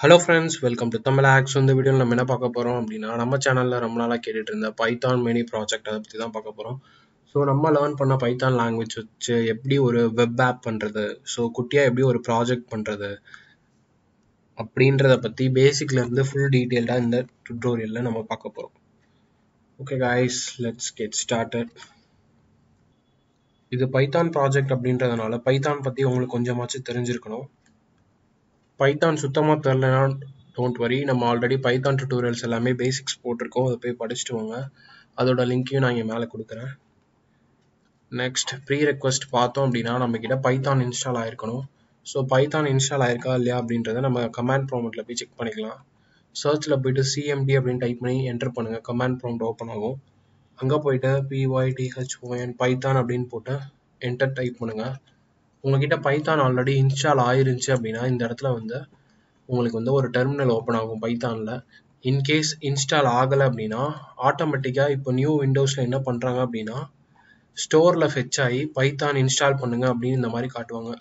Hello friends welcome to Tamil hacks இந்த வீடியோவில் நம்ம என்ன பார்க்க போகிறோம் அப்படின்னா நம்ம சேனலில் ரொம்ப நாளாக கேட்டுட்டு இருந்த பைத்தான் மினி ப்ராஜெக்ட் அதை பற்றி தான் பார்க்க போகிறோம் ஸோ நம்ம லேர்ன் பண்ண பைத்தான் லாங்குவேஜ் வச்சு எப்படி ஒரு வெப் ஆப் பண்ணுறது ஸோ குட்டியாக எப்படி ஒரு ப்ராஜெக்ட் பண்ணுறது அப்படின்றத பற்றி பேசிக்லேருந்து ஃபுல் டீட்டெயில்டாக இந்த டுட்டோரியலில் நம்ம பார்க்க போகிறோம் okay guys let's get started இது பைத்தான் ப்ராஜெக்ட் அப்படின்றதுனால பைத்தான் பற்றி உங்களுக்கு கொஞ்சமாச்சும் தெரிஞ்சிருக்கணும். பைத்தான் சுத்தமாக தெரிலனா டோன்ட் வரி நம்ம ஆல்ரெடி பைத்தான் டுட்டோரியல்ஸ் எல்லாமே பேசிக்ஸ் போட்டிருக்கோம். அதை போய் படிச்சுட்டு வாங்க. அதோட லிங்க்கையும் நான் இங்கே மேலே கொடுக்குறேன். நெக்ஸ்ட் ப்ரீ ரெக்வஸ்ட் பார்த்தோம் அப்படின்னா நம்மக்கிட்ட பைத்தான் இன்ஸ்டால் ஆயிருக்கணும். ஸோ பைத்தான் இன்ஸ்டால் ஆயிருக்கா இல்லையா அப்படின்றத நம்ம கமாண்ட் ப்ராமெண்ட்டில் போய் செக் பண்ணிக்கலாம். சர்ச்சில் போயிட்டு சிஎம்டி அப்படின்னு டைப் பண்ணி என்டர் பண்ணுங்கள் கமாண்ட் ப்ராம்ப்ட் ஓப்பன் ஆகும். அங்கே போயிட்டு பிஒய்டிஹெச்ஓஎன் பைத்தான் அப்படின்னு போட்டு என்டர் டைப் பண்ணுங்கள் உங்ககிட்ட பைத்தான் ஆல்ரெடி இன்ஸ்டால் ஆயிருந்துச்சு அப்படின்னா இந்த இடத்துல வந்து உங்களுக்கு வந்து ஒரு டெர்மினல் ஓப்பன் ஆகும் பைத்தானில் இன்கேஸ் இன்ஸ்டால் ஆகலை அப்படின்னா ஆட்டோமேட்டிக்காக இப்போ நியூ விண்டோஸில் என்ன பண்ணுறாங்க அப்படின்னா ஸ்டோரில் ஃபெச் ஆகி பைத்தான் இன்ஸ்டால் பண்ணுங்க அப்படின்னு இந்த மாதிரி காட்டுவாங்க.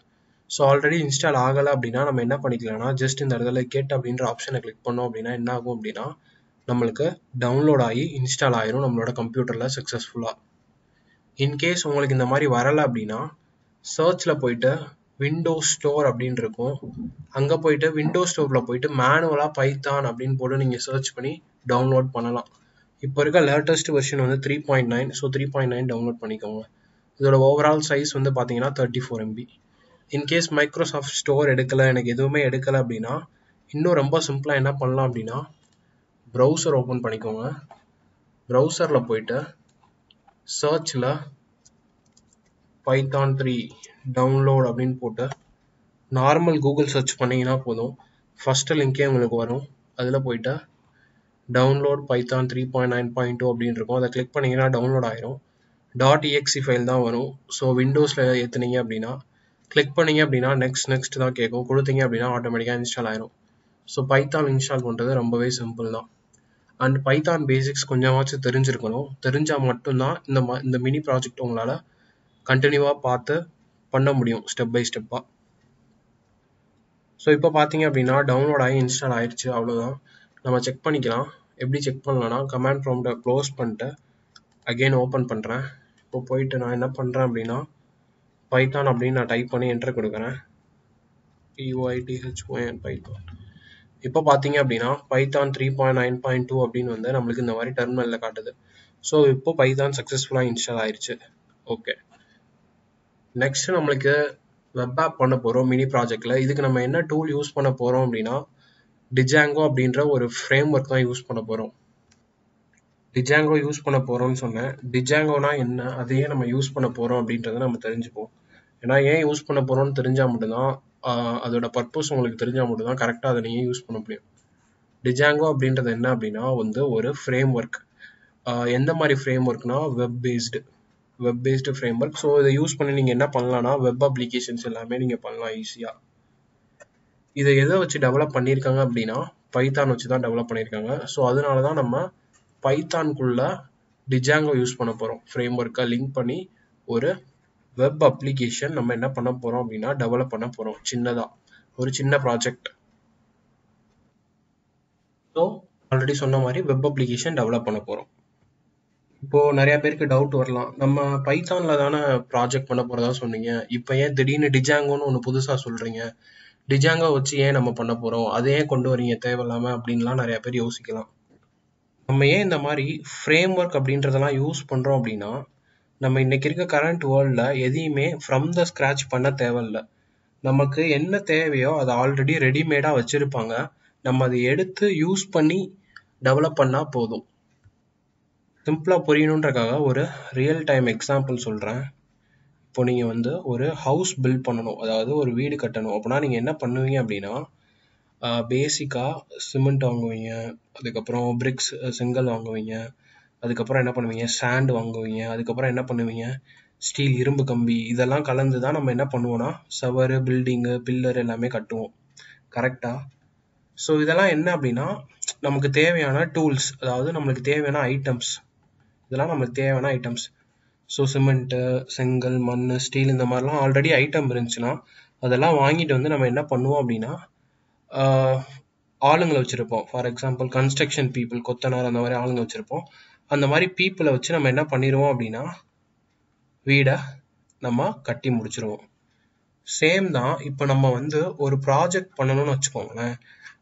ஸோ ஆல்ரெடி இன்ஸ்டால் ஆகலை அப்படின்னா நம்ம என்ன பண்ணிக்கலாம்னா ஜஸ்ட் இந்த இடத்துல கேட் அப்படின்ற ஆப்ஷனை கிளிக் பண்ணோம் அப்படின்னா என்ன ஆகும் அப்படின்னா நம்மளுக்கு டவுன்லோட் ஆகி இன்ஸ்டால் ஆயிரும் நம்மளோட கம்ப்யூட்டரில் சக்ஸஸ்ஃபுல்லாக இன்கேஸ் உங்களுக்கு இந்த மாதிரி வரலை அப்படின்னா சர்ச்சில் போயிட்டு விண்டோஸ் ஸ்டோர் அப்படின்னு இருக்கும். அங்கே போயிட்டு விண்டோ ஸ்டோரில் போயிட்டு மேனுவலாக பைத்தான் அப்படின்னு போட்டு நீங்கள் சர்ச் பண்ணி டவுன்லோட் பண்ணலாம். இப்போ இருக்க லேட்டஸ்ட் வெர்ஷன் வந்து three point nine so three point nine download பண்ணிக்கோங்க. இதோட ஓவரால் சைஸ் வந்து பார்த்தீங்கன்னா thirty four MB in case Microsoft store எடுக்கலை எனக்கு எதுவுமே எடுக்கலை அப்படின்னா இன்னும் ரொம்ப சிம்பிளாக என்ன பண்ணலாம் அப்படின்னா ப்ரௌசர் ஓப்பன் பண்ணிக்கோங்க. ப்ரௌசரில் போயிட்டு சர்ச்சில் பைத்தான் த்ரீ டவுன்லோட் அப்படின்னு போட்டு நார்மல் கூகுள் சர்ச் பண்ணிங்கன்னா போதும். ஃபஸ்ட்டு லிங்கே உங்களுக்கு வரும். அதில் போயிட்டு download Python three point nine point two அப்படின்னு இருக்கும். அதை கிளிக் பண்ணிங்கன்னா டவுன்லோட் ஆயிரும். டாட் இஎக்ஸி ஃபைல் தான் வரும். ஸோ விண்டோஸில் ஏற்றுனீங்க அப்படின்னா கிளிக் பண்ணீங்க அப்படின்னா நெக்ஸ்ட் நெக்ஸ்ட் தான் கேட்கும். கொடுத்தீங்க அப்படின்னா ஆட்டோமேட்டிக்காக இன்ஸ்டால் ஆயிரும். ஸோ பைத்தான் இன்ஸ்டால் பண்ணுறது ரொம்பவே சிம்பிள் தான். அண்ட் பைத்தான் பேசிக்ஸ் கொஞ்சமாச்சும் தெரிஞ்சிருக்கணும். தெரிஞ்சால் மட்டும்தான் இந்த மா இந்த மினி ப்ராஜெக்ட் உங்களால் கண்டினியூவாக பார்த்து பண்ண முடியும் ஸ்டெப் பை ஸ்டெப்பாக ஸோ இப்போ பார்த்தீங்க அப்படின்னா டவுன்லோட் ஆகி இன்ஸ்டால் ஆயிடுச்சு அவ்வளோதான் நம்ம செக் பண்ணிக்கலாம். எப்படி செக் பண்ணலாம்னா கமாண்ட் ப்ராம்ப்டை க்ளோஸ் பண்ணிட்டு அகெயின் ஓப்பன் பண்ணுறேன் இப்போ போயிட்டு நான் என்ன பண்ணுறேன் அப்படின்னா பைத்தான் அப்படின்னு நான் டைப் பண்ணி என்டர் கொடுக்குறேன். பிஒய்டிஹெச்ஓஎன் பைத்தான் இப்போ பார்த்தீங்க அப்படின்னா Python three point nine point two அப்படின்னு வந்து நம்மளுக்கு இந்த மாதிரி டெர்மினலில் காட்டுது. ஸோ இப்போ பைத்தான் சக்ஸஸ்ஃபுல்லாக இன்ஸ்டால் ஆயிடுச்சு ஓகே நெக்ஸ்ட் நம்மளுக்கு வெப் ஆப் பண்ண போகிறோம் மினி ப்ராஜெக்டில் இதுக்கு நம்ம என்ன டூல் யூஸ் பண்ண போகிறோம் அப்படின்னா டிஜாங்கோ அப்படின்ற ஒரு ஃப்ரேம் ஒர்க் தான் யூஸ் பண்ண போகிறோம் டிஜாங்கோ யூஸ் பண்ண போகிறோம்னு சொன்னேன். டிஜாங்கோனா என்ன? அதையே நம்ம யூஸ் பண்ண போகிறோம் அப்படின்றத நம்ம தெரிஞ்சுப்போம். ஏன்னா ஏன் யூஸ் பண்ண போகிறோம்னு தெரிஞ்சால் மட்டும்தான் அதோட பர்பஸ் உங்களுக்கு தெரிஞ்சால் மட்டும்தான் கரெக்டாக அதை நீங்கள் யூஸ் பண்ண முடியும். டிஜாங்கோ அப்படின்றது என்ன அப்படின்னா வந்து ஒரு ஃப்ரேம் ஒர்க் எந்த மாதிரி ஃப்ரேம் ஒர்க்னா web based web based framework so இதை யூஸ் பண்ணி நீங்கள் என்ன பண்ணலாம்னா வெப் அப்ளிகேஷன்ஸ் எல்லாமே நீங்கள் பண்ணலாம் ஈஸியாக இதை எதை வச்சு டெவலப் பண்ணியிருக்காங்க அப்படின்னா பைத்தான் வச்சு தான் டெவலப் பண்ணியிருக்காங்க. ஸோ அதனால தான் நம்ம பைத்தான்குள்ள டிஜாங்கோ யூஸ் பண்ண போகிறோம் ஃப்ரேம் ஒர்க்கை லிங்க் பண்ணி ஒரு வெப் அப்ளிகேஷன் நம்ம என்ன பண்ண போகிறோம் அப்படின்னா டெவலப் பண்ண போகிறோம் சின்னதாக ஒரு சின்ன ப்ராஜெக்ட் ஸோ ஆல்ரெடி சொன்ன மாதிரி வெப் அப்ளிகேஷன் டெவலப் பண்ண போகிறோம் இப்போ நிறைய பேருக்கு டவுட் வரலாம். நம்ம பைத்தான்ல தானே ப்ராஜெக்ட் பண்ண போறதா சொன்னீங்க. இப்போ ஏன் திடீர்னு டிஜாங்கோன்னு ஒன்று புதுசா சொல்றீங்க. டிஜாங்கோ வச்சு ஏன் நம்ம பண்ண போறோம்? அதை ஏன் கொண்டு வரீங்க? தேவையில்லாம அப்படின்லாம் நிறைய பேர் யோசிக்கலாம். நம்ம ஏன் இந்த மாதிரி ஃப்ரேம் ஒர்க் அப்படின்றதெல்லாம் யூஸ் பண்றோம் அப்படின்னா நம்ம இன்னைக்கு இருக்க கரண்ட் வேர்ல்டில் எதையுமே ஃப்ரம் த ஸ்க்ராட்ச் பண்ண தேவையில்ல. நமக்கு என்ன தேவையோ அதை ஆல்ரெடி ரெடிமேடாக வச்சுருப்பாங்க. நம்ம அதை எடுத்து யூஸ் பண்ணி டெவலப் பண்ணால் போதும். சிம்பிளாக புரியணுன்றக்காக ஒரு ரியல் டைம் எக்ஸாம்பிள் சொல்கிறேன் இப்போ நீங்கள் வந்து ஒரு ஹவுஸ் பில்ட் பண்ணணும். அதாவது ஒரு வீடு கட்டணும். அப்படின்னா நீங்கள் என்ன பண்ணுவீங்க அப்படின்னா பேசிக்காக சிமெண்ட் வாங்குவீங்க. அதுக்கப்புறம் பிரிக்ஸ் செங்கல் வாங்குவீங்க. அதுக்கப்புறம் என்ன பண்ணுவீங்க? சாண்ட் வாங்குவீங்க. அதுக்கப்புறம் என்ன பண்ணுவீங்க? ஸ்டீல் இரும்பு கம்பி. இதெல்லாம் கலந்து தான் நம்ம என்ன பண்ணுவோன்னா சவர் பில்டிங்கு பில்லர் எல்லாமே கட்டுவோம். கரெக்டாக ஸோ இதெல்லாம் என்ன அப்படின்னா நமக்கு தேவையான டூல்ஸ் அதாவது நம்மளுக்கு தேவையான ஐட்டம்ஸ் இதெல்லாம் நம்மளுக்கு தேவையான ஐட்டம்ஸ் ஸோ சிமெண்ட்டு செங்கல் மண் ஸ்டீல் இந்த மாதிரிலாம் ஆல்ரெடி ஐட்டம் இருந்துச்சுன்னா அதெல்லாம் வாங்கிட்டு வந்து நம்ம என்ன பண்ணுவோம் அப்படின்னா ஆளுங்களை வச்சுருப்போம். ஃபார் எக்ஸாம்பிள் கன்ஸ்ட்ரக்ஷன் பீப்புள் கொத்தனார் அந்த மாதிரி ஆளுங்க வச்சிருப்போம். அந்த மாதிரி பீப்புளை வச்சு நம்ம என்ன பண்ணிடுவோம் அப்படின்னா வீடை நம்ம கட்டி முடிச்சிருவோம். சேம் தான் இப்போ நம்ம வந்து ஒரு ப்ராஜெக்ட் பண்ணணும்னு வச்சுக்கோங்களேன்.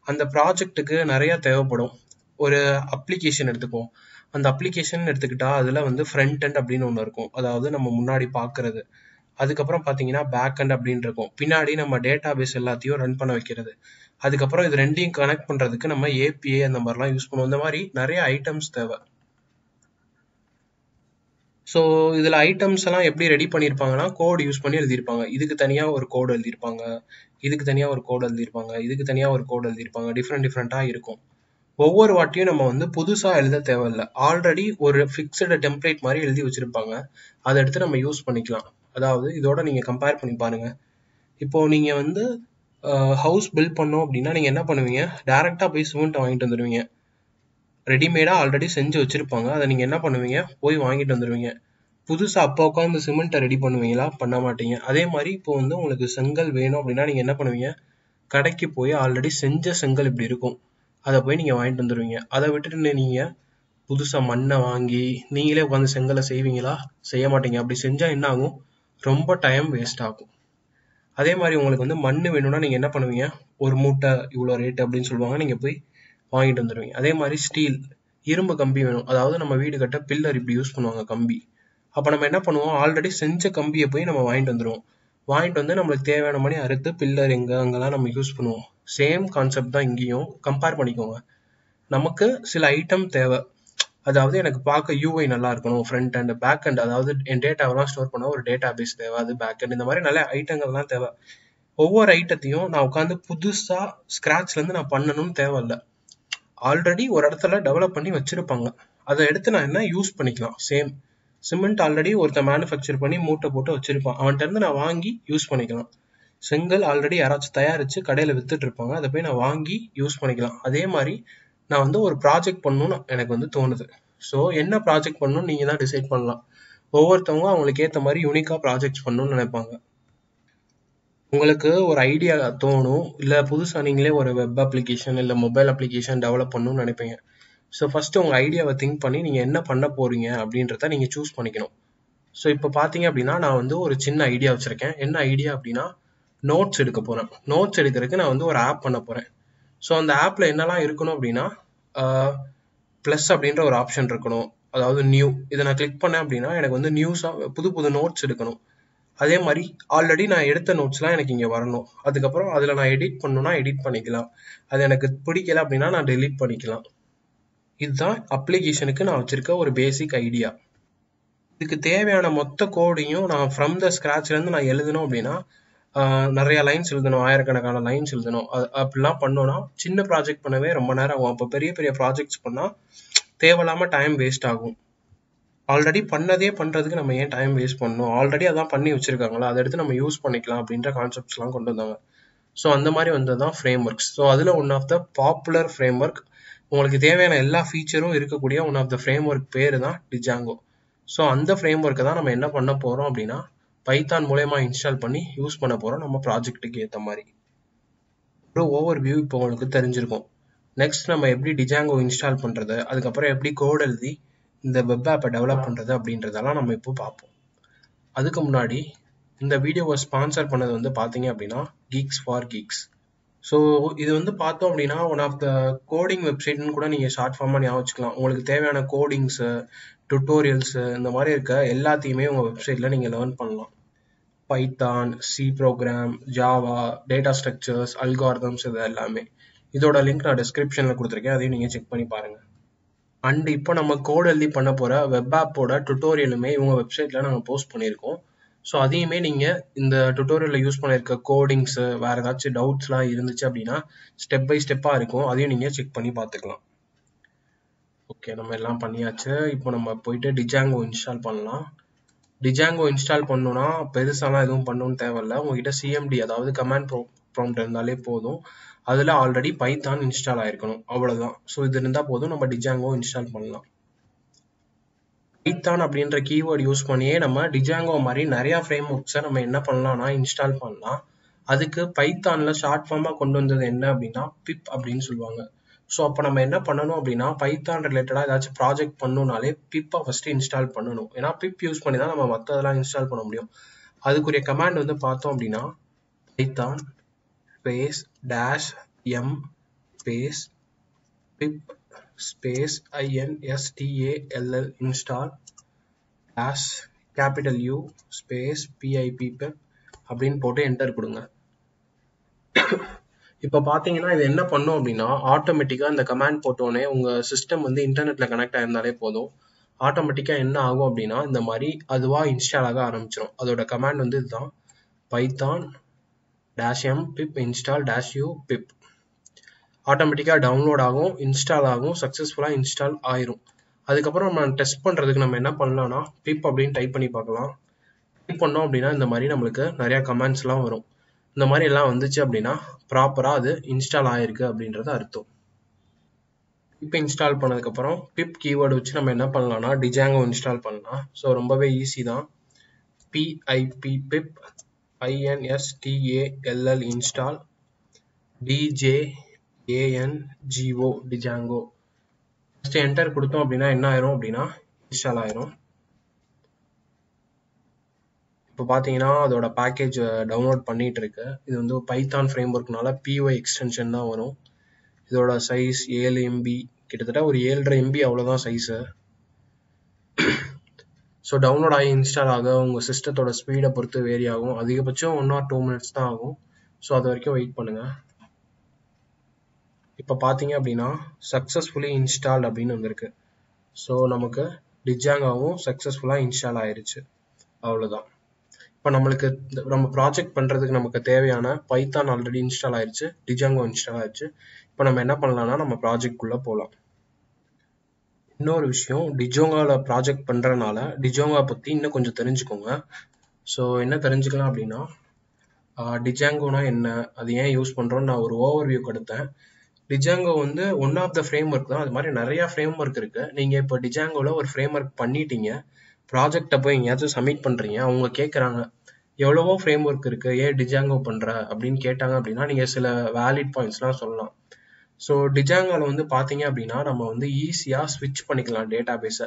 அந்த ப்ராஜெக்ட்டுக்கு நிறைய தேவைப்படும். ஒரு அப்ளிகேஷன் எடுத்துப்போம் அந்த அப்ளிகேஷன் எடுத்துக்கிட்டா அதில் வந்து ஃப்ரண்ட் அண்ட் அப்படின்னு ஒன்று இருக்கும். அதாவது நம்ம முன்னாடி பார்க்கறது அதுக்கப்புறம் பார்த்தீங்கன்னா பேக் அண்ட் அப்படின்னு இருக்கும். பின்னாடி நம்ம டேட்டா பேஸ் எல்லாத்தையும் ரன் பண்ண வைக்கிறது. அதுக்கப்புறம் இது ரெண்டையும் கனெக்ட் பண்ணுறதுக்கு நம்ம ஏபிஐ அந்த மாதிரிலாம் யூஸ் பண்ணுவோம். இந்த மாதிரி நிறைய ஐட்டம்ஸ் தேவை. ஸோ இதில் ஐட்டம்ஸ் எல்லாம் எப்படி ரெடி பண்ணியிருப்பாங்கன்னா கோட் யூஸ் பண்ணி எழுதியிருப்பாங்க. இதுக்கு தனியாக ஒரு கோடு எழுதியிருப்பாங்க. இதுக்கு தனியாக ஒரு கோடு எழுதியிருப்பாங்க. இதுக்கு தனியாக ஒரு கோடு எழுதியிருப்பாங்க. டிஃப்ரெண்ட் டிஃப்ரெண்ட்டாக இருக்கும். ஒவ்வொரு வாட்டியும் நம்ம வந்து புதுசாக எழுத தேவையில்ல. ஆல்ரெடி ஒரு ஃபிக்ஸ்டு டெம்ப்ளேட் மாதிரி எழுதி வச்சுருப்பாங்க. அதை எடுத்து நம்ம யூஸ் பண்ணிக்கலாம். அதாவது இதோட நீங்கள் கம்பேர் பண்ணி பாருங்க. இப்போ நீங்கள் வந்து ஹவுஸ் பில்ட் பண்ணோம் அப்படின்னா நீங்கள் என்ன பண்ணுவீங்க? டேரெக்டாக போய் சிமெண்ட் வாங்கிட்டு வந்துடுவீங்க ரெடிமேடாக ஆல்ரெடி செஞ்சு வச்சுருப்பாங்க. அதை நீங்கள் என்ன பண்ணுவீங்க? போய் வாங்கிட்டு வந்துடுவீங்க புதுசாக அப்போ உட்காந்து சிமெண்ட்டை ரெடி பண்ணுவீங்களா? பண்ண மாட்டீங்க. அதே மாதிரி இப்போ வந்து உங்களுக்கு செங்கல் வேணும் அப்படின்னா நீங்கள் என்ன பண்ணுவீங்க? கடைக்கு போய் ஆல்ரெடி செஞ்ச செங்கல் இப்படி இருக்கும். அதை போய் நீங்கள் வாங்கிட்டு வந்துடுவீங்க அதை விட்டுட்டு நீங்கள் புதுசாக மண்ணை வாங்கி நீங்களே உட்காந்து செங்கலை செய்வீங்களா? செய்ய மாட்டீங்க. அப்படி செஞ்சால் என்ன ஆகும்? ரொம்ப டைம் வேஸ்ட் ஆகும். அதே மாதிரி உங்களுக்கு வந்து மண் வேணும்னா நீங்கள் என்ன பண்ணுவீங்க? ஒரு மூட்டை இவ்வளோ ரேட் அப்படின்னு சொல்லுவாங்க. நீங்கள் போய் வாங்கிட்டு வந்துடுவீங்க அதே மாதிரி ஸ்டீல் இரும்பு கம்பி வேணும். அதாவது நம்ம வீடு கட்ட பில்லர் இப்படி யூஸ் பண்ணுவாங்க கம்பி. அப்போ நம்ம என்ன பண்ணுவோம்? ஆல்ரெடி செஞ்ச கம்பியை போய் நம்ம வாங்கிட்டு வந்துடுவோம் வாங்கிட்டு வந்து நம்மளுக்கு தேவையான மாதிரி அறுத்து பில்லர் எங்கே அங்கெல்லாம் நம்ம யூஸ் பண்ணுவோம். சேம் கான்செப்ட் தான் இங்கேயும் கம்பேர் பண்ணிக்கோங்க. நமக்கு சில ஐட்டம் தேவை. அதாவது எனக்கு பார்க்க யூஐ நல்லா இருக்கணும் ஃப்ரண்ட் அண்ட் பேக் அண்ட் அதாவது என் டேட்டாவெல்லாம் ஸ்டோர் பண்ண ஒரு டேட்டா பேஸ் தேவை அது பேக் அண்ட் இந்த மாதிரி நிறைய ஐட்டங்கள்லாம் தேவை. ஒவ்வொரு ஐட்டத்தையும் நான் உட்காந்து புதுசாக ஸ்க்ராட்ச்லேருந்து நான் பண்ணணும்னு தேவையில்லை ஆல்ரெடி ஒரு இடத்துல டெவலப் பண்ணி வச்சுருப்பாங்க. அதை எடுத்து நான் என்ன யூஸ் பண்ணிக்கலாம்? சேம் சிமெண்ட் ஆல்ரெடி ஒருத்தன் மேனுஃபேக்சர் பண்ணி மூட்டை போட்டு வச்சிருப்பான். அவன்கிட்ட இருந்து நான் வாங்கி யூஸ் பண்ணிக்கலாம். செங்கல் ஆல்ரெடி யாராச்சும் தயாரித்து கடையில் வித்துட்டு இருப்பாங்க அதை போய் நான் வாங்கி யூஸ் பண்ணிக்கலாம். அதே மாதிரி நான் வந்து ஒரு ப்ராஜெக்ட் பண்ணணும்னு எனக்கு வந்து தோணுது. ஸோ என்ன ப்ராஜெக்ட் பண்ணணும்னு நீங்கள் தான் டிசைட் பண்ணலாம். ஒவ்வொருத்தவங்க அவங்களுக்கு ஏற்ற மாதிரி யூனிக்காக ப்ராஜெக்ட்ஸ் பண்ணணும்னு நினைப்பாங்க. உங்களுக்கு ஒரு ஐடியா தோணும் இல்லை புதுசாக நீங்களே ஒரு வெப் அப்ளிகேஷன் இல்லை மொபைல் அப்ளிகேஷன் டெவலப் பண்ணணும்னு நினைப்பீங்க. ஸோ ஃபஸ்ட்டு உங்கள் ஐடியாவை திங்க் பண்ணி நீங்கள் என்ன பண்ண போகிறீங்க அப்படின்றத நீங்கள் சூஸ் பண்ணிக்கணும். ஸோ இப்போ பார்த்தீங்க அப்படின்னா நான் வந்து ஒரு சின்ன ஐடியா வச்சுருக்கேன். என்ன ஐடியா அப்படின்னா நோட்ஸ் எடுக்க போகிறேன் நோட்ஸ் எடுக்கிறதுக்கு நான் வந்து ஒரு ஆப் பண்ண போகிறேன் ஸோ அந்த ஆப்பில் என்னெல்லாம் இருக்கணும் அப்படின்னா ப்ளஸ் அப்படின்ற ஒரு ஆப்ஷன் இருக்கணும். அதாவது நியூ இதை நான் கிளிக் பண்ணேன் அப்படின்னா எனக்கு வந்து நியூஸாக புது புது நோட்ஸ் எடுக்கணும். அதே மாதிரி ஆல்ரெடி நான் எடுத்த நோட்ஸ்லாம் எனக்கு இங்கே வரணும். அதுக்கப்புறம் அதில் நான் எடிட் பண்ணணும்னா எடிட் பண்ணிக்கலாம். அது எனக்கு பிடிக்கல அப்படின்னா நான் டெலீட் பண்ணிக்கலாம். இதுதான் அப்ளிகேஷனுக்கு நான் வச்சுருக்க ஒரு பேசிக் ஐடியா இதுக்கு தேவையான மொத்த கோடையும் நான் ஃப்ரம் த ஸ்க்ராட்ச்லேருந்து நான் எழுதணும் அப்படின்னா நிறைய லைன்ஸ் எழுதணும் ஆயிரக்கணக்கான லைன்ஸ் எழுதணும். அது அப்படிலாம் பண்ணோன்னா சின்ன ப்ராஜெக்ட் பண்ணவே ரொம்ப நேரம் ஆகும். அப்போ பெரிய பெரிய ப்ராஜெக்ட்ஸ் பண்ணால் தேவையில்லாமல் டைம் வேஸ்ட் ஆகும். ஆல்ரெடி பண்ணதே பண்ணுறதுக்கு நம்ம ஏன் டைம் வேஸ்ட் பண்ணணும்? ஆல்ரெடி அதான் பண்ணி வச்சுருக்காங்களா? அதை எடுத்து நம்ம யூஸ் பண்ணிக்கலாம் அப்படின்ற கான்செப்ட்ஸ்லாம் கொண்டு வந்தாங்க. ஸோ அந்த மாதிரி வந்தது தான் ஃப்ரேம் ஒர்க்ஸ் ஸோ அதில் one of the popular framework உங்களுக்கு தேவையான எல்லா ஃபீச்சரும் இருக்கக்கூடிய one of the framework பேர் தான் டிஜாங்கோ ஸோ அந்த ஃப்ரேம் ஒர்க்கை தான் நம்ம என்ன பண்ண போகிறோம் அப்படின்னா பைத்தான் மூலயமா இன்ஸ்டால் பண்ணி யூஸ் பண்ண போகிறோம் நம்ம ப்ராஜெக்ட்டுக்கு ஏற்ற மாதிரி. ஒரு ஓவர் வியூ இப்போ உங்களுக்கு தெரிஞ்சிருக்கும். நெக்ஸ்ட் நம்ம எப்படி டிஜாங்கோ இன்ஸ்டால் பண்ணுறது அதுக்கப்புறம் எப்படி கோட் எழுதி இந்த வெப் ஆப்பை டெவலப் பண்ணுறது அப்படின்றதெல்லாம் நம்ம இப்போ பார்ப்போம். அதுக்கு முன்னாடி இந்த வீடியோவை ஸ்பான்சர் பண்ணது வந்து பார்த்தீங்க அப்படின்னா கீக்ஸ் ஃபார் கீக்ஸ் ஸோ இது வந்து பார்த்தோம் அப்படின்னா ஒன் ஆஃப் த கோடிங் வெப்சைட்னு கூட நீங்கள் ஷார்ட் ஃபார்மாக ஞாபகம் வச்சுக்கலாம். உங்களுக்கு தேவையான கோடிங்ஸு டுட்டோரியல்ஸு இந்த மாதிரி இருக்க எல்லாத்தையுமே உங்கள் வெப்சைட்டில் நீங்கள் லேர்ன் பண்ணலாம். Python C program Java data structures algorithms இது எல்லாமே இதோட லிங்க் நான் டிஸ்கிரிப்ஷனில் கொடுத்துருக்கேன். அதையும் நீங்கள் செக் பண்ணி பாருங்கள் அண்ட் இப்போ நம்ம கோட் எழுதி பண்ண போகிற வெப் ஆப்போட டுட்டோரியலுமே இவங்க வெப்சைட்டில் நாங்கள் போஸ்ட் பண்ணியிருக்கோம். ஸோ அதையுமே நீங்கள் இந்த டுட்டோரியலில் யூஸ் பண்ணியிருக்க கோடிங்ஸு வேறு ஏதாச்சும் டவுட்ஸ்லாம் இருந்துச்சு அப்படின்னா ஸ்டெப் பை ஸ்டெப்பாக இருக்கும். அதையும் நீங்கள் செக் பண்ணி பார்த்துக்கலாம். ஓகே நம்ம எல்லாம் பண்ணியாச்சு. இப்போ நம்ம போயிட்டு டிஜாங்கோ இன்ஸ்டால் பண்ணலாம். டிஜாங்கோ இன்ஸ்டால் பண்ணோன்னா பெருசாலாம் எதுவும் பண்ணணும்னு தேவையில்ல. உங்ககிட்ட சிஎம்டி அதாவது கமாண்ட் ப்ரோ ப்ராம்ப்ட் இருந்தாலே போதும். அதில் ஆல்ரெடி பைத்தான் இன்ஸ்டால் ஆயிருக்கணும். அவ்வளோதான் ஸோ இது இருந்தால் போதும். நம்ம டிஜாங்கோ இன்ஸ்டால் பண்ணலாம். பைத்தான் அப்படின்ற கீவேர்டு யூஸ் பண்ணியே நம்ம டிஜாங்கோ மாதிரி நிறையா ஃப்ரேம் ஒர்க்ஸை நம்ம என்ன பண்ணலாம்னா இன்ஸ்டால் பண்ணலாம். அதுக்கு பைத்தானில் ஷார்ட் ஃபார்மாக கொண்டு வந்தது என்ன அப்படின்னா பிப் அப்படின்னு சொல்லுவாங்க. ஸோ அப்போ நம்ம என்ன பண்ணணும் அப்படின்னா பைத்தான் ரிலேட்டடாக ஏதாச்சும் ப்ராஜெக்ட் பண்ணணும்னாலே பிப்பை ஃபஸ்ட்டு இன்ஸ்டால் பண்ணணும். ஏன்னா பிப் யூஸ் பண்ணி தான் நம்ம மற்றதெல்லாம் இன்ஸ்டால் பண்ண முடியும். அதுக்குரிய கமாண்ட் வந்து பார்த்தோம் அப்படின்னா Python space dash M space பிப் space INSTALL install dash capital you space PIB பிப் அப்படின்னு போட்டு என்டர் கொடுங்க. இப்போ பார்த்தீங்கன்னா இது என்ன பண்ணும் அப்படின்னா ஆட்டோமேட்டிக்கா இந்த கமாண்ட் போட்டோடனே உங்கள் சிஸ்டம் வந்து இன்டர்நெட்டில் கனெக்ட் ஆயிருந்தாலே போதும். ஆட்டோமேட்டிக்கா என்ன ஆகும் அப்படின்னா இந்த மாதிரி அதுவாக இன்ஸ்டால் ஆக ஆரம்பிச்சிடும் அதோட கமாண்ட் வந்து இதுதான். Python dash M pip install dash U pip ஆட்டோமேட்டிக்காக டவுன்லோட் ஆகும் இன்ஸ்டால் ஆகும் சக்ஸஸ்ஃபுல்லாக இன்ஸ்டால் ஆயிரும். அதுக்கப்புறம் நம்ம டெஸ்ட் பண்ணுறதுக்கு நம்ம என்ன பண்ணலாம்னா பிப் அப்படின்னு டைப் பண்ணி பார்க்கலாம். டைப் பண்ணோம் அப்படின்னா இந்த மாதிரி நம்மளுக்கு நிறையா கமெண்ட்ஸ்லாம் வரும். இந்த மாதிரி எல்லாம் வந்துச்சு அப்படின்னா ப்ராப்பராக அது இன்ஸ்டால் ஆயிருக்கு அப்படின்றது அர்த்தம். இப்போ இன்ஸ்டால் பண்ணதுக்கப்புறம் பிப் கீவேர்டு வச்சு நம்ம என்ன பண்ணலாம்னா டிஜாங்கோ இன்ஸ்டால் பண்ணலாம். ஸோ ரொம்பவே ஈஸி தான். PIP pip INSTALL install டிஜேஏஎன்ஜிஓ Django first enter கொடுத்தோம் அப்படின்னா என்ன ஆயிரும் அப்படின்னா இன்ஸ்டால் ஆயிரும். இப்போ பார்த்தீங்கன்னா அதோட பேக்கேஜ் டவுன்லோட் பண்ணிட்டு இருக்கு இது வந்து பைத்தான் ஃப்ரேம் ஒர்க்னால பிஒய் எக்ஸ்டென்ஷன் தான் வரும். இதோட சைஸ் ஏழு எம்பி கிட்டத்தட்ட ஒரு ஏழரை எம்பி அவ்வளோதான் சைஸு ஸோ டவுன்லோட் ஆகி இன்ஸ்டால் ஆக உங்கள் சிஸ்டத்தோட ஸ்பீடை பொறுத்து வேரி ஆகும். அதிகபட்சம் ஒன் ஆர் டூ மினிட்ஸ் தான் ஆகும். ஸோ அது வரைக்கும் வெயிட் பண்ணுங்கள் இப்போ பார்த்தீங்க அப்படின்னா சக்ஸஸ்ஃபுல்லி இன்ஸ்டால் அப்படின்னு வந்திருக்கு. ஸோ நமக்கு டிஜாங்காவும் சக்ஸஸ்ஃபுல்லாக இன்ஸ்டால் ஆயிருச்சு. அவ்வளோதான் இப்போ நம்மளுக்கு நம்ம ப்ராஜெக்ட் பண்ணுறதுக்கு நமக்கு தேவையான பைத்தான் ஆல்ரெடி இன்ஸ்டால் ஆயிடுச்சு டிஜாங்கோ இன்ஸ்டால் ஆயிடுச்சு இப்போ நம்ம என்ன பண்ணலாம்னா நம்ம ப்ராஜெக்ட்குள்ளே போகலாம் இன்னொரு விஷயம் டிஜோங்காவில் ப்ராஜெக்ட் பண்ணுறனால டிஜோங்கா பற்றி இன்னும் கொஞ்சம் தெரிஞ்சுக்கோங்க. ஸோ என்ன தெரிஞ்சுக்கலாம் அப்படின்னா டிஜாங்கோனா என்ன அது ஏன் யூஸ் பண்ணுறோன்னு நான் ஒரு ஓவர் வியூ கொடுத்தேன். டிஜாங்கோ வந்து one of the framework தான். அது மாதிரி நிறைய ஃப்ரேம் ஒர்க் இருக்கு. நீங்கள் இப்போ டிஜாங்கோவில் ஒரு ஃப்ரேம் ஒர்க் பண்ணிட்டீங்க. ப்ராஜெக்டை போய் எங்கேயாச்சும் சப்மிட் பண்ணுறீங்க அவங்க கேட்குறாங்க எவ்வளவோ ஃப்ரேம் ஒர்க் இருக்கு ஏன் டிஜாங்கோ பண்ணுற அப்படின்னு கேட்டாங்க அப்படின்னா நீங்கள் சில வேலிட் பாயிண்ட்ஸ்லாம் சொல்லலாம். ஸோ டிஜாங்கோவில் வந்து பார்த்தீங்க அப்படின்னா நம்ம வந்து ஈஸியாக ஸ்விட்ச் பண்ணிக்கலாம் டேட்டா பேஸை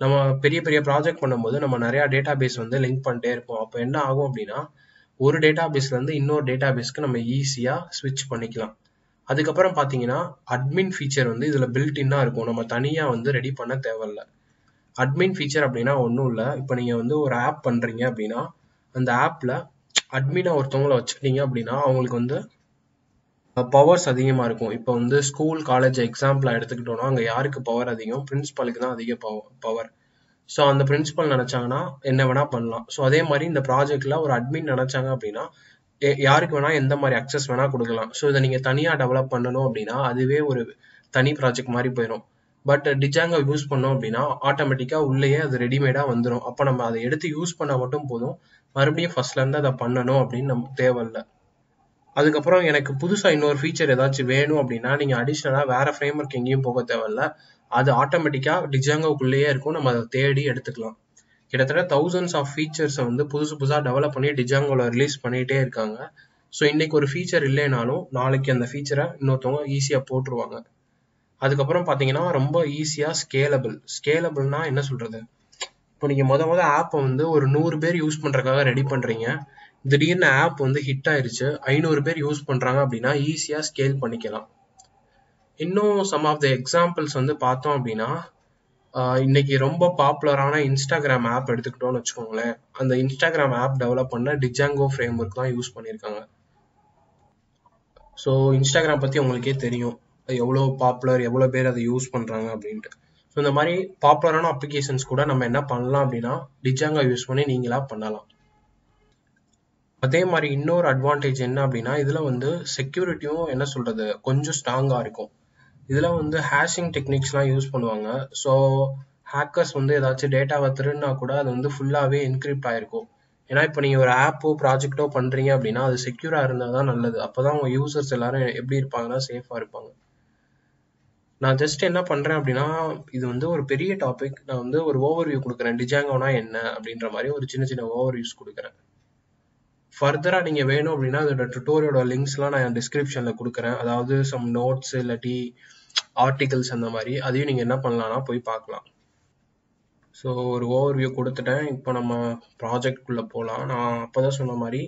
நம்ம பெரிய பெரிய ப்ராஜெக்ட் பண்ணும்போது நம்ம நிறையா டேட்டா பேஸ் வந்து லிங்க் பண்ணிட்டே இருப்போம். அப்போ என்ன ஆகும் அப்படின்னா ஒரு டேட்டா பேஸ்லேருந்து இன்னொரு டேட்டா பேஸ்க்கு நம்ம ஈஸியாக ஸ்விட்ச் பண்ணிக்கலாம். அதுக்கப்புறம் பார்த்தீங்கன்னா அட்மின் ஃபீச்சர் வந்து இதில் பில்ட் இன்னாக இருக்கும். நம்ம தனியாக வந்து ரெடி பண்ண தேவையில்ல. அட்மின் ஃபீச்சர் அப்படின்னா ஒன்றும் இல்லை. இப்போ நீங்கள் வந்து ஒரு ஆப் பண்ணுறீங்க அப்படின்னா அந்த ஆப்பில் அட்மினாக ஒருத்தவங்கள வச்சுக்கிட்டீங்க அப்படின்னா அவங்களுக்கு வந்து பவர்ஸ் அதிகமாக இருக்கும். இப்போ வந்து ஸ்கூல் காலேஜ் எக்ஸாம்பிளாக எடுத்துக்கிட்டோம்னா அங்கே யாருக்கு பவர் அதிகம்? பிரின்ஸ்பாலுக்கு தான் அதிக பவர் ஸோ அந்த பிரின்ஸிபல் நினச்சாங்கன்னா என்ன வேணால் பண்ணலாம். ஸோ அதே மாதிரி இந்த ப்ராஜெக்டில் ஒரு அட்மின் நினச்சாங்க அப்படின்னா யாருக்கு வேணால் எந்த மாதிரி அக்சஸ் வேணால் கொடுக்கலாம். ஸோ இதை நீங்கள் தனியாக டெவலப் பண்ணணும் அப்படின்னா அதுவே ஒரு தனி ப்ராஜெக்ட் மாதிரி போயிடும் பட் டிஜாங்கல் யூஸ் பண்ணோம் அப்படின்னா ஆட்டோமேட்டிக்காக உள்ளேயே அது ரெடிமேடாக வந்துடும் அப்போ நம்ம அதை எடுத்து யூஸ் பண்ணால் மட்டும் போதும். மறுபடியும் ஃபர்ஸ்ட்லேருந்து அதை பண்ணணும் அப்படின்னு நமக்கு தேவையில்லை அதுக்கப்புறம் எனக்கு புதுசாக இன்னொரு ஃபீச்சர் ஏதாச்சும் வேணும் அப்படின்னா நீங்கள் அடிஷ்னலாக வேறு ஃப்ரேம் ஒர்க் எங்கேயும் போக தேவையில்ல. அது ஆட்டோமேட்டிக்காக டிஜாங்கோக்குள்ளேயே இருக்கும். நம்ம அதை தேடி எடுத்துக்கலாம். கிட்டத்தட்ட தௌசண்ட்ஸ் ஆஃப் ஃபீச்சர்ஸை வந்து புதுசு புதுசாக டெவலப் பண்ணி டிஜாங்கோவில் ரிலீஸ் பண்ணிகிட்டே இருக்காங்க. ஸோ இன்னைக்கு ஒரு ஃபீச்சர் இல்லைனாலும் நாளைக்கு அந்த ஃபீச்சரை இன்னொருத்தவங்க ஈஸியாக போட்டுருவாங்க. அதுக்கப்புறம் பார்த்தீங்கன்னா ரொம்ப ஈஸியாக ஸ்கேலபிள் ஸ்கேலபிள்னா என்ன சொல்கிறது இப்போ நீங்கள் மொத மொதல் ஆப்பை வந்து ஒரு நூறு பேர் யூஸ் பண்ணுறதுக்காக ரெடி பண்ணுறீங்க திடீர்னு ஆப் வந்து ஹிட் ஆயிருச்சு. ஐநூறு பேர் யூஸ் பண்ணுறாங்க அப்படின்னா ஈஸியாக ஸ்கேல் பண்ணிக்கலாம். இன்னும் சம் ஆஃப் த எக்ஸாம்பிள்ஸ் வந்து பார்த்தோம் அப்படின்னா இன்னைக்கு ரொம்ப பாப்புலரான இன்ஸ்டாகிராம் ஆப் எடுத்துக்கிட்டோம்னு வச்சுக்கோங்களேன். அந்த இன்ஸ்டாகிராம் ஆப் டெவலப் பண்ண டிஜாங்கோ ஃப்ரேம் ஒர்க் தான் யூஸ் பண்ணியிருக்காங்க. ஸோ இன்ஸ்டாகிராம் பற்றி உங்களுக்கே தெரியும். எவ்வளோ பாப்புலர் எவ்வளோ பேர் அதை யூஸ் பண்ணுறாங்க அப்படின்ட்டு. ஸோ இந்த மாதிரி பாப்புலரான அப்ளிகேஷன்ஸ் கூட நம்ம என்ன பண்ணலாம் அப்படின்னா டிஜாங்கா யூஸ் பண்ணி நீங்களாக பண்ணலாம். அதே மாதிரி இன்னொரு அட்வான்டேஜ் என்ன அப்படின்னா இதில் வந்து செக்யூரிட்டியும் என்ன சொல்கிறது கொஞ்சம் ஸ்ட்ராங்காக இருக்கும். இதில் வந்து ஹேஷிங் டெக்னிக்ஸ்லாம் யூஸ் பண்ணுவாங்க. ஸோ ஹேக்கர்ஸ் வந்து ஏதாச்சும் டேட்டாவை திருடினா கூட அது வந்து ஃபுல்லாகவே என்கிரிப்ட் ஆகிருக்கும் ஏன்னா இப்போ நீங்கள் ஒரு ஆப்போ ப்ராஜெக்டோ பண்ணுறீங்க அப்படின்னா அது செக்யூராக இருந்தால் தான் நல்லது. அப்போ தான் உங்கள் யூசர்ஸ் எல்லாரும் எப்படி இருப்பாங்கன்னா சேஃபாக இருப்பாங்க. நான் ஜஸ்ட் என்ன பண்ணுறேன் அப்படின்னா இது வந்து ஒரு பெரிய டாபிக் நான் வந்து ஒரு ஓவர் வியூ கொடுக்குறேன். டிஜாங்கோனா என்ன அப்படின்ற மாதிரி ஒரு சின்ன சின்ன ஓவர் வியூஸ் கொடுக்குறேன் ஃபர்தராக நீங்கள் வேணும் அப்படின்னா அதோட டுட்டோரியோட லிங்க்ஸ்லாம் நான் டிஸ்கிரிப்ஷனில் கொடுக்குறேன். அதாவது சம் நோட்ஸ் இல்லாட்டி ஆர்டிகல்ஸ் அந்த மாதிரி. அதையும் நீங்கள் என்ன பண்ணலாம்னா போய் பார்க்கலாம். ஸோ ஒரு ஓவர் வியூ கொடுத்துட்டேன். இப்போ நம்ம ப்ராஜெக்ட்குள்ளே போகலாம் நான் அப்போ தான் சொன்ன மாதிரி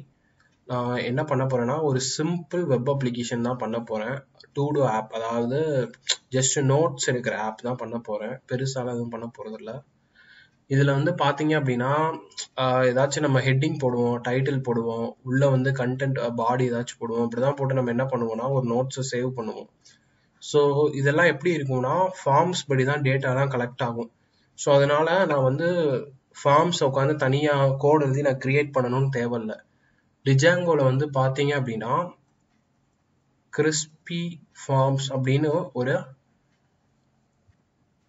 நான் என்ன பண்ண போகிறேன்னா ஒரு சிம்பிள் வெப் அப்ளிகேஷன் தான் பண்ண போகிறேன் டூ டூ ஆப் அதாவது ஜஸ்ட் நோட்ஸ் எடுக்கிற ஆப் தான் பண்ண போகிறேன் பெருசாலாம் எதுவும் பண்ண போகிறதில்ல இதில் வந்து பார்த்தீங்க அப்படின்னா ஏதாச்சும் நம்ம ஹெட்டிங் போடுவோம் டைட்டில் போடுவோம் உள்ளே வந்து கண்டென்ட் பாடி ஏதாச்சும் போடுவோம். இப்படி தான் போட்டு நம்ம என்ன பண்ணுவோம்னா ஒரு நோட்ஸை சேவ் பண்ணுவோம். ஸோ இதெல்லாம் எப்படி இருக்கும்னா ஃபார்ம்ஸ் படி தான் டேட்டாலாம் கலெக்ட் ஆகும். ஸோ அதனால நான் வந்து ஃபார்ம்ஸ் உட்காந்து தனியாக கோட் எழுதி நான் கிரியேட் பண்ணணும்னு தேவையில்ல. டிஜாங்கோவில் வந்து பார்த்தீங்க அப்படின்னா கிறிஸ்பி ஃபார்ம்ஸ் அப்படின்னு ஒரு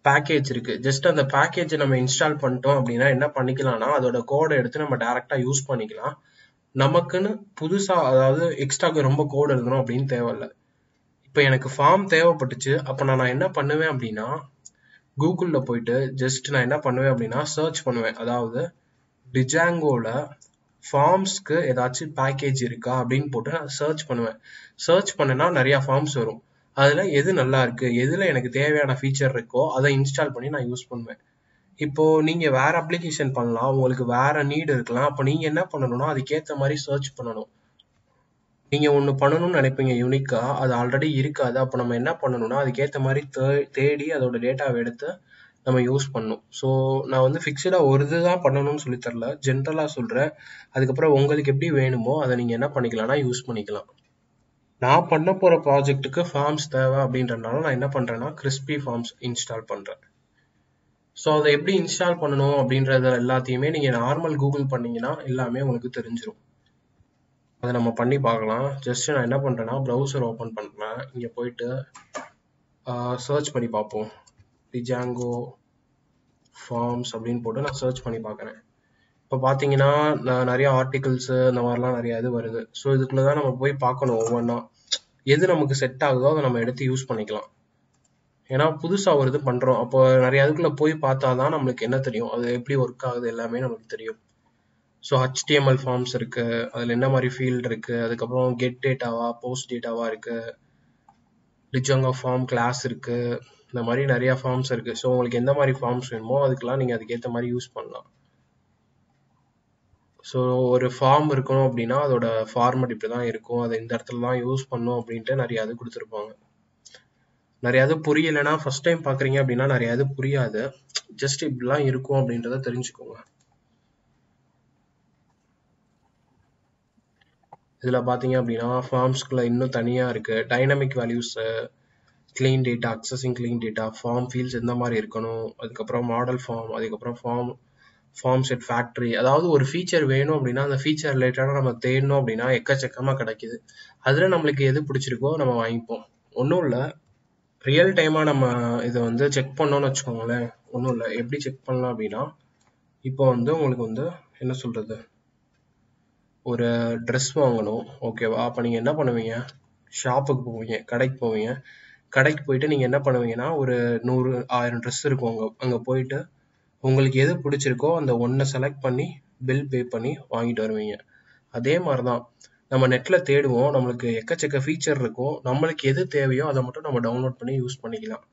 பேக்கேஜ் இருக்கு. ஜஸ்ட் அந்த பேக்கேஜை நம்ம இன்ஸ்டால் பண்ணிட்டோம் அப்படின்னா என்ன பண்ணிக்கலாம்னா அதோட கோடை எடுத்து நம்ம டேரெக்டாக யூஸ் பண்ணிக்கலாம். நமக்குன்னு புதுசாக அதாவது எக்ஸ்ட்ராக்கு ரொம்ப கோடு எழுதணும் அப்படின்னு தேவையில்ல இப்போ எனக்கு ஃபார்ம் தேவைப்பட்டுச்சு அப்போ நான் என்ன பண்ணுவேன் அப்படின்னா கூகுளில் போயிட்டு ஜஸ்ட் நான் என்ன பண்ணுவேன் அப்படின்னா சர்ச் பண்ணுவேன். அதாவது டிஜாங்கோவில் ஃபார்ம்ஸ்க்கு ஏதாச்சும் பேக்கேஜ் இருக்கா அப்படின்னு போட்டு நான் சர்ச் பண்ணுவேன். சர்ச் பண்ணனா நிறையா ஃபார்ம்ஸ் வரும். அதில் எது நல்லா இருக்கு எதில் எனக்கு தேவையான ஃபீச்சர் இருக்கோ அதை இன்ஸ்டால் பண்ணி நான் யூஸ் பண்ணுவேன். இப்போ நீங்கள் வேற அப்ளிகேஷன் பண்ணலாம் உங்களுக்கு வேற நீடு இருக்கலாம். அப்போ நீங்கள் என்ன பண்ணணும்னா அதுக்கேற்ற மாதிரி சர்ச் பண்ணணும். நீங்கள் ஒன்று பண்ணணும்னு நினைப்பீங்க யூனிக்காக அது ஆல்ரெடி இருக்காது. அப்போ நம்ம என்ன பண்ணணும்னா அதுக்கேற்ற மாதிரி தேடி அதோட டேட்டாவை எடுத்து நம்ம யூஸ் பண்ணும். ஸோ நான் வந்து ஃபிக்ஸ்டாக ஒரு இது தான் பண்ணணும்னு சொல்லி தரல. ஜென்ரலாக சொல்கிறேன் அதுக்கப்புறம் உங்களுக்கு எப்படி வேணுமோ அதை நீங்கள் என்ன பண்ணிக்கலாம்னா யூஸ் பண்ணிக்கலாம். நான் பண்ண போகிற ப்ராஜெக்ட்டுக்கு ஃபார்ம்ஸ் தேவை அப்படின்றனால நான் என்ன பண்ணுறேன்னா கிறிஸ்பி ஃபார்ம்ஸ் இன்ஸ்டால் பண்ணுறேன் ஸோ அதை எப்படி இன்ஸ்டால் பண்ணணும் அப்படின்றத எல்லாத்தையுமே நீங்கள் நார்மல் கூகுள் பண்ணீங்கன்னா எல்லாமே உங்களுக்கு தெரிஞ்சிடும் அதை நம்ம பண்ணி பார்க்கலாம். ஜஸ்ட் நான் என்ன பண்ணுறேன்னா ப்ரௌசர் ஓப்பன் பண்ணுறேன் இங்கே போயிட்டு சர்ச் பண்ணி பார்ப்போம். டிஜாங்கோ ஃபார்ம்ஸ் அப்படின்னு போட்டு நான் சர்ச் பண்ணி பார்க்குறேன். இப்போ பார்த்தீங்கன்னா நான் நிறைய ஆர்டிகல்ஸு இந்த மாதிரிலாம் நிறைய இது வருது. ஸோ இதுக்குள்ளே தான் நம்ம போய் பார்க்கணும் ஒவ்வொன்றா எது நமக்கு செட் ஆகுதோ அதை நம்ம எடுத்து யூஸ் பண்ணிக்கலாம். ஏன்னா புதுசாக ஒரு இது பண்ணுறோம் அப்போ நிறைய இதுக்குள்ளே போய் பார்த்தா தான் நம்மளுக்கு என்ன தெரியும்? அது எப்படி ஒர்க் ஆகுது எல்லாமே நமக்கு தெரியும். ஸோ ஹச்டிஎம்எல் ஃபார்ம்ஸ் இருக்குது அதில் என்ன மாதிரி ஃபீல்டு இருக்குது அதுக்கப்புறம் கெட் டேட்டாவா போஸ்ட் டேட்டாவா இருக்குது டிஜாங்கோ ஃபார்ம் கிளாஸ் இருக்குது இந்த மாதிரி நிறையா ஃபார்ம்ஸ் இருக்குது ஸோ உங்களுக்கு எந்த மாதிரி ஃபார்ம்ஸ் வேணுமோ அதுக்கெல்லாம் நீங்கள் அதுக்கேற்ற மாதிரி யூஸ் பண்ணலாம். ஸோ ஒரு ஃபார்ம் இருக்கணும் அப்படின்னா அதோட ஃபார்மட் இப்படி தான் இருக்கும். அதை இந்த இடத்துல தான் யூஸ் பண்ணும் அப்படின்ட்டு நிறைய இது கொடுத்துருப்பாங்க. நிறையாவது இது புரியலைன்னா ஃபர்ஸ்ட் டைம் பார்க்குறீங்க அப்படின்னா நிறையாவது இது புரியாது. ஜஸ்ட் இப்படிலாம் இருக்கும் அப்படின்றத தெரிஞ்சுக்கோங்க. இதில் பார்த்தீங்க அப்படின்னா ஃபார்ம்ஸ்குள்ள இன்னும் தனியாக இருக்குது dynamic values clean data accessing clean data form fields எந்த மாதிரி இருக்கணும் அதுக்கப்புறம் மாடல் ஃபார்ம் அதுக்கப்புறம் ஃபார்ம் ஃபார்ம் செட் ஃபேக்ட்ரி அதாவது ஒரு ஃபீச்சர் வேணும் அப்படின்னா அந்த ஃபீச்சர் ரிலேட்டடாக நம்ம தேடணும் அப்படின்னா எக்கச்சக்கமாக கிடைக்குது. அதில் நம்மளுக்கு எது பிடிச்சிருக்கோ நம்ம வாங்கிப்போம். ஒன்றும் இல்லை. ரியல் டைமாக நம்ம இதை வந்து செக் பண்ணோம்னு வச்சுக்கோங்களேன். ஒன்றும் இல்லை. எப்படி செக் பண்ணலாம் அப்படின்னா இப்போ வந்து உங்களுக்கு வந்து என்ன சொல்கிறது ஒரு ட்ரெஸ் வாங்கணும். ஓகேவா அப்போ நீங்கள் என்ன பண்ணுவீங்க? ஷாப்புக்கு போவீங்க கடைக்கு போவீங்க. கடைக்கு போயிட்டு நீங்கள் என்ன பண்ணுவீங்கன்னா ஒரு நூறு ஆயிரம் ட்ரெஸ் இருக்கும் அங்கே அங்கே போயிட்டு உங்களுக்கு எது பிடிச்சிருக்கோ அந்த ஒன்றை செலக்ட் பண்ணி பில் பே பண்ணி வாங்கிட்டு வருவீங்க. அதே மாதிரி தான் நம்ம நெட்டில் தேடுவோம் நம்மளுக்கு எக்கச்சக்க ஃபீச்சர் இருக்கும் நம்மளுக்கு எது தேவையோ அதை மட்டும் நம்ம டவுன்லோட் பண்ணி யூஸ் பண்ணிக்கலாம்.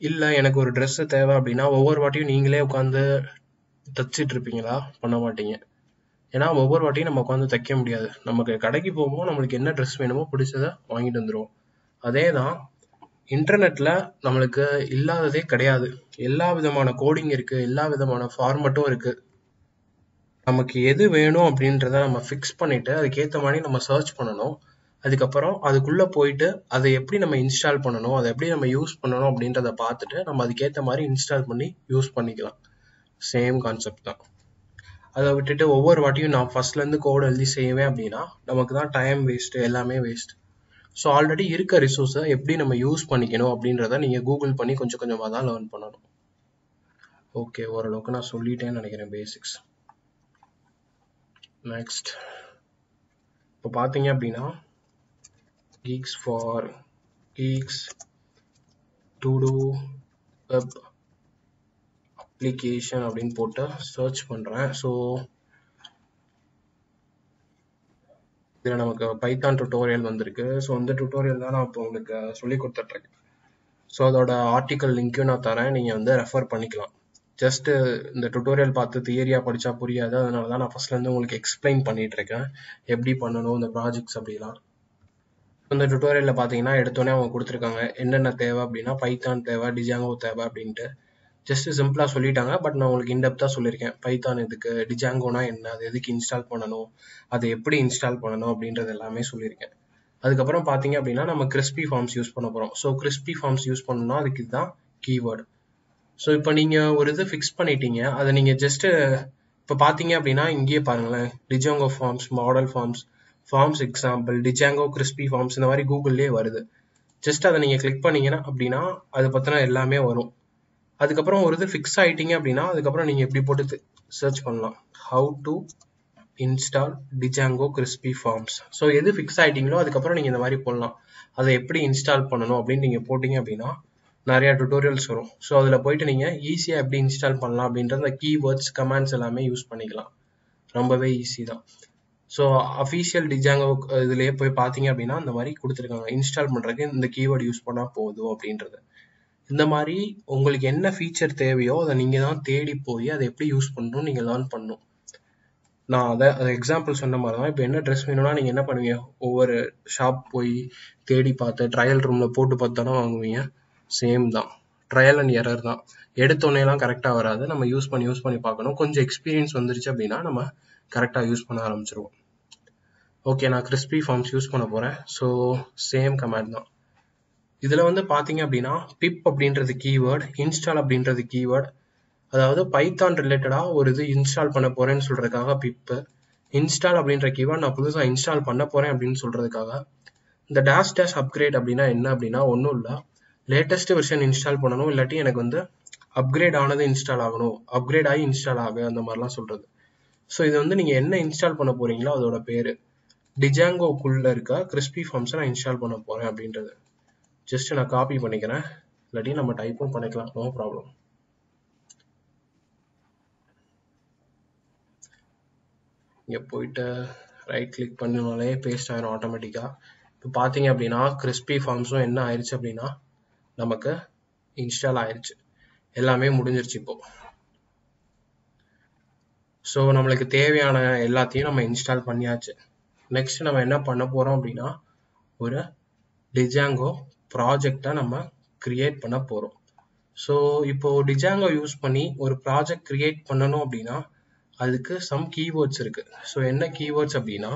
இல்லை எனக்கு ஒரு ட்ரெஸ்ஸு தேவை அப்படின்னா ஒவ்வொரு வாட்டியும் நீங்களே உட்காந்து தச்சிட்டு இருப்பீங்களா? பண்ண மாட்டீங்க. ஏன்னா ஒவ்வொரு வாட்டியும் நம்ம உட்காந்து தைக்க முடியாது. நமக்கு கடைக்கு போகும்போது நம்மளுக்கு என்ன ட்ரெஸ் வேணுமோ பிடிச்சதை வாங்கிட்டு வந்துடுவோம் அதே தான் இன்டர்நெட்டில் நம்மளுக்கு இல்லாததே கிடையாது. எல்லா விதமான கோடிங் இருக்குது எல்லா விதமான ஃபார்மட்டும் இருக்குது நமக்கு எது வேணும் அப்படின்றத நம்ம ஃபிக்ஸ் பண்ணிவிட்டு அதுக்கேற்ற மாதிரி நம்ம சர்ச் பண்ணணும். அதுக்கப்புறம் அதுக்குள்ளே போயிட்டு அதை எப்படி நம்ம இன்ஸ்டால் பண்ணணும் அதை எப்படி நம்ம யூஸ் பண்ணணும் அப்படின்றத பார்த்துட்டு நம்ம அதுக்கேற்ற மாதிரி இன்ஸ்டால் பண்ணி யூஸ் பண்ணிக்கலாம். சேம் கான்செப்ட் தான். அதை விட்டுட்டு ஒவ்வொரு வாட்டியும் நான் ஃபர்ஸ்ட்லேருந்து கோடு எழுதி செய்வேன் அப்படின்னா நமக்கு தான் டைம் வேஸ்ட்டு எல்லாமே வேஸ்ட் ஸோ ஆல்ரெடி இருக்க ரிசோர்ஸை எப்படி நம்ம யூஸ் பண்ணிக்கணும் அப்படின்றத நீங்கள் கூகுள் பண்ணி கொஞ்சம் கொஞ்சமாக தான் லேர்ன் பண்ணணும். ஓகே ஓரளவுக்கு நான் சொல்லிட்டேன்னு நினைக்கிறேன் பேசிக்ஸ் நெக்ஸ்ட் இப்போ பார்த்தீங்க அப்படின்னா geeks for geeks to do web application அப்படின்னு போட்டு சர்ச் பண்ணுறேன் ஸோ இதில் நமக்கு பைத்தான் டுட்டோரியல் வந்திருக்கு. ஸோ இந்த டுட்டோரியல் தான் நான் இப்போ உங்களுக்கு சொல்லி கொடுத்துட்ருக்கேன். ஸோ அதோட ஆர்டிக்கல் லிங்க்கும் நான் தரேன். நீங்கள் வந்து ரெஃபர் பண்ணிக்கலாம். ஜஸ்ட்டு இந்த டுட்டோரியல் பார்த்து தியரியாக படித்தா புரியாது. அதனால தான் நான் ஃபஸ்ட்லேருந்து உங்களுக்கு எக்ஸ்பிளைன் பண்ணிகிட்ருக்கேன் இருக்கேன் எப்படி பண்ணணும் இந்த ப்ராஜெக்ட்ஸ் அப்படிலாம். இந்த டுட்டோரியலில் பார்த்தீங்கன்னா எடுத்தோடனே அவங்க கொடுத்துருக்காங்க. என்னென்ன தேவை அப்படின்னா பைத்தான் தேவை டிஜாங்கோ தேவை அப்படின்ட்டு. ஜஸ்ட் சிம்பிளாக சொல்லிட்டாங்க பட் நான் உங்களுக்கு இன்டெப்த்தாக சொல்லியிருக்கேன். பைத்தான் எதுக்கு டிஜாங்கோனா என்ன அது எதுக்கு இன்ஸ்டால் பண்ணணும் அதை எப்படி இன்ஸ்டால் பண்ணணும் அப்படின்றது எல்லாமே சொல்லியிருக்கேன். அதுக்கப்புறம் பார்த்தீங்க அப்படின்னா நம்ம கிறிஸ்பி ஃபார்ம்ஸ் யூஸ் பண்ண போகிறோம் ஸோ கிறிஸ்பி ஃபார்ம்ஸ் யூஸ் பண்ணணும்னா அதுக்கு இதுதான் கீவேர்டு ஸோ இப்போ நீங்கள் ஒரு இது ஃபிக்ஸ் பண்ணிட்டீங்க அதை நீங்கள் ஜஸ்ட்டு இப்போ பார்த்தீங்க அப்படின்னா இங்கேயே பாருங்களேன். Django forms model forms forms example Django crispy forms இந்த மாதிரி கூகுள்லேயே வருது. ஜஸ்ட் அதை நீங்கள் கிளிக் பண்ணீங்கன்னா அப்படின்னா அதை பற்றின எல்லாமே வரும். அதுக்கப்புறம் ஒரு இது ஃபிக்ஸ் ஆகிட்டீங்க அப்படின்னா அதுக்கப்புறம் நீங்கள் எப்படி போட்டு சர்ச் பண்ணலாம். How to install Django crispy forms so எது ஃபிக்ஸ் ஆகிட்டீங்களோ அதுக்கப்புறம் நீங்கள் இந்த மாதிரி போடலாம். அதை எப்படி இன்ஸ்டால் பண்ணணும் அப்படின்னு நீங்கள் போட்டிங்க அப்படின்னா நிறையா டுட்டோரியல்ஸ் வரும். ஸோ அதில் போயிட்டு நீங்கள் ஈஸியாக எப்படி இன்ஸ்டால் பண்ணலாம் அப்படின்ற அந்த கீவேர்ட்ஸ் கமெண்ட்ஸ் எல்லாமே யூஸ் பண்ணிக்கலாம். ரொம்பவே ஈஸி தான். ஸோ அஃபீஷியல் டிஜாங்கோ இதுலேயே போய் பார்த்தீங்க அப்படின்னா இந்த மாதிரி கொடுத்துருக்காங்க. இன்ஸ்டால் பண்ணுறதுக்கு இந்த கீவேர்டு யூஸ் பண்ணால் போதும் அப்படின்றது. இந்த மாதிரி உங்களுக்கு என்ன ஃபீச்சர் தேவையோ அதை நீங்கள் தான் தேடி போய் அதை எப்படி யூஸ் பண்ணணும் நீங்கள் லேர்ன் பண்ணணும். நான் அதை அது எக்ஸாம்பிள் சொன்ன மாதிரி தான் இப்போ என்ன ட்ரெஸ் வேணும்னா நீங்கள் என்ன பண்ணுவீங்க? ஒவ்வொரு ஷாப் போய் தேடி பார்த்து ட்ரையல் ரூமில் போட்டு பார்த்து தானே வாங்குவீங்க? சேம் தான். ட்ரையல் அண்ட் எரர் தான். எடுத்தோடனேலாம் கரெக்டாக வராது. நம்ம யூஸ் பண்ணி யூஸ் பண்ணி பார்க்கணும். கொஞ்சம் எக்ஸ்பீரியன்ஸ் வந்துருச்சு அப்படின்னா நம்ம கரெக்டாக யூஸ் பண்ண ஆரம்பிச்சிருவோம். ஓகே நான் கிறிஸ்பி ஃபார்ம்ஸ் யூஸ் பண்ண போகிறேன் ஸோ சேம் கமெண்ட் தான். இதில் வந்து பார்த்தீங்க அப்படின்னா பிப் அப்படின்றது கீவேர்டு இன்ஸ்டால் அப்படின்றது கீவேர்டு அதாவது பைத்தான் ரிலேட்டடாக ஒரு இது இன்ஸ்டால் பண்ண போகிறேன்னு சொல்கிறதுக்காக பிப்பு இன்ஸ்டால் அப்படின்ற கீவேர்டு நான் புதுசாக இன்ஸ்டால் பண்ண போகிறேன் அப்படின்னு சொல்கிறதுக்காக இந்த டேஷ் டேஷ் அப்கிரேட் அப்படின்னா என்ன அப்படின்னா ஒன்றும் இல்லை. லேட்டஸ்ட் வெர்ஷன் இன்ஸ்டால் பண்ணணும் இல்லாட்டி எனக்கு வந்து அப்கிரேட் ஆனது இன்ஸ்டால் ஆகணும். அப்கிரேட் ஆகி இன்ஸ்டால் ஆகு அந்த மாதிரிலாம் சொல்கிறது ஸோ இது வந்து நீங்கள் என்ன இன்ஸ்டால் பண்ண போகிறீங்களோ அதோட பேர். டிஜாங்கோக்குள்ளே இருக்க கிறிஸ்பி ஃபார்ம்ஸை நான் இன்ஸ்டால் பண்ண போகிறேன் அப்படின்றது. ஜஸ்ட் நான் காப்பி பண்ணிக்கிறேன். இல்லாட்டி நம்ம டைப்பும் பண்ணிக்கலாம். நோ ப்ராப்ளம் இங்கே போயிட்டு ரைட் கிளிக் பண்ணினாலே பேஸ்ட் ஆயிரும் ஆட்டோமேட்டிக்காக இப்போ பார்த்தீங்க அப்படின்னா கிறிஸ்பி ஃபார்ம்ஸும் என்ன ஆயிடுச்சு அப்படின்னா நமக்கு இன்ஸ்டால் ஆயிடுச்சு எல்லாமே முடிஞ்சிருச்சு இப்போ. ஸோ நம்மளுக்கு தேவையான எல்லாத்தையும் நம்ம இன்ஸ்டால் பண்ணியாச்சு. நெக்ஸ்ட் நம்ம என்ன பண்ண போகிறோம் அப்படின்னா ஒரு டிஜாங்கோ ப்ராஜெக்டாக நம்ம கிரியேட் பண்ண போகிறோம் ஸோ இப்போ டிஜாங்கோ யூஸ் பண்ணி ஒரு ப்ராஜெக்ட் கிரியேட் பண்ணணும் அப்படின்னா அதுக்கு சம் கீவேர்ட்ஸ் இருக்கு. ஸோ என்ன கீவேர்ட்ஸ் அப்படின்னா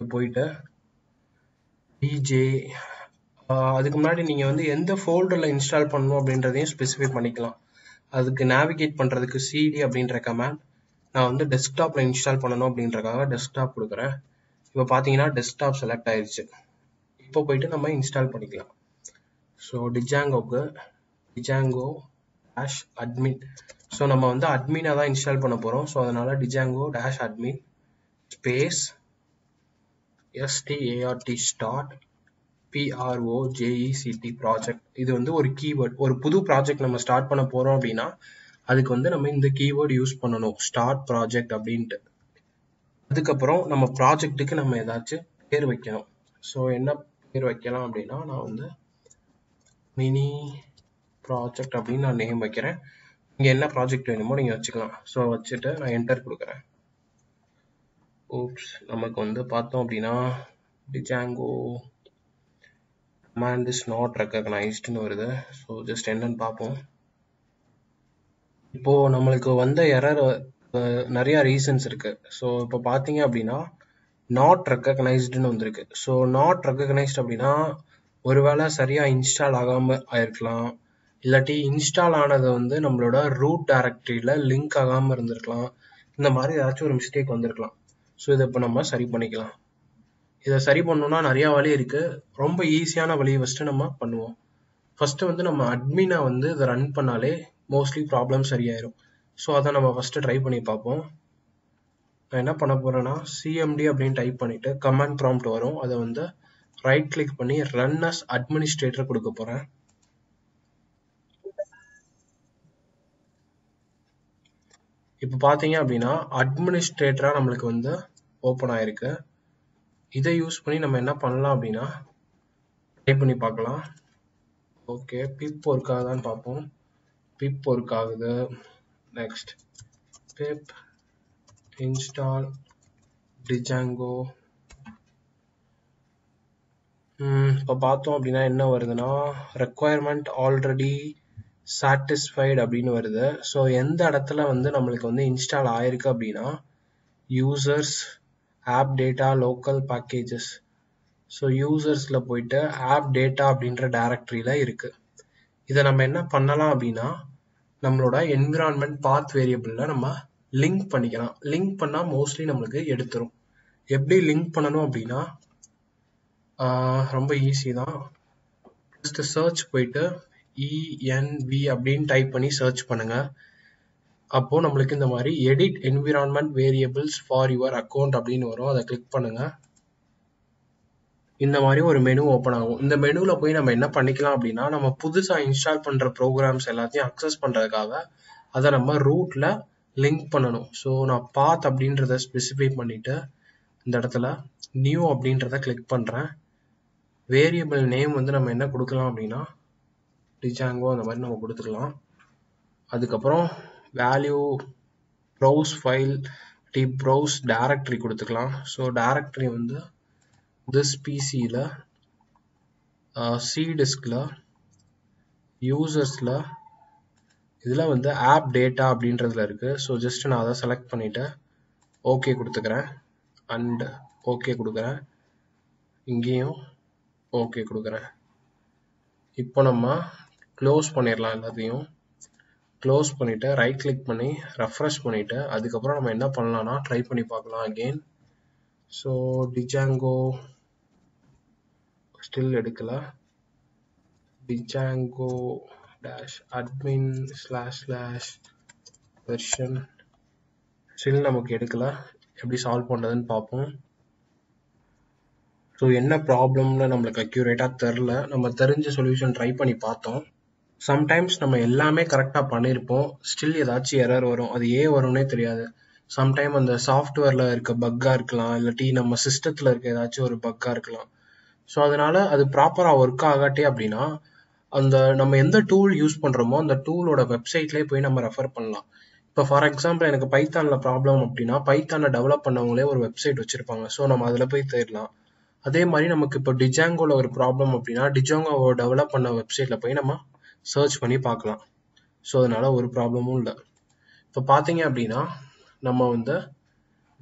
போயிட்டு டிஜே அதுக்கு முன்னாடி நீங்கள் வந்து எந்த ஃபோல்டரில் இன்ஸ்டால் பண்ணணும் அப்படின்றதையும் ஸ்பெசிஃபை பண்ணிக்கலாம். அதுக்கு நேவிகேட் பண்ணுறதுக்கு சிடி அப்படின்ற கமேண்ட் நான் வந்து டெஸ்க்டாப்பில் இன்ஸ்டால் பண்ணணும் அப்படின்றக்காக டெஸ்க்டாப் கொடுக்குறேன். இப்போ பார்த்தீங்கன்னா டெஸ்க்டாப் செலக்ட் ஆயிடுச்சு இப்போ போயிட்டு நம்ம இன்ஸ்டால் பண்ணிக்கலாம். ஸோ டிஜாங்கோக்கு டிஜாங்கோ டேஷ் அட்மின் ஸோ நம்ம வந்து அட்மினாக தான் இன்ஸ்டால் பண்ண போகிறோம் ஸோ அதனால Django dash admin space S T A R T start P R O J E C T project இது வந்து ஒரு கீவேர்ட் ஒரு புது ப்ராஜெக்ட் நம்ம ஸ்டார்ட் பண்ண போகிறோம் அப்படின்னா அதுக்கு வந்து நம்ம இந்த கீவேர்டு யூஸ் பண்ணணும். ஸ்டார்ட் ப்ராஜெக்ட் அப்படின்ட்டு. அதுக்கப்புறம் நம்ம ப்ராஜெக்ட்டுக்கு நம்ம ஏதாச்சும் பேர் வைக்கணும். ஸோ என்ன பேர் வைக்கலாம் அப்படின்னா நான் வந்து மினி ப்ராஜெக்ட் அப்படின்னு நான் நேம் வைக்கிறேன். இங்கே என்ன ப்ராஜெக்ட் வேணுமோ நீங்கள் வச்சுக்கலாம். ஸோ வச்சுட்டு நான் என்டர் கொடுக்குறேன். ஓப்ஸ் நமக்கு வந்து பார்த்தோம் அப்படின்னா டிஜாங்கோ command is not recognizedனு வருது. ஸோ ஜஸ்ட் என்னன்னு பார்ப்போம். இப்போ நம்மளுக்கு வந்த எரர் நிறைய ரீசன்ஸ் இருக்கு. ஸோ இப்போ பார்த்தீங்க அப்படின்னா நாட் ரெக்கக்னைஸ்டுன்னு வந்திருக்கு. ஸோ நாட் ரெக்கக்னைஸ்ட் அப்படின்னா ஒருவேளை சரியாக இன்ஸ்டால் ஆகாமல் ஆயிருக்கலாம். இல்லாட்டி இன்ஸ்டால் ஆனது வந்து நம்மளோட ரூட் டைரக்டரியில் லிங்க் ஆகாமல் இருந்திருக்கலாம். இந்த மாதிரி ஏதாச்சும் ஒரு மிஸ்டேக் வந்திருக்கலாம். ஸோ இதை இப்போ நம்ம சரி பண்ணிக்கலாம். இதை சரி பண்ணணும்னா நிறையா வழி இருக்குது ரொம்ப ஈஸியான வழியை ஃபஸ்ட்டு நம்ம பண்ணுவோம். ஃபஸ்ட்டு வந்து நம்ம அட்மினை வந்து இதை ரன் பண்ணாலே மோஸ்ட்லி ப்ராப்ளம் சரியாயிரும். ஸோ அதை நம்ம ஃபஸ்ட்டு ட்ரை பண்ணி பார்ப்போம். நான் என்ன பண்ண போறேன்னா சிஎம்டி அப்படின்னு டைப் பண்ணிட்டு கமாண்ட் ப்ராம்ப்ட் வரும். அதை வந்து ரைட் கிளிக் பண்ணி ரன் அஸ் அட்மினிஸ்ட்ரேட்டர் கொடுக்க போறேன். இப்போ பார்த்தீங்க அப்படின்னா அட்மினிஸ்ட்ரேட்டராக நம்மளுக்கு வந்து ஓப்பன் ஆயிருக்கு. இதை யூஸ் பண்ணி நம்ம என்ன பண்ணலாம் அப்படின்னா ட்ரை பண்ணி பார்க்கலாம். ஓகே பிப் ஒர்க் ஆகுதான்னு பார்ப்போம். பிப் ஒர்க் ஆகுது. நெக்ஸ்ட் பிப் இன்ஸ்டால் டிஜாங்கோ இப்போ பார்த்தோம் அப்படின்னா என்ன வருதுன்னா ரெக்குவயர்மெண்ட் ஆல்ரெடி சாட்டிஸ்ஃபைடு அப்படின்னு வருது. ஸோ எந்த இடத்துல வந்து நம்மளுக்கு வந்து இன்ஸ்டால் ஆயிருக்கு அப்படின்னா users app data local packages so யூசர்ஸில் போயிட்டு ஆப் டேட்டா அப்படின்ற டைரக்டரியில் இருக்குது இதை நம்ம என்ன பண்ணலாம் அப்படின்னா நம்மளோட என்விரான்மெண்ட் பாத் வேரியபிளில் நம்ம லிங்க் பண்ணிக்கலாம். லிங்க் பண்ணால் மோஸ்ட்லி நம்மளுக்கு எடுத்துரும். எப்படி லிங்க் பண்ணணும் அப்படின்னா ரொம்ப ஈஸி தான். ஜஸ்ட் சர்ச் போயிட்டு இஎன்வி அப்படின்னு டைப் பண்ணி சர்ச் பண்ணுங்கள் அப்போது நம்மளுக்கு இந்த மாதிரி edit environment variables for your account அப்படின்னு வரும். அதை கிளிக் பண்ணுங்கள் இந்த மாதிரி ஒரு மெனு ஓப்பன் ஆகும். இந்த மெனுவில் போய் நம்ம என்ன பண்ணிக்கலாம் அப்படின்னா நம்ம புதுசாக இன்ஸ்டால் பண்ணுற ப்ரோக்ராம்ஸ் எல்லாத்தையும் அக்சஸ் பண்ணுறதுக்காக அதை நம்ம ரூட்டில் லிங்க் பண்ணணும். ஸோ நான் பாத் அப்படின்றத ஸ்பெசிஃபை பண்ணிவிட்டு இந்த இடத்துல நியூ அப்படின்றத கிளிக் பண்ணுறேன் வேரியபிள் நேம் வந்து நம்ம என்ன கொடுக்கலாம் அப்படின்னா டிஜாங்கோ அந்த மாதிரி நம்ம கொடுத்துக்கலாம் அதுக்கப்புறம் value browse file D browse directory கொடுத்துக்கலாம். ஸோ டேரக்டரி வந்து திஸ் பிசியில் சி டிஸ்கில் யூசர்ஸில் இதில் வந்து ஆப் டேட்டா அப்படின்றதுல இருக்குது ஸோ ஜஸ்ட் நான் அதை செலக்ட் பண்ணிவிட்டு ஓகே கொடுத்துக்கிறேன். அண்ட் ஓகே கொடுக்குறேன். இங்கேயும் ஓகே கொடுக்குறேன். இப்போ நம்ம க்ளோஸ் பண்ணிடலாம் எல்லாத்தையும். க்ளோஸ் பண்ணிவிட்டு ரைட் கிளிக் பண்ணி ரெஃப்ரெஷ் பண்ணிவிட்டு அதுக்கப்புறம் நம்ம என்ன பண்ணலாம்னா ட்ரை பண்ணி பார்க்கலாம் அகெயின் ஸோ டிஜாங்கோ ஸ்டில் எடுக்கல. Django dash admin slash slash version still நமக்கு எடுக்கல. எப்படி சால்வ் பண்ணுறதுன்னு பார்ப்போம். ஸோ என்ன ப்ராப்ளம்னு நம்மளுக்கு அக்யூரேட்டாக தெரில நம்ம தெரிஞ்ச சொல்யூஷன் ட்ரை பண்ணி பார்த்தோம். சம்டைம்ஸ் நம்ம எல்லாமே கரெக்டாக பண்ணியிருப்போம். ஸ்டில் ஏதாச்சும் எரர் வரும். அது ஏன் வரும்னே தெரியாது. சம்டைம் அந்த சாஃப்ட்வேரில் இருக்க பக்காக இருக்கலாம். இல்லாட்டி நம்ம சிஸ்டத்தில் இருக்க ஏதாச்சும் ஒரு பக்காக இருக்கலாம். ஸோ அதனால அது ப்ராப்பராக ஒர்க் ஆகாட்டே அப்படின்னா அந்த நம்ம எந்த டூல் யூஸ் பண்ணுறோமோ அந்த டூலோட வெப்சைட்லேயே போய் நம்ம ரெஃபர் பண்ணலாம். இப்போ ஃபார் எக்ஸாம்பிள் எனக்கு பைத்தானில் ப்ராப்ளம் அப்படின்னா பைத்தானை டெவலப் பண்ணவங்களே ஒரு வெப்சைட் வச்சுருப்பாங்க. ஸோ நம்ம அதில் போய் தேடலாம். அதே மாதிரி நமக்கு இப்போ டிஜாங்கோல ஒரு ப்ராப்ளம் அப்படின்னா டிஜாங்கோவை டெவலப் பண்ண வெப்சைட்டில் போய் நம்ம சர்ச் பண்ணி பார்க்கலாம். ஸோ அதனால ஒரு ப்ராப்ளமும் இல்லை. இப்போ பார்த்தீங்க அப்படின்னா நம்ம வந்து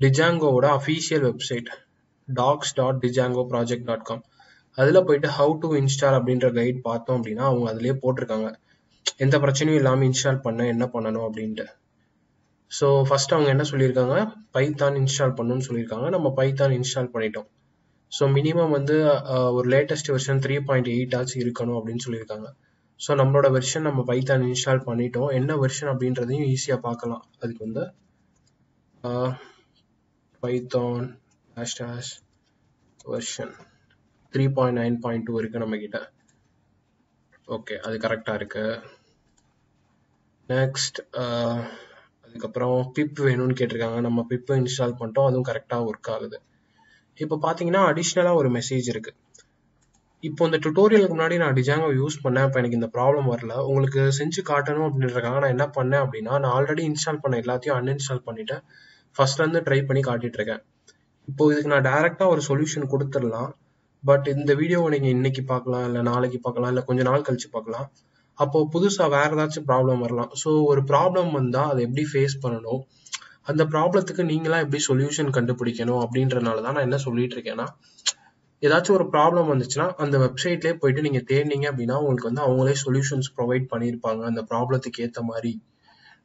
டிஜாங்கோவோட official website docs dot Django project dot com அதில் போயிட்டு ஹவு டு இன்ஸ்டால் அப்படின்ற கைட் பார்த்தோம் அப்படின்னா அவங்க அதிலே போட்டிருக்காங்க. எந்த பிரச்சனையும் இல்லாமல் இன்ஸ்டால் பண்ண என்ன பண்ணணும் அப்படின்ட்டு. ஸோ ஃபர்ஸ்ட் அவங்க என்ன சொல்லியிருக்காங்க? பைத்தான் இன்ஸ்டால் பண்ணணும்னு சொல்லியிருக்காங்க. நம்ம பைத்தான் இன்ஸ்டால் பண்ணிட்டோம். ஸோ மினிமம் வந்து ஒரு latest version three point eight ஆச்சு இருக்கணும் அப்படின்னு சொல்லியிருக்காங்க. ஸோ நம்மளோட வெர்ஷன் நம்ம பைத்தான் இன்ஸ்டால் பண்ணிட்டோம். என்ன வெர்ஷன் அப்படின்றதையும் ஈஸியாக பார்க்கலாம். அதுக்கு வந்து Python hash hash version three point nine point two இருக்குது நம்மக்கிட்ட ஓகே அது கரெக்டாக இருக்கு. நெக்ஸ்ட் அதுக்கப்புறம் பிப் வேணும்னு கேட்டிருக்காங்க. நம்ம பிப் இன்ஸ்டால் பண்ணிட்டோம். அதுவும் கரெக்டாக ஒர்க் ஆகுது. இப்போ பார்த்தீங்கன்னா அடிஷ்னலாக ஒரு மெசேஜ் இருக்கு. இப்போ இந்த டுட்டோரியலுக்கு முன்னாடி நான் டிஜாங்கோ யூஸ் பண்ணேன். இப்போ எனக்கு இந்த ப்ராப்ளம் வரல. உங்களுக்கு செஞ்சு காட்டணும் அப்படின்றதுக்காக நான் என்ன பண்ணேன் அப்படின்னா நான் ஆல்ரெடி இன்ஸ்டால் பண்ண எல்லாத்தையும் அன்இன்ஸ்டால் பண்ணிட்டேன் ஃபர்ஸ்ட்லேருந்து ட்ரை பண்ணி காட்டிட்டு இருக்கேன். இப்போ இதுக்கு நான் டைரெக்டாக ஒரு சொல்யூஷன் கொடுத்துடலாம். பட் இந்த வீடியோவை நீங்கள் இன்னைக்கு பார்க்கலாம் இல்லை நாளைக்கு பார்க்கலாம் இல்லை கொஞ்ச நாள் கழிச்சு பார்க்கலாம். அப்போ புதுசாக வேற ஏதாச்சும் ப்ராப்ளம் வரலாம். ஸோ ஒரு ப்ராப்ளம் வந்தால் அதை எப்படி ஃபேஸ் பண்ணணும்? அந்த ப்ராப்ளத்துக்கு நீங்களா எப்படி சொல்யூஷன் கண்டுபிடிக்கணும் அப்படின்றனால தான் நான் என்ன சொல்லிட்டு இருக்கேன்னா ஏதாச்சும் ஒரு ப்ராப்ளம் வந்துச்சுன்னா அந்த வெப்சைட்லேயே போயிட்டு நீங்கள் தேடினீங்க அப்படின்னா உங்களுக்கு வந்து அவங்களே சொல்யூஷன்ஸ் ப்ரொவைட் பண்ணியிருப்பாங்க. அந்த ப்ராப்ளத்துக்கு ஏற்ற மாதிரி.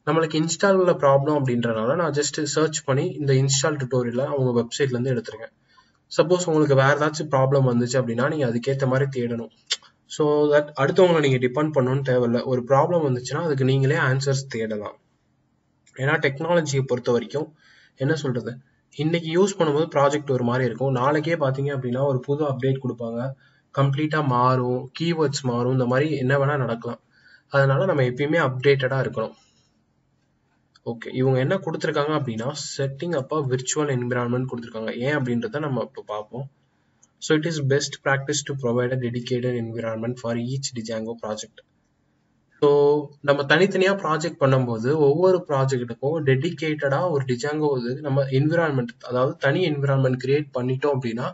நம்மளுக்கு இன்ஸ்டாலில் ப்ராப்ளம் அப்படின்றனால நான் ஜஸ்ட் சர்ச் பண்ணி இந்த இன்ஸ்டால் டுட்டோரியலை அவங்க வெப்சைட்லேருந்து எடுத்துருக்கேன். சப்போஸ் உங்களுக்கு வேறு ஏதாச்சும் ப்ராப்ளம் வந்துச்சு அப்படின்னா நீங்கள் அதுக்கேற்ற மாதிரி தேடணும். ஸோ தட் அடுத்தவங்களை நீங்கள் டிபெண்ட் பண்ணணும்னு தேவையில்ல. ஒரு ப்ராப்ளம் வந்துச்சுன்னா அதுக்கு நீங்களே ஆன்சர்ஸ் தேடலாம். ஏன்னா டெக்னாலஜியை பொறுத்த வரைக்கும் என்ன சொல்கிறது இன்னைக்கு யூஸ் பண்ணும்போது ப்ராஜெக்ட் ஒரு மாதிரி இருக்கும். நாளைக்கே பார்த்தீங்க அப்படின்னா ஒரு புது அப்டேட் கொடுப்பாங்க. கம்ப்ளீட்டாக மாறும். கீவேர்ட்ஸ் மாறும். இந்த மாதிரி என்ன வேணால் நடக்கலாம். அதனால நம்ம எப்பயுமே அப்டேட்டடாக இருக்கணும். ஓகே இவங்க என்ன கொடுத்துருக்காங்க அப்படின்னா செட்டிங் அப்பா விர்ச்சுவல் என்விரான்மெண்ட் கொடுத்துருக்காங்க. ஏன் அப்படின்றத நம்ம இப்போ பார்ப்போம். So it is best practice to provide a dedicated environment for each Django project so நம்ம தனித்தனியாக ப்ராஜெக்ட் பண்ணும்போது ஒவ்வொரு ப்ராஜெக்ட்டுக்கும் டெடிகேட்டடாக ஒரு டிஜாங்கோ இது நம்ம என்விரான்மெண்ட் அதாவது தனி என்விரான்மெண்ட் கிரியேட் பண்ணிட்டோம் அப்படின்னா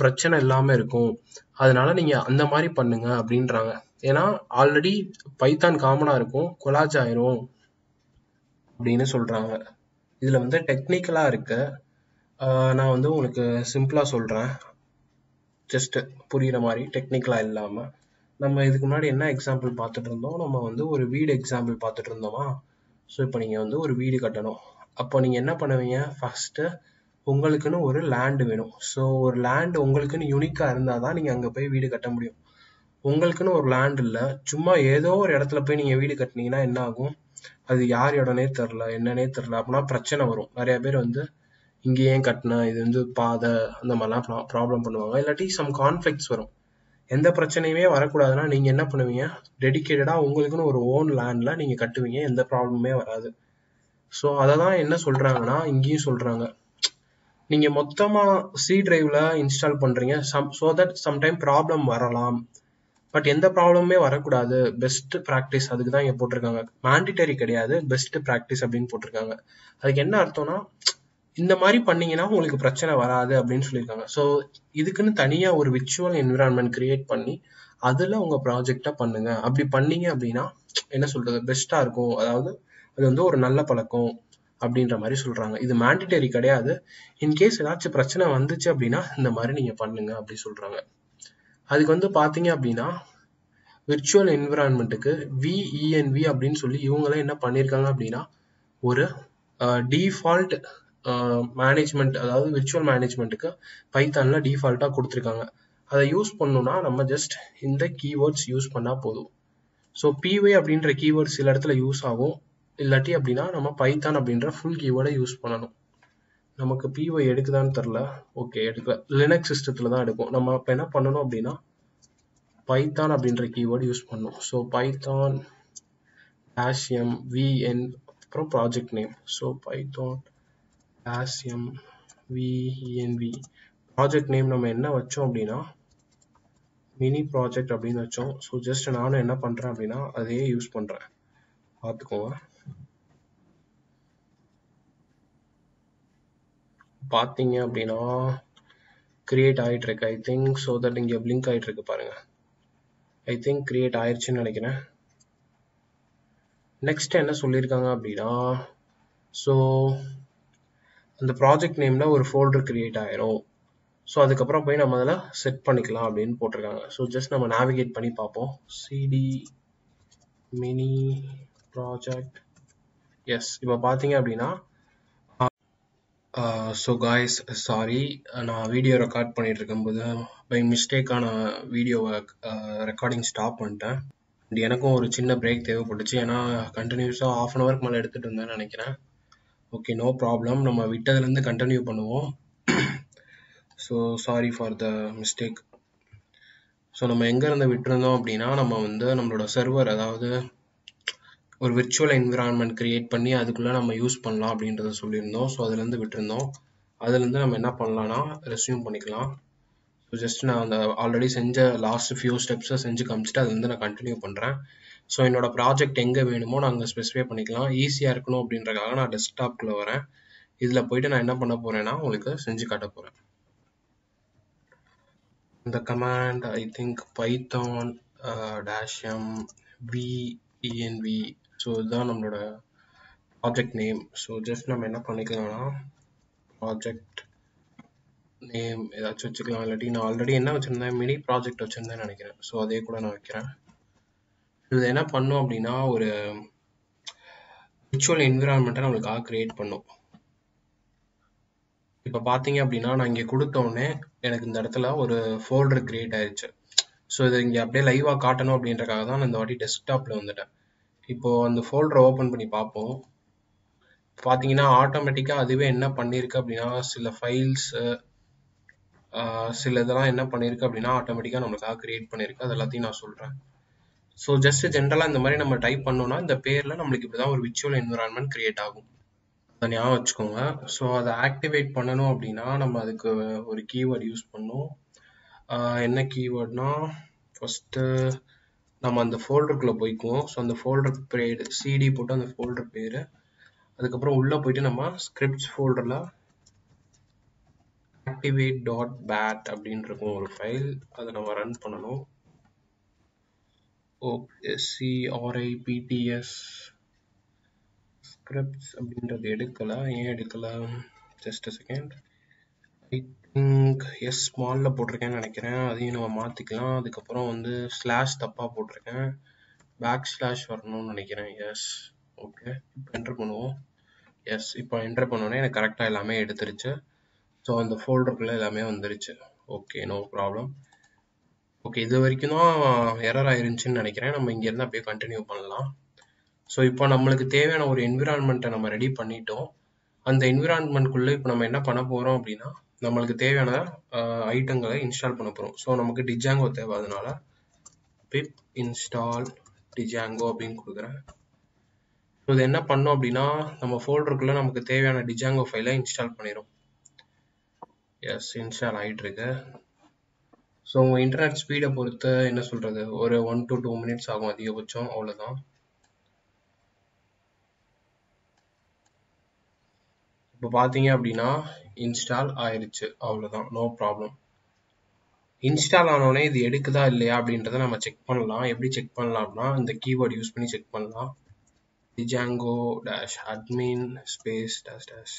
பிரச்சனை இல்லாமல் இருக்கும். அதனால நீங்கள் அந்த மாதிரி பண்ணுங்க அப்படின்றாங்க. ஏன்னா ஆல்ரெடி பைத்தான் காமனாக இருக்கும் கொலாஜ் ஆயிரும். அப்படின்னு சொல்கிறாங்க இதில் வந்து டெக்னிக்கலாக இருக்கு. நான் வந்து உங்களுக்கு சிம்பிளாக சொல்கிறேன் ஜஸ்ட் புரிகிற மாதிரி டெக்னிக்கலாக இல்லாமல் நம்ம இதுக்கு முன்னாடி என்ன எக்ஸாம்பிள் பார்த்துட்டு இருந்தோம்? நம்ம வந்து ஒரு வீடு எக்ஸாம்பிள் பார்த்துட்டு இருந்தோமா? ஸோ இப்போ நீங்கள் வந்து ஒரு வீடு கட்டணும். அப்போ நீங்கள் என்ன பண்ணுவீங்க? ஃபஸ்ட்டு உங்களுக்குன்னு ஒரு லேண்டு வேணும். ஸோ ஒரு லேண்டு உங்களுக்குன்னு யூனிக்காக இருந்தால் தான் நீங்கள் அங்கே போய் வீடு கட்ட முடியும். உங்களுக்குன்னு ஒரு லேண்ட் இல்லை. சும்மா ஏதோ ஒரு இடத்துல போய் நீங்கள் வீடு கட்டினீங்கன்னா என்ன ஆகும்? அது யார் இடம்னே தெரில என்னன்னே தெரில. அப்படின்னா பிரச்சனை வரும். நிறைய பேர் வந்து இங்கே ஏன் கட்டின? இது வந்து பாதை அந்த மாதிரிலாம் ப்ராப்ளம் பண்ணுவாங்க. இல்லாட்டி சம் கான்ஃப்ளிக்ஸ் வரும். எந்த பிரச்சனையுமே வரக்கூடாதுன்னா நீங்க என்ன பண்ணுவீங்க? டெடிகேட்டடா உங்களுக்குன்னு ஒரு ஓன் லேண்ட்ல நீங்க கட்டுவீங்க. எந்த ப்ராப்ளமுமே வராது. ஸோ அதை தான் என்ன சொல்றாங்கன்னா இங்கேயும் சொல்றாங்க. நீங்க மொத்தமா சி டிரைவ்ல இன்ஸ்டால் பண்றீங்க. Some so that sometime problem வரலாம். பட் எந்த ப்ராப்ளமுமே வரக்கூடாது. பெஸ்ட் ப்ராக்டிஸ் அதுக்கு தான் இங்க போட்டிருக்காங்க. மேண்டிட்டரி கிடையாது. பெஸ்ட் ப்ராக்டிஸ் அப்படின்னு போட்டிருக்காங்க. அதுக்கு என்ன அர்த்தம்னா இந்த மாதிரி பண்ணீங்கன்னா உங்களுக்கு பிரச்சனை வராது அப்படின்னு சொல்லியிருக்காங்க. ஸோ இதுக்குன்னு தனியா ஒரு விர்ச்சுவல் என்விரான்மெண்ட் கிரியேட் பண்ணி அதுல உங்க ப்ராஜெக்டா பண்ணுங்க. அப்படி பண்ணீங்க அப்படின்னா என்ன சொல்றது? பெஸ்டா இருக்கும். அதாவது அது வந்து ஒரு நல்ல பழக்கம் அப்படின்ற மாதிரி சொல்றாங்க. இது மேண்டிட்டரி கிடையாது. இன்கேஸ் ஏதாச்சும் பிரச்சனை வந்துச்சு அப்படின்னா இந்த மாதிரி நீங்க பண்ணுங்க அப்படி சொல்றாங்க. அதுக்கு வந்து பார்த்தீங்க அப்படின்னா விர்ச்சுவல் என்விரான்மெண்ட்டுக்கு விஇஎன்வி அப்படின்னு சொல்லி இவங்களாம் என்ன பண்ணியிருக்காங்க அப்படின்னா ஒரு டிஃபால்ட் மேனேஜ்மெண்ட் அதாவது விர்ச்சுவல் மேனேஜ்மெண்ட்டுக்கு பைத்தானில் டீஃபால்ட்டாக கொடுத்துருக்காங்க. அதை யூஸ் பண்ணணும்னா நம்ம ஜஸ்ட் இந்த கீவேர்ட்ஸ் யூஸ் பண்ணால் போதும். ஸோ பிஒய் அப்படின்ற கீவேர்ட் சில இடத்துல யூஸ் ஆகும். இல்லாட்டி அப்படின்னா நம்ம பைத்தான் அப்படின்ற ஃபுல் கீவேர்டை யூஸ் பண்ணணும். நமக்கு பிஒய் எடுக்குதான்னு தெரில ஓகே எடுக்கல. லினக்ஸ் சிஸ்டத்தில் தான் எடுக்கும் நம்ம இப்போ என்ன பண்ணணும் அப்படின்னா பைத்தான் அப்படின்ற கீவேர்டு யூஸ் பண்ணணும். So Python dash M V N அப்புறம் project name so Python dash M V N V project name நம்ம என்ன வச்சோம் அப்படின்னா மினி ப்ராஜெக்ட் அப்படின்னு வச்சோம். ஸோ ஜஸ்ட் நானும் என்ன பண்ணுறேன் அப்படின்னா அதையே யூஸ் பண்ணுறேன் பார்த்துக்கோங்க. பார்த்தீங்க அப்படின்னா கிரியேட் ஆகிட்டு இருக்கு ஐ திங்க் ஸோ தட் இங்கே பிளிங்க் ஆகிட்டு இருக்கு பாருங்க. ஐ திங்க் கிரியேட் ஆயிடுச்சுன்னு நினைக்கிறேன். நெக்ஸ்ட் என்ன சொல்லியிருக்காங்க அப்படின்னா ஸோ அந்த ப்ராஜெக்ட் நேம்ல ஒரு ஃபோல்டர் கிரியேட் ஆயிரும். ஸோ அதுக்கப்புறம் போய் நம்ம அதில் செட் பண்ணிக்கலாம் அப்படின்னு போட்டிருக்காங்க. ஸோ ஜஸ்ட் நம்ம நேவிகேட் பண்ணி பார்ப்போம். சிடி மினி ப்ராஜெக்ட் எஸ் இப்போ பார்த்தீங்க அப்படின்னா ஸோ காய்ஸ் சாரி நான் வீடியோ ரெக்கார்ட் பண்ணிட்டு இருக்கும்போது பை மிஸ்டேக்காக நான் வீடியோவை ரெக்கார்டிங் ஸ்டாப் பண்ணிட்டேன். அண்ட் எனக்கும் ஒரு சின்ன பிரேக் தேவைப்பட்டுச்சு. ஏன்னா கண்டினியூஸாக ஆஃப் அன் ஹவருக்கு மேலே எடுத்துகிட்டு இருந்தேன்னு நினைக்கிறேன். ஓகே நோ ப்ராப்ளம் நம்ம விட்டதுலேருந்து கண்டினியூ பண்ணுவோம். So sorry for the mistake so நம்ம எங்கேருந்து விட்டுருந்தோம் அப்படின்னா நம்ம வந்து நம்மளோட சர்வர் அதாவது ஒரு விர்ச்சுவல் என்விரான்மெண்ட் கிரியேட் பண்ணி அதுக்குள்ளே நம்ம யூஸ் பண்ணலாம் அப்படின்றத சொல்லியிருந்தோம். ஸோ அதுலேருந்து விட்டுருந்தோம். அதுலேருந்து நம்ம என்ன பண்ணலான்னா ரெஸ்யூம் பண்ணிக்கலாம். ஸோ ஜஸ்ட் நான் அந்த ஆல்ரெடி செஞ்ச லாஸ்ட் ஃபியூ ஸ்டெப்ஸை செஞ்சு காமிச்சிட்டு அதுலேருந்து நான் கண்டினியூ பண்ணுறேன் ஸோ என்னோட ப்ராஜெக்ட் எங்கே வேணுமோ நான் அங்கே ஸ்பெசிஃபை பண்ணிக்கலாம். ஈஸியாக இருக்கணும் அப்படின்றக்காக நான் டெஸ்க்டாப்குள்ளே வரேன். இதில் போயிட்டு நான் என்ன பண்ண போகிறேன்னா உங்களுக்கு செஞ்சு காட்ட போகிறேன் இந்த command I think Python dash M V E N V so இதுதான் நம்மளோட ப்ராஜெக்ட் நேம் ஸோ ஜஸ்ட் நம்ம என்ன பண்ணிக்கலாம்னா ப்ராஜெக்ட் நேம் ஏதாச்சும் வச்சுக்கலாம். இல்லாட்டி நான் ஆல்ரெடி என்ன வச்சுருந்தேன்? மினி ப்ராஜெக்ட் வச்சுருந்தேன்னு நினைக்கிறேன். ஸோ அதே கூட நான் வைக்கிறேன். இது என்ன பண்ணும் அப்படின்னா ஒரு விர்ச்சுவல் என்விரான்மெண்ட்டை நம்மளுக்காக கிரியேட் பண்ணும். இப்போ பார்த்தீங்க அப்படின்னா நான் இங்கே கொடுத்தோன்னே எனக்கு இந்த இடத்துல ஒரு ஃபோல்டர் கிரியேட் ஆயிடுச்சு ஸோ இதை இங்கே அப்படியே லைவாக காட்டணும் அப்படின்றக்காக தான் நான் இந்த வாட்டி டெஸ்க்டாப்பில் வந்துட்டேன். இப்போ அந்த ஃபோல்டரை ஓப்பன் பண்ணி பார்ப்போம். பார்த்தீங்கன்னா ஆட்டோமேட்டிக்காக அதுவே என்ன பண்ணியிருக்கு அப்படின்னா சில ஃபைல்ஸு சில இதெல்லாம் என்ன பண்ணியிருக்கு அப்படின்னா ஆட்டோமேட்டிக்காக நம்மளுக்காக கிரியேட் பண்ணியிருக்கு அது எல்லாத்தையும் நான் சொல்கிறேன் ஸோ ஜஸ்ட் ஜென்ரலாக இந்த மாதிரி நம்ம டைப் பண்ணோம்னா இந்த பேரில் நம்மளுக்கு இப்படி தான் ஒரு விச்சுவல் என்விரான்மெண்ட் கிரியேட் ஆகும். அதை ஞாபகம் வச்சுக்கோங்க. ஸோ அதை ஆக்டிவேட் பண்ணணும் அப்படின்னா நம்ம அதுக்கு ஒரு கீவேர்டு யூஸ் பண்ணணும். என்ன கீவேர்ட்னா ஃபஸ்ட்டு நம்ம அந்த ஃபோல்டருக்குள்ளே போய்க்குவோம். ஸோ அந்த ஃபோல்டர் பேர் சிடி போட்டு அந்த ஃபோல்டர் பேர். அதுக்கப்புறம் உள்ளே போயிட்டு நம்ம ஸ்கிரிப்ட்ஸ் ஃபோல்டரில் ஆக்டிவேட் டாட் பேட் அப்படின்னு இருக்கும் ஒரு ஃபைல் அதை நம்ம ரன் பண்ணணும். ஓசிஆர்ஐபிடிஎஸ் ஸ்கிரிப்ட்ஸ் அப்படின்றது எடுக்கலை ஏன் எடுக்கலை ஜஸ்ட் செகண்ட் எஸ் ஸ்மாலில் போட்டிருக்கேன்னு நினைக்கிறேன். அதையும் நம்ம மாற்றிக்கலாம் அதுக்கப்புறம் வந்து ஸ்லாஷ் தப்பாக போட்டிருக்கேன். பேக் ஸ்லாஷ் வரணும்னு நினைக்கிறேன். எஸ் ஓகே இப்போ என்டர் பண்ணுவோம். எஸ் இப்போ என்டர் பண்ணோன்னே எனக்கு கரெக்டாக எல்லாமே எடுத்துருச்சு. ஸோ அந்த ஃபோல்டருக்குள்ளே எல்லாமே வந்துருச்சு. ஓகே நோ ப்ராப்ளம் ஓகே இது வரைக்கும் தான் எரர் ஆயிருந்துச்சுன்னு நினைக்கிறேன். நம்ம இங்கேருந்து அப்படியே கண்டினியூ பண்ணலாம். ஸோ இப்போ நம்மளுக்கு தேவையான ஒரு என்விரான்மெண்ட்டை நம்ம ரெடி பண்ணிட்டோம். அந்த என்விரான்மெண்ட்குள்ளே இப்போ நம்ம என்ன பண்ண போகிறோம் அப்படின்னா நம்மளுக்கு தேவையான ஐட்டங்களை இன்ஸ்டால் பண்ண போகிறோம் ஸோ நமக்கு டிஜாங்கோ தேவை. அதனால பிப் இன்ஸ்டால் டிஜாங்கோ அப்படின்னு கொடுக்குறேன். ஸோ இது என்ன பண்ணோம் அப்படின்னா நம்ம ஃபோல்டருக்குள்ளே நமக்கு தேவையான டிஜாங்கோ ஃபைலை இன்ஸ்டால் பண்ணிடும் எஸ் இன்ஸ்டால் ஆகிட்டு இருக்கு ஸோ உங்கள் இன்டர்நெட் ஸ்பீடை பொறுத்து என்ன சொல்கிறது ஒரு ஒன் டு டூ மினிட்ஸ் ஆகும் அதிகபட்சம். அவ்வளோதான் இப்போ பார்த்தீங்க அப்படின்னா இன்ஸ்டால் ஆயிடுச்சு அவ்வளோதான் நோ ப்ராப்ளம் இன்ஸ்டால் ஆனோடனே இது எடுக்குதா இல்லையா அப்படின்றத நம்ம செக் பண்ணலாம். எப்படி செக் பண்ணலாம் அப்படின்னா இந்த கீவேர்டு யூஸ் பண்ணி செக் பண்ணலாம். Django dash admin space dash dash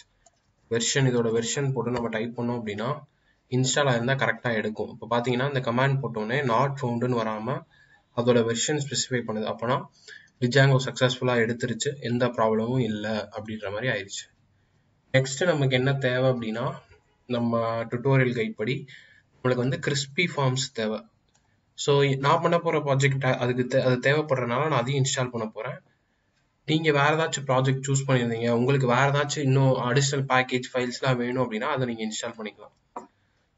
version இதோட வெர்ஷன் போட்டு நம்ம டைப் பண்ணோம் அப்படின்னா இன்ஸ்டால் ஆயிருந்தால் கரெக்டாக எடுக்கும். இப்போ பார்த்தீங்கன்னா இந்த கமாண்ட் போட்டோன்னே நாட் ஃபவுண்டுன்னு வராமல் அதோட வெர்ஷன் ஸ்பெசிஃபை பண்ணுது. அப்போனா டிஜாங்கோ சக்ஸஸ்ஃபுல்லாக எடுத்துருச்சு. எந்த ப்ராப்ளமும் இல்லை அப்படின்ற மாதிரி ஆயிடுச்சு நெக்ஸ்ட் நமக்கு என்ன தேவை அப்படின்னா நம்ம டுட்டோரியல் கைட் படி நம்மளுக்கு வந்து கிறிஸ்பி ஃபார்ம்ஸ் தேவை. ஸோ நான் பண்ண போகிற ப்ராஜெக்ட் அதுக்கு தே அது தேவைப்படுறதுனால நான் அதையும் இன்ஸ்டால் பண்ண போகிறேன் நீங்கள் வேறு ஏதாச்சும் ப்ராஜெக்ட் சூஸ் பண்ணியிருந்தீங்க உங்களுக்கு வேறு ஏதாச்சும் இன்னும் அடிஷ்னல் பேக்கேஜ் ஃபைல்ஸ்லாம் வேணும் அப்படின்னா அதை நீங்கள் இன்ஸ்டால் பண்ணிக்கலாம்.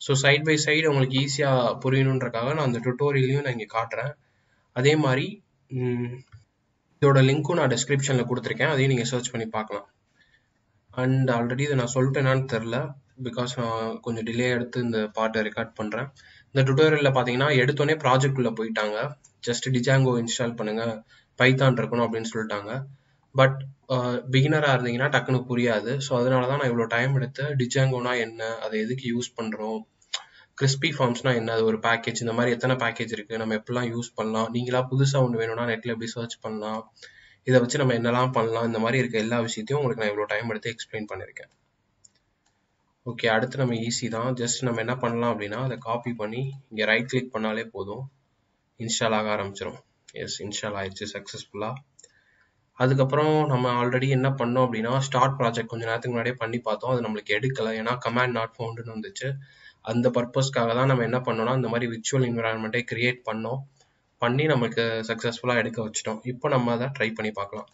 ஸோ சைட் பை சைடு உங்களுக்கு ஈஸியாக புரியணுன்றக்காக நான் அந்த டுட்டோரியலையும் நான் இங்கே காட்டுறேன். அதே மாதிரி இதோட லிங்க்கும் நான் டிஸ்கிரிப்ஷனில் கொடுத்துருக்கேன். அதையும் நீங்கள் சர்ச் பண்ணி பார்க்கலாம். அண்ட் ஆல்ரெடி இதை நான் சொல்லிட்டேனான்னு தெரில பிகாஸ் நான் கொஞ்சம் டிலே எடுத்து இந்த பாட்டை ரெக்கார்ட் பண்ணுறேன் இந்த டுட்டோரியலில் பார்த்தீங்கன்னா எடுத்தோடனே ப்ராஜெக்ட்குள்ளே போயிட்டாங்க. ஜஸ்ட் டிஜாங்கோ இன்ஸ்டால் பண்ணுங்கள் பைத்தான் இருக்கணும் அப்படின்னு சொல்லிட்டாங்க. பட் பிகினராக இருந்தீங்கன்னா டக்குன்னு புரியாது. ஸோ அதனால தான் நான் இவ்வளோ டைம் எடுத்து டிஜாங்கோனா என்ன அதை எதுக்கு யூஸ் பண்ணுறோம் கிறிஸ்பி ஃபார்ம்ஸ்னா என்ன அது ஒரு பேக்கேஜ் இந்த மாதிரி எத்தனை பேக்கேஜ் இருக்குது நம்ம எப்படிலாம் யூஸ் பண்ணலாம் நீங்களா புதுசாக ஒன்று வேணும்னா நெட்டில் எப்படி சர்ச் பண்ணலாம் இதை வச்சு நம்ம என்னெல்லாம் பண்ணலாம் இந்த மாதிரி இருக்க எல்லா விஷயத்தையும் உங்களுக்கு நான் இவ்வளோ டைம் எடுத்து எக்ஸ்பிளைன் பண்ணியிருக்கேன். ஓகே அடுத்து நம்ம ஈஸி தான். ஜஸ்ட் நம்ம என்ன பண்ணலாம் அப்படின்னா அதை காப்பி பண்ணி இங்கே ரைட் கிளிக் பண்ணாலே போதும். இன்ஸ்டால் ஆக ஆரம்பிச்சிடும் எஸ் இன்ஸ்டால் ஆயிடுச்சு சக்ஸஸ்ஃபுல்லாக அதுக்கப்புறம் நம்ம ஆல்ரெடி என்ன பண்ணோம் அப்படின்னா ஸ்டார்ட் ப்ராஜெக்ட் கொஞ்சம் நேரத்துக்கு முன்னாடியே பண்ணி பார்த்தோம். அது நம்மளுக்கு எடுக்கலை. ஏன்னா கமாண்ட் நாட் ஃபவுண்டுன்னு வந்துச்சு. அந்த பர்பஸ்க்காக தான் நம்ம என்ன பண்ணோம்னா இந்த மாதிரி விர்ச்சுவல் என்விரான்மெண்ட்டை கிரியேட் பண்ணோம். பண்ணி நமக்கு சக்ஸஸ்ஃபுல்லாக எடுக்க வச்சிட்டோம். இப்போ நம்ம அதை ட்ரை பண்ணி பார்க்கலாம்.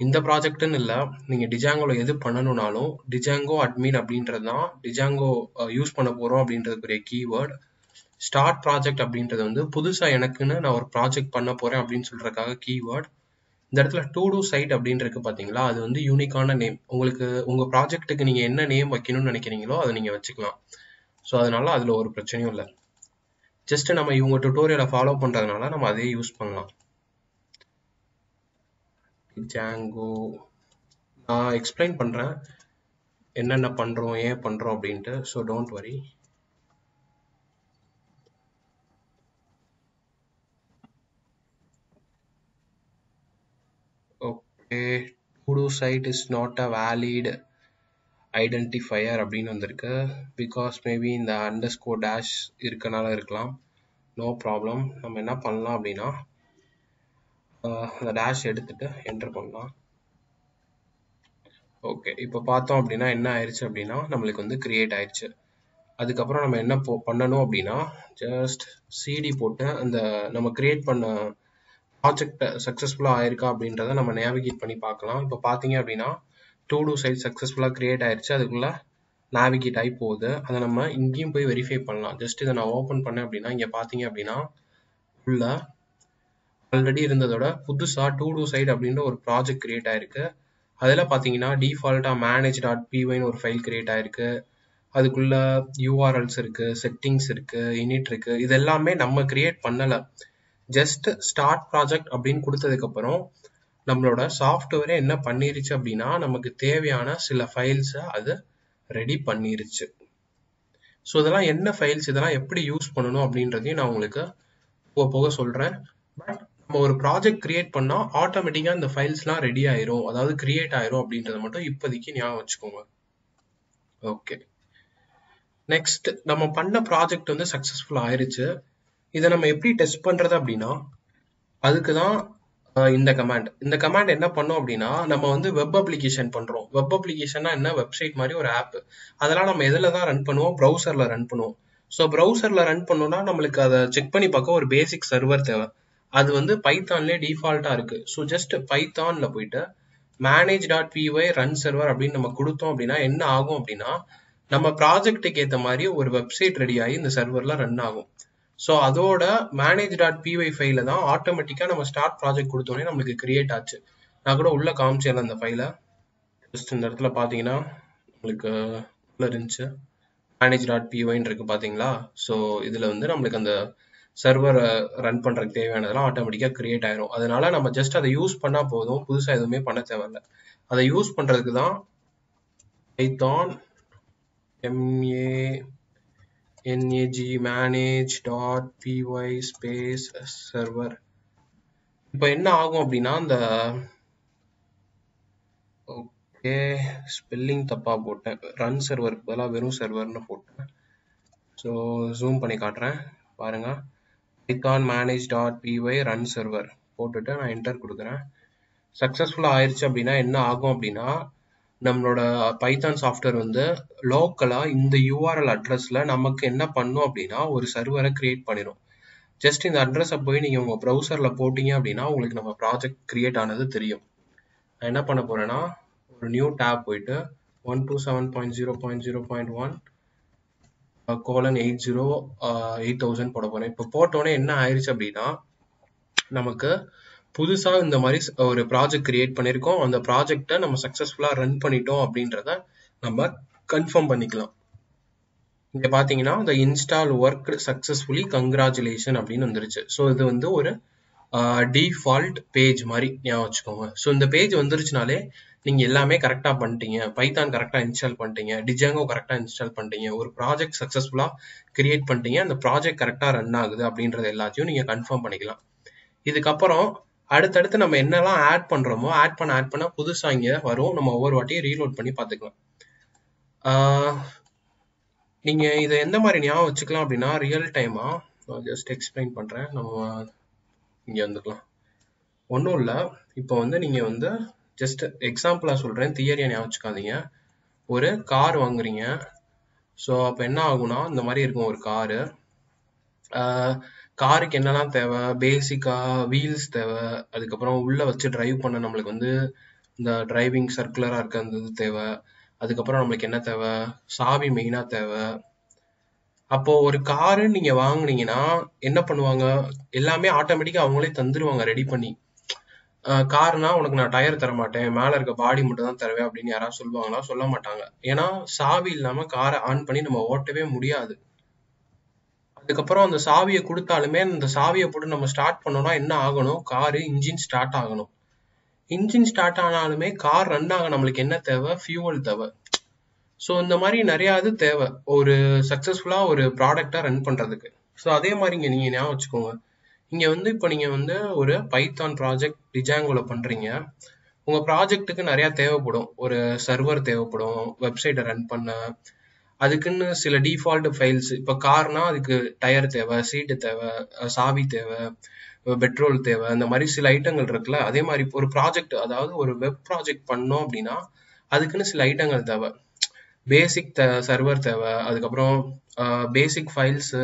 இந்த ப்ராஜெக்ட்டுன்னு இல்லை நீங்கள் டிஜாங்கோவில் எது பண்ணணும்னாலும் டிஜாங்கோ அட்மின் அப்படின்றது தான் டிஜாங்கோ யூஸ் பண்ண போகிறோம் அப்படின்றதுக்குரிய கீவேர்டு ஸ்டார்ட் ப்ராஜெக்ட் அப்படின்றது வந்து புதுசாக எனக்குன்னு நான் ஒரு ப்ராஜெக்ட் பண்ண போகிறேன் அப்படின்னு சொல்கிறதுக்காக கீவேர்டு இந்த இடத்துல டூ டூ சைட் அப்படின்னு இருக்கு பார்த்தீங்களா அது வந்து யூனிக்கான நேம் உங்களுக்கு உங்கள் ப்ராஜெக்ட்டுக்கு நீங்கள் என்ன நேம் வைக்கணும்னு நினைக்கிறீங்களோ அதை நீங்கள் வச்சுக்கலாம். ஸோ அதனால அதில் ஒரு பிரச்சனையும் இல்லை. ஜஸ்ட் நம்ம இவங்க டுட்டோரியலை ஃபாலோ பண்ணுறதுனால நம்ம அதே யூஸ் பண்ணலாம். ஜாங்கோ நான் எக்ஸ்பிளைன் பண்ணுறேன் என்னென்ன பண்ணுறோம் ஏன் பண்ணுறோம் அப்படின்ட்டு. So don't worry okay to site is not a valid identifier அப்படின்னு வந்திருக்கு. பிகாஸ் மேபி இந்த அண்டர் ஸ்கோர் டேஷ் இருக்கனால இருக்கலாம். நோ ப்ராப்ளம் நம்ம என்ன பண்ணலாம் அப்படின்னா அந்த டேஷ் எடுத்துட்டு என்டர் பண்ணலாம். ஓகே இப்போ பார்த்தோம் அப்படின்னா என்ன ஆயிடுச்சு அப்படின்னா நம்மளுக்கு வந்து கிரியேட் ஆயிடுச்சு அதுக்கப்புறம் நம்ம என்ன போ பண்ணணும் அப்படின்னா ஜஸ்ட் சிடி போட்டு அந்த நம்ம கிரியேட் பண்ண ப்ராஜெக்ட் சக்ஸஸ்ஃபுல்லாக ஆயிருக்கா அப்படின்றத நம்ம நேவிகேட் பண்ணி பார்க்கலாம். இப்போ பார்த்தீங்க அப்படின்னா டூ டூ சைட் சக்ஸஸ்ஃபுல்லாக க்ரியேட் ஆயிடுச்சு அதுக்குள்ளே நேவிகேட் ஆகி போகுது. அதை நம்ம இங்கேயும் போய் வெரிஃபை பண்ணலாம். ஜஸ்ட் இதை நான் ஓப்பன் பண்ணேன் அப்படின்னா இங்கே பார்த்தீங்க அப்படின்னா உள்ள ஆல்ரெடி இருந்ததோட புதுசாக டூ டூ சைட் அப்படின்ற ஒரு ப்ராஜெக்ட் கிரியேட் ஆயிருக்கு. அதில் பார்த்தீங்கன்னா டிஃபால்ட்டாக மேனேஜ் டாட் பிஒய்னு ஒரு ஃபைல் கிரியேட் ஆயிருக்கு. அதுக்குள்ள யூஆர்எல்ஸ் இருக்கு செட்டிங்ஸ் இருக்கு இனிட் இருக்கு. இது எல்லாமே நம்ம கிரியேட் பண்ணல. ஜஸ்ட் ஸ்டார்ட் ப்ராஜெக்ட் அப்படின்னு கொடுத்ததுக்கு அப்புறம் நம்மளோட சாஃப்ட்வேரே என்ன பண்ணிருச்சு அப்படின்னா நமக்கு தேவையான சில ஃபைல்ஸை அது ரெடி பண்ணிருச்சு. ஸோ இதெல்லாம் என்ன ஃபைல்ஸ் இதெல்லாம் எப்படி யூஸ் பண்ணணும் அப்படின்றதையும் நான் உங்களுக்கு போக போக சொல்கிறேன் பட் நம்ம ஒரு ப்ராஜெக்ட் கிரியேட் பண்ணால் ஆட்டோமேட்டிக்காக இந்த ஃபைல்ஸ்லாம் ரெடி ஆயிரும். அதாவது கிரியேட் ஆயிரும் அப்படின்றத மட்டும் இப்போதைக்கு ஞாபகம் வச்சுக்கோங்க. ஓகே நெக்ஸ்ட் நம்ம பண்ண ப்ராஜெக்ட் வந்து சக்ஸஸ்ஃபுல் ஆயிருச்சு. இதை நம்ம எப்படி டெஸ்ட் பண்ணுறது அப்படின்னா அதுக்கு தான் இந்த கமாண்ட் இந்த கமாண்ட் என்ன பண்ணோம் அப்படின்னா நம்ம வந்து வெப் அப்ளிகேஷன் பண்றோம். வெப் அப்ளிகேஷன்னா என்ன? வெப்சைட் மாதிரி ஒரு ஆப் அதெல்லாம் நம்ம எதில் தான் ரன் பண்ணுவோம்? ப்ரௌசர்ல ரன் பண்ணுவோம். ஸோ ப்ரௌசர்ல ரன் பண்ணோம்னா நம்மளுக்கு அதை செக் பண்ணி பார்க்க ஒரு பேசிக் சர்வர் தேவை. அது வந்து பைத்தான்லேயே டிஃபால்ட்டா இருக்கு. ஸோ ஜஸ்ட் பைத்தான்ல போயிட்டு manage dot P Y run server அப்படின்னு நம்ம கொடுத்தோம் அப்படின்னா என்ன ஆகும் அப்படின்னா நம்ம ப்ராஜெக்ட்டுக்கு ஏற்ற மாதிரி ஒரு வெப்சைட் ரெடி ஆகி இந்த சர்வர்ல ரன் ஆகும். ஸோ அதோட மேனேஜ் டாட் பிஒய் ஃபைல தான் ஆட்டோமேட்டிக்காக நம்ம ஸ்டார்ட் ப்ராஜெக்ட் கொடுத்தோன்னே நம்மளுக்கு கிரியேட் ஆச்சு. நான் கூட உள்ள காமிச்சேன் அந்த ஃபைலை ஜஸ்ட் இந்த இடத்துல பார்த்தீங்கன்னா நம்மளுக்கு உள்ள இருந்துச்சு. மேனேஜ் டாட் பிஒய்ன்னு இருக்கு பார்த்தீங்களா? ஸோ இதில் வந்து நம்மளுக்கு அந்த சர்வரை ரன் பண்ணுறதுக்கு தேவையானதெல்லாம் ஆட்டோமேட்டிக்காக கிரியேட் ஆயிரும். அதனால நம்ம ஜஸ்ட் அதை யூஸ் பண்ணால் போதும். புதுசாக எதுவுமே பண்ண தேவையில்ல. அதை யூஸ் பண்ணுறதுக்கு தான் பைத்தான் எம்ஏ nag manage dot py space server. இப்போ என்ன ஆகும் அப்படின்னா அந்த ஓகே ஸ்பெல்லிங் தப்பாக போட்டேன். ரன் சர்வருக்கு பதிலாக வெறும் சர்வர்னு போட்டேன். ஸோ ஜூம் பண்ணி காட்டுறேன். பாருங்க. Python manage dot P Y run server போட்டுட்டு நான் என்டர் கொடுக்குறேன். சக்ஸஸ்ஃபுல்லாக ஆயிடுச்சு அப்படின்னா என்ன ஆகும் அப்படின்னா நம்மளோட பைத்தான் சாஃப்ட்வேர் வந்து லோக்கலாக இந்த யூஆர்எல் அட்ரஸில் நமக்கு என்ன பண்ணும் அப்படின்னா ஒரு சர்வரை கிரியேட் பண்ணிடும் ஜஸ்ட் இந்த அட்ரஸை போய் நீங்கள் உங்கள் ப்ரௌசரில் போட்டிங்க அப்படின்னா உங்களுக்கு நம்ம ப்ராஜெக்ட் கிரியேட் ஆனது தெரியும். நான் என்ன பண்ண போகிறேன்னா ஒரு நியூ டேப் போயிட்டு one two seven point zero point zero point one colon eight zero eight thousand போட போகிறேன் இப்போ போட்டோன்னே என்ன ஆயிடுச்சு அப்படின்னா நமக்கு புதுசாக இந்த மாதிரி ஒரு ப்ராஜெக்ட் கிரியேட் பண்ணியிருக்கோம் அந்த ப்ராஜெக்டை நம்ம சக்ஸஸ்ஃபுல்லாக ரன் பண்ணிட்டோம் அப்படின்றத நம்ம கன்ஃபார்ம் பண்ணிக்கலாம். இங்கே பார்த்தீங்கன்னா இந்த இன்ஸ்டால் ஒர்க் சக்ஸஸ்ஃபுல்லி கங்க்ராச்சுலேஷன் அப்படின்னு வந்துருச்சு. ஸோ இது வந்து ஒரு டிஃபால்ட் பேஜ் மாதிரி ஞாபகம் வச்சுக்கோங்க. ஸோ இந்த பேஜ் வந்துருச்சுனாலே நீங்கள் எல்லாமே கரெக்டாக பண்ணிட்டீங்க. பைத்தான் கரெக்டாக இன்ஸ்டால் பண்ணிட்டீங்க. டிஜாங்கோ கரெக்டாக இன்ஸ்டால் பண்ணிட்டீங்க. ஒரு ப்ராஜெக்ட் சக்ஸஸ்ஃபுல்லாக கிரியேட் பண்ணிட்டீங்க. அந்த ப்ராஜெக்ட் கரெக்டாக ரன் ஆகுது அப்படின்றது எல்லாத்தையும் நீங்கள் கன்ஃபார்ம் பண்ணிக்கலாம். இதுக்கப்புறம் அடுத்தடுத்து நம்ம என்னெல்லாம் ஆட் பண்றோமோ ஆட் பண்ண ஆட் பண்ண புதுசா இங்க வரும். நம்ம ஒவ்வொரு வாட்டியும் ரீலோட் பண்ணி பார்த்துக்கலாம். நீங்க இதை எந்த மாதிரி ஞாபகம் வச்சுக்கலாம் அப்படின்னா ரியல் டைமா ஜஸ்ட் எக்ஸ்பிளைன் பண்றேன். நம்ம இங்க வந்துக்கலாம். ஒன்றும் இல்லை. இப்போ வந்து நீங்க வந்து ஜஸ்ட் எக்ஸாம்பிளா சொல்றேன். தியரியா ஞாபகம் வச்சுக்காதீங்க. ஒரு கார் வாங்குறீங்க. ஸோ அப்போ என்ன ஆகும்னா இந்த மாதிரி இருக்கும் ஒரு காரு காருக்கு என்னெல்லாம் தேவை? பேசிக்கா வீல்ஸ் தேவை. அதுக்கப்புறம் உள்ள வச்சு டிரைவ் பண்ண நம்மளுக்கு வந்து இந்த டிரைவிங் சர்க்குலரா இருக்க அந்த இது தேவை. அதுக்கப்புறம் நம்மளுக்கு என்ன தேவை? சாவி மெயினா தேவை. அப்போ ஒரு காரு நீங்க வாங்குனீங்கன்னா என்ன பண்ணுவாங்க? எல்லாமே ஆட்டோமேட்டிக்கா அவங்களே தந்துருவாங்க ரெடி பண்ணி. கார்னா உனக்கு நான் டயர் தர மாட்டேன் மேல இருக்க பாடி மட்டும் தான் தருவேன் அப்படின்னு யாராவது சொல்லுவாங்களா? சொல்ல மாட்டாங்க. ஏன்னா சாவி இல்லாம காரை ஆன் பண்ணி நம்ம ஓட்டவே முடியாது. அதுக்கப்புறம் அந்த சாவியை கொடுத்தாலுமே அந்த சாவியை போட்டு நம்ம ஸ்டார்ட் பண்ணோம்னா என்ன ஆகணும்? காரு இன்ஜின் ஸ்டார்ட் ஆகணும். இன்ஜின் ஸ்டார்ட் ஆனாலுமே கார் ரன் ஆக நம்மளுக்கு என்ன தேவை? ஃபியூவல் தேவை. ஸோ இந்த மாதிரி நிறையா இது தேவை. ஒரு சக்ஸஸ்ஃபுல்லாக ஒரு ப்ராடக்டாக ரன் பண்ணுறதுக்கு ஸோ அதே மாதிரி இங்கே நீங்கள் ஞாபகம் வச்சுக்கோங்க. இங்கே வந்து இப்போ நீங்கள் வந்து ஒரு பைத்தான் ப்ராஜெக்ட் டிஜாங்கோவில் பண்ணுறீங்க உங்கள் ப்ராஜெக்ட்டுக்கு நிறையா தேவைப்படும். ஒரு சர்வர் தேவைப்படும். வெப்சைட்டை ரன் பண்ண அதுக்குன்னு சில டிஃபால்ட் ஃபைல்ஸ் இப்போ கார்னா அதுக்கு டயர் தேவை சீட்டு தேவை சாவி தேவை பெட்ரோல் தேவை அந்த மாதிரி சில ஐட்டங்கள் இருக்குல்ல அதே மாதிரி ஒரு ப்ராஜெக்ட் அதாவது ஒரு வெப் ப்ராஜெக்ட் பண்ணோம் அப்படின்னா அதுக்குன்னு சில ஐட்டங்கள் தேவை. பேசிக் சர்வர் தேவை அதுக்கப்புறம் பேசிக் ஃபைல்ஸு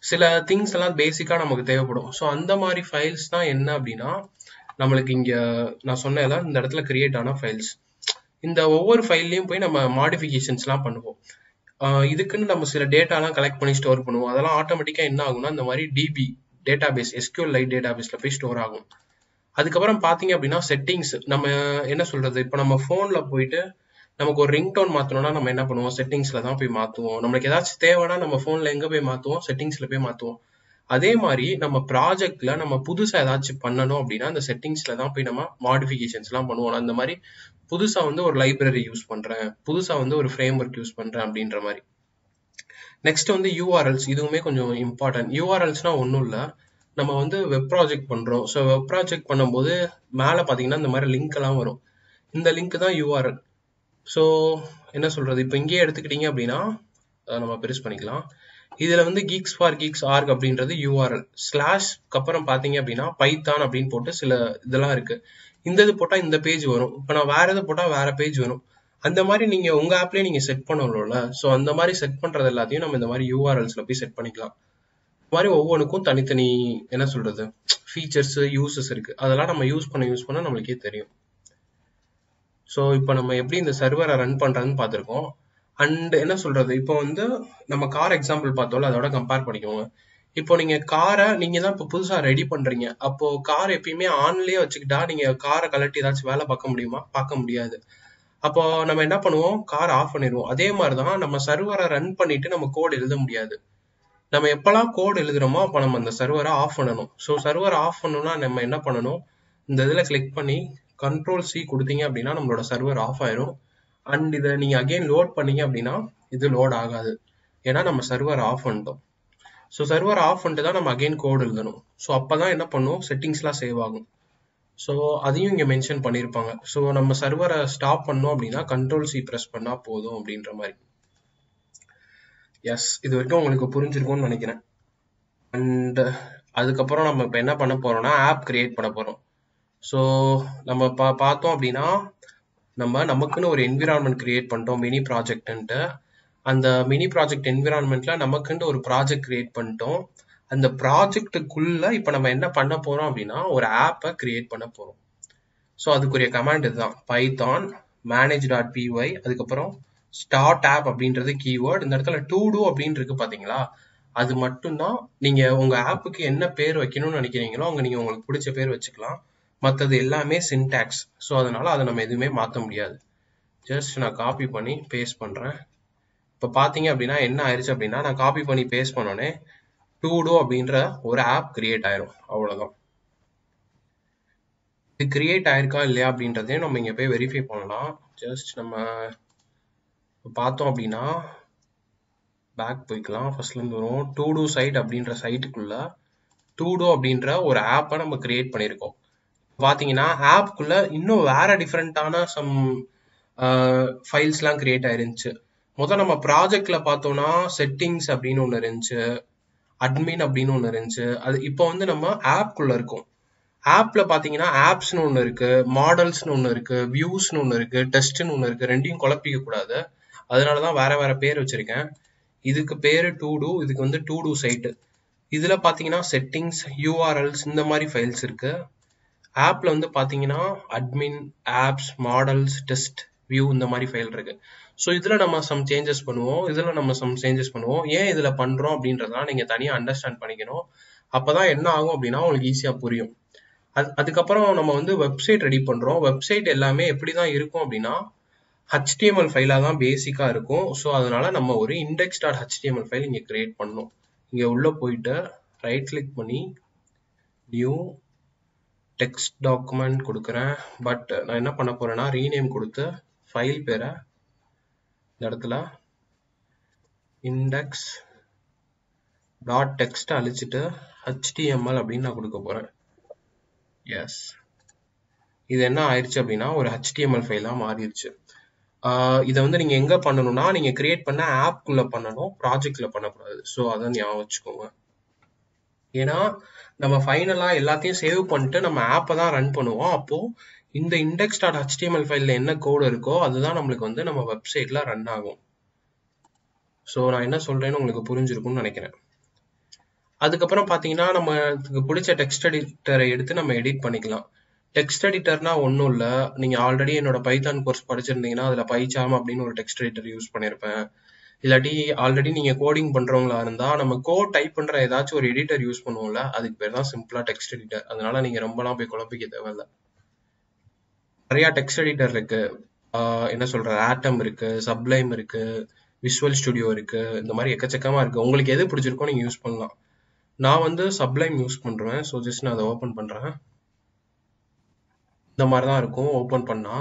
சில திங்ஸ் எல்லாம் பேசிக்காக நமக்கு தேவைப்படும். ஸோ அந்த மாதிரி ஃபைல்ஸ் தான் என்ன அப்படின்னா நம்மளுக்கு இங்கே நான் சொன்னதான் இந்த இடத்துல கிரியேட் ஆன ஃபைல்ஸ் இந்த ஒவ்வொரு ஃபைல்லையும் போய் நம்ம மாடிஃபிகேஷன்ஸ்லாம் பண்ணுவோம். இதுக்குன்னு நம்ம சில டேட்டாலாம் கலெக்ட் பண்ணி ஸ்டோர் பண்ணுவோம். அதெல்லாம் ஆட்டோமேட்டிக்காக என்ன ஆகும்னா இந்த மாதிரி D B data base S Q L lite டேட்டாபேஸ்ல போய் ஸ்டோர் ஆகும். அதுக்கப்புறம் பார்த்தீங்க அப்படின்னா செட்டிங்ஸ் நம்ம என்ன சொல்றது? இப்போ நம்ம ஃபோனில் போயிட்டு நமக்கு ஒரு ரிங் டோன் நம்ம என்ன பண்ணுவோம்? செட்டிங்ஸில் தான் போய் மாற்றுவோம் நம்மளுக்கு ஏதாச்சும் தேவைன்னா நம்ம ஃபோனில் எங்கே போய் மாற்றுவோம் செட்டிங்ஸில் போய் மாற்றுவோம் அதே மாதிரி நம்ம ப்ராஜெக்ட்ல நம்ம புதுசா ஏதாச்சும் பண்ணணும் அப்படின்னா அந்த செட்டிங்ஸ்ல தான் போய் நம்ம மாடிஃபிகேஷன்ஸ் எல்லாம் பண்ணுவோம். அந்த மாதிரி புதுசா வந்து ஒரு லைப்ரரி யூஸ் பண்றேன் புதுசா வந்து ஒரு ஃப்ரேம் ஒர்க் யூஸ் பண்றேன் அப்படின்ற மாதிரி. நெக்ஸ்ட் வந்து யூஆர்எல்ஸ் இதுவுமே கொஞ்சம் இம்பார்ட்டன்ட் யூஆர்எல்ஸ்னா ஒன்றும் இல்லை. நம்ம வந்து வெப் ப்ராஜெக்ட் பண்றோம். ஸோ வெப் ப்ராஜெக்ட் பண்ணும்போது மேலே பார்த்தீங்கன்னா இந்த மாதிரி லிங்க் எல்லாம் வரும். இந்த லிங்க் தான் யூஆர்எல் ஸோ என்ன சொல்றது? இப்போ இங்கேயே எடுத்துக்கிட்டீங்க அப்படின்னா நம்ம பெருசு பண்ணிக்கலாம். இதுல வந்து கீக்ஸ் ஃபார் கீக்ஸ் ஆர்க் அப்படின்றது யூஆர்எல் ஸ்லாஷ்க்கு அப்புறம் பாத்தீங்க அப்படின்னா பைத்தான் அப்படின்னு போட்டு சில இதெல்லாம் இருக்கு. இந்த இது போட்டா இந்த பேஜ் வரும். இப்போ நான் வேற இது போட்டா வேற பேஜ் வரும். அந்த மாதிரி நீங்க உங்க ஆப்லயே நீங்க செட் பண்ணணும்ல. ஸோ அந்த மாதிரி செட் பண்றது எல்லாத்தையும் நம்ம இந்த மாதிரி யூஆர்எல்ஸ்ல போய் செட் பண்ணிக்கலாம். இந்த மாதிரி ஒவ்வொன்றுக்கும் தனித்தனி என்ன சொல்றது? ஃபீச்சர்ஸ் யூசஸ் இருக்கு. அதெல்லாம் நம்ம யூஸ் பண்ண யூஸ் பண்ண நம்மளுக்கே தெரியும். ஸோ இப்போ நம்ம எப்படி இந்த சர்வரை ரன் பண்றதுன்னு பார்த்துருக்கோம். அண்ட் என்ன சொல்றது? இப்போ வந்து நம்ம கார் எக்ஸாம்பிள் பார்த்தோம்ல அதோட கம்பேர் பண்ணிக்கோங்க. இப்போ நீங்க காரை நீங்க தான் இப்போ புதுசா ரெடி பண்றீங்க. அப்போ கார் எப்பயுமே ஆன்லயே வச்சுக்கிட்டா நீங்க காரை கலட்டி ஏதாச்சும் வேலை பார்க்க முடியுமா? பார்க்க முடியாது. அப்போ நம்ம என்ன பண்ணுவோம்? கார் ஆஃப் பண்ணிடுவோம். அதே மாதிரிதான் நம்ம சர்வரை ரன் பண்ணிட்டு நம்ம கோட் எழுத முடியாது. நம்ம எப்பெல்லாம் கோட் எழுதுறோமோ அப்போ நம்ம அந்த சர்வரை ஆஃப் பண்ணணும். ஸோ சர்வரை ஆஃப் பண்ணணும்னா நம்ம என்ன பண்ணணும்? இந்த இதில் கிளிக் பண்ணி கண்ட்ரோல் சி கொடுத்தீங்க அப்படின்னா நம்மளோட சர்வர் ஆஃப் ஆயிரும். அண்ட் இதை நீங்க அகைன் லோட் பண்ணீங்க அப்படின்னா இது லோட் ஆகாது. ஏன்னா நம்ம சர்வர் ஆஃப் பண்ணிட்டோம். ஸோ சர்வர் ஆஃப் பண்ணிட்டு தான் நம்ம அகைன் கோட் எழுதணும். ஸோ அப்பதான் என்ன பண்ணும் செட்டிங்ஸ்லாம் சேவ் ஆகும். ஸோ அதையும் இங்கே மென்ஷன் பண்ணியிருப்பாங்க ஸோ நம்ம சர்வரை ஸ்டாப் பண்ணோம் அப்படின்னா கண்ட்ரோல் சி ப்ரெஸ் பண்ணால் போதும் அப்படின்ற மாதிரி. எஸ் இது வரைக்கும் உங்களுக்கு புரிஞ்சிருக்கும்னு நினைக்கிறேன். அண்ட் அதுக்கப்புறம் நம்ம இப்போ என்ன பண்ண போகிறோம்னா ஆப் கிரியேட் பண்ண போகிறோம் ஸோ நம்ம பா பார்த்தோம் அப்படின்னா நம்ம நமக்குன்னு ஒரு என்விரான்மெண்ட் கிரியேட் பண்ணிட்டோம் மினி ப்ராஜெக்ட்ன்ட்டு அந்த மினி ப்ராஜெக்ட் என்விரான்மெண்ட்ல நமக்குன்ட்டு ஒரு ப்ராஜெக்ட் கிரியேட் பண்ணிட்டோம். அந்த ப்ராஜெக்ட்டுக்குள்ள இப்போ நம்ம என்ன பண்ண போறோம் அப்படின்னா ஒரு ஆப்பை கிரியேட் பண்ண போறோம். ஸோ அதுக்குரிய கமாண்ட் இதுதான். Python manage dot P Y அதுக்கப்புறம் ஸ்டார்ட் ஆப் அப்படின்றது கீவேர்டு இந்த இடத்துல டூ டூ அப்படின்னு இருக்கு பாத்தீங்களா? அது மட்டும்தான். நீங்க உங்க ஆப்புக்கு என்ன பேர் வைக்கணும்னு நினைக்கிறீங்களோ அங்க நீங்க உங்களுக்கு பிடிச்ச பேர் வச்சுக்கலாம். மற்றது எல்லாமே சின்டாக்ஸ் ஸோ அதனால் அதை நம்ம எதுவுமே மாற்ற முடியாது. ஜஸ்ட் நான் காப்பி பண்ணி பேஸ்ட் பண்ணுறேன் இப்போ பார்த்தீங்க அப்படின்னா என்ன ஆயிடுச்சு அப்படின்னா நான் காப்பி பண்ணி பேஸ்ட் பண்ணோன்னே டூ அப்படின்ற ஒரு ஆப் கிரியேட் ஆயிரும். அவ்வளோதான் இது கிரியேட் ஆயிருக்கா இல்லையா அப்படின்றதையும் நம்ம இங்கே போய் வெரிஃபை பண்ணலாம். ஜஸ்ட் நம்ம பார்த்தோம் அப்படின்னா பேக் போய்க்கலாம். ஃபர்ஸ்ட்லேருந்து வரும். டூ டூ சைட் அப்படின்ற சைட்டுக்குள்ள டூ டூ அப்படின்ற ஒரு ஆப்பை நம்ம கிரியேட் பண்ணியிருக்கோம். பார்த்தீங்கன்னா ஆப்குள்ள இன்னும் வேற டிஃப்ரெண்ட்டான சம் ஃபைல்ஸ்லாம் கிரியேட் ஆயிருந்துச்சு. முதல் நம்ம ப்ராஜெக்ட்ல பார்த்தோம்னா செட்டிங்ஸ் அப்படின்னு ஒன்று இருந்துச்சு. அட்மின் அப்படின்னு ஒன்று இருந்துச்சு. அது இப்போ வந்து நம்ம ஆப்குள்ள இருக்கோம். ஆப்ல பாத்தீங்கன்னா ஆப்ஸ்னு ஒன்று இருக்கு மாடல்ஸ்னு ஒன்று இருக்கு வியூஸ்னு ஒன்று இருக்கு டெஸ்ட்னு ஒன்று இருக்கு ரெண்டையும் குழப்பிக்க கூடாது. அதனாலதான் வேற வேற பேர் வச்சிருக்கேன். இதுக்கு பேரு டூ டூ இதுக்கு வந்து டூ டூ சைட்டு இதுல பாத்தீங்கன்னா செட்டிங்ஸ் யூஆர்எல்ஸ் இந்த மாதிரி ஃபைல்ஸ் இருக்கு. ஆப்பில் வந்து பார்த்தீங்கன்னா admin apps models test view இந்த மாதிரி ஃபைல் இருக்கு. ஸோ இதில் நம்ம சம் சேஞ்சஸ் பண்ணுவோம். இதில் நம்ம சம் சேஞ்சஸ் பண்ணுவோம். ஏன் இதில் பண்ணுறோம் அப்படின்றதெல்லாம் நீங்கள் தனியாக அண்டர்ஸ்டாண்ட் பண்ணிக்கணும். அப்போ தான் என்ன ஆகும் அப்படின்னா உங்களுக்கு ஈஸியாக புரியும். அது அதுக்கப்புறம் நம்ம வந்து வெப்சைட் ரெடி பண்ணுறோம் வெப்சைட் எல்லாமே எப்படி தான் இருக்கும் அப்படின்னா ஹெச்டிஎம்எல் ஃபைலாக தான் பேசிக்காக இருக்கும். ஸோ அதனால நம்ம ஒரு index dot H T M L file இங்கே கிரியேட் பண்ணணும். இங்கே உள்ளே போயிட்டு ரைட் கிளிக் பண்ணி நியூ டெக்ஸ்ட் டாக்குமெண்ட் கொடுக்குறேன். பட் நான் என்ன பண்ண போகிறேன்னா ரீநேம் கொடுத்து ஃபைல் பேரை இந்த இடத்துல இண்டெக்ஸ் டாட் டெக்ஸ்ட் அழிச்சிட்டு ஹெச்டிஎம்எல் அப்படின்னு நான் கொடுக்க போகிறேன் எஸ் இது என்ன ஆயிடுச்சு அப்படின்னா ஒரு ஹெச்டிஎம்எல் ஃபைலாக மாறிடுச்சு. இதை வந்து நீங்கள் எங்கே பண்ணணும்னா நீங்கள் கிரியேட் பண்ண ஆப்குள்ளே பண்ணணும் ப்ராஜெக்டில் பண்ணக்கூடாது. ஸோ அதை ஞாபகம் வச்சுக்கோங்க. ஏன்னா நம்ம ஃபைனலாக எல்லாத்தையும் சேவ் பண்ணிட்டு நம்ம ஆப்பை தான் ரன் பண்ணுவோம். அப்போ இந்த இண்டெக்ஸ் டாட் ஹெச்டிஎம்எல் ஃபைல்ல என்ன கோடு இருக்கோ அதுதான் நம்மளுக்கு வந்து நம்ம வெப்சைட்ல ரன் ஆகும். ஸோ நான் என்ன சொல்றேன்னு உங்களுக்கு புரிஞ்சிருக்கும்னு நினைக்கிறேன். அதுக்கப்புறம் பார்த்தீங்கன்னா நம்ம பிடிச்ச டெக்ஸ்ட் எடிட்டரை எடுத்து நம்ம எடிட் பண்ணிக்கலாம். டெக்ஸ்ட் எடிட்டர்னா ஒன்றும் இல்லை. நீங்கள் ஆல்ரெடி என்னோட பைத்தான் கோர்ஸ் படிச்சிருந்தீங்கன்னா அதில் பைச்சாம் அப்படின்னு ஒரு டெக்ஸ்ட் எடிட்டர் யூஸ் பண்ணியிருப்பேன் இல்லாட்டி ஆல்ரெடி நீங்க கோடிங் பண்றவங்களா இருந்தா நம்ம கோட் டைப் பண்ற ஏதாச்சும் ஒரு எடிட்டர் யூஸ் பண்ணுவோம்ல அதுக்கு பேர் தான் சிம்பிளா டெக்ஸ்ட் எடிட்டர் அதனால நீங்க ரொம்பலாம் போய் குழப்பிக்க தேவையில்ல. நிறைய டெக்ஸ்ட் எடிட்டர் இருக்கு. என்ன சொல்ற ஆட்டம் இருக்கு சப்ளைம் இருக்கு விஷுவல் ஸ்டுடியோ இருக்கு இந்த மாதிரி எக்கச்சக்கமா இருக்கு. உங்களுக்கு எது பிடிச்சிருக்கோ நீங்க யூஸ் பண்ணலாம். நான் வந்து சப்ளைம் யூஸ் பண்றேன். ஸோ ஜஸ்ட் நான் அதை ஓப்பன் பண்றேன். இந்த மாதிரி தான் இருக்கும். ஓப்பன் பண்ணா.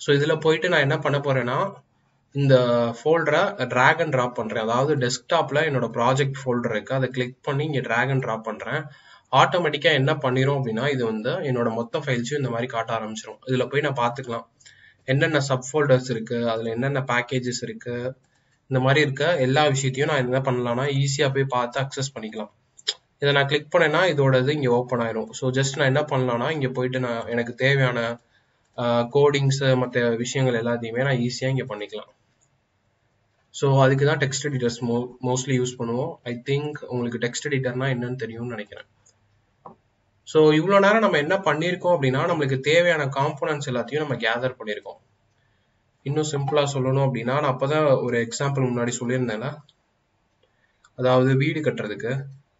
ஸோ இதுல போயிட்டு நான் என்ன பண்ண போறேன்னா இந்த ஃபோல்டரை ட்ராக் அண்ட் ட்ராப் பண்ணுறேன் அதாவது டெஸ்க்டாப்பில் என்னோட ப்ராஜெக்ட் ஃபோல்டர் இருக்குது அதை கிளிக் பண்ணி இங்கே ட்ராக் அண்ட் ட்ராப் பண்ணுறேன் ஆட்டோமேட்டிக்காக என்ன பண்ணிரும் அப்படின்னா இது வந்து என்னோட மொத்த ஃபைல்ஸையும் இந்த மாதிரி காட்ட ஆரம்பிச்சிடும் இதில் போய் நான் பார்த்துக்கலாம். என்னென்ன சப் ஃபோல்டர்ஸ் இருக்குது அதில் என்னென்ன பேக்கேஜஸ் இருக்குது இந்த மாதிரி இருக்க எல்லா விஷயத்தையும் நான் என்ன பண்ணலாம்னா ஈஸியாக போய் பார்த்து அக்சஸ் பண்ணிக்கலாம். இதை நான் கிளிக் பண்ணேன்னா இதோட இது இங்கே ஓப்பன் ஆயிரும். ஸோ ஜஸ்ட் நான் என்ன பண்ணலாம்னா இங்கே போயிட்டு நான் எனக்கு தேவையான கோடிங்ஸ் மற்ற விஷயங்கள் எல்லாத்தையுமே நான் ஈஸியாக இங்கே பண்ணிக்கலாம். ஸோ அதுக்கு தான் டெக்ஸ்ட் எடிட்டர்ஸ் மோ மோஸ்ட்லி யூஸ் பண்ணுவோம். ஐ திங்க் உங்களுக்கு டெக்ஸ்ட் எடிட்டர்னா என்னன்னு தெரியும்னு நினைக்கிறேன். ஸோ இவ்வளோ நேரம் நம்ம என்ன பண்ணியிருக்கோம் அப்படின்னா நம்மளுக்கு தேவையான காம்போனன்ட்ஸ் எல்லாத்தையும் நம்ம கேதர் பண்ணியிருக்கோம். இன்னும் சிம்பிளாக சொல்லணும் அப்படின்னா நான் அப்போ தான் ஒரு எக்ஸாம்பிள் முன்னாடி சொல்லியிருந்தேன்ல? அதாவது வீடு கட்டுறதுக்கு.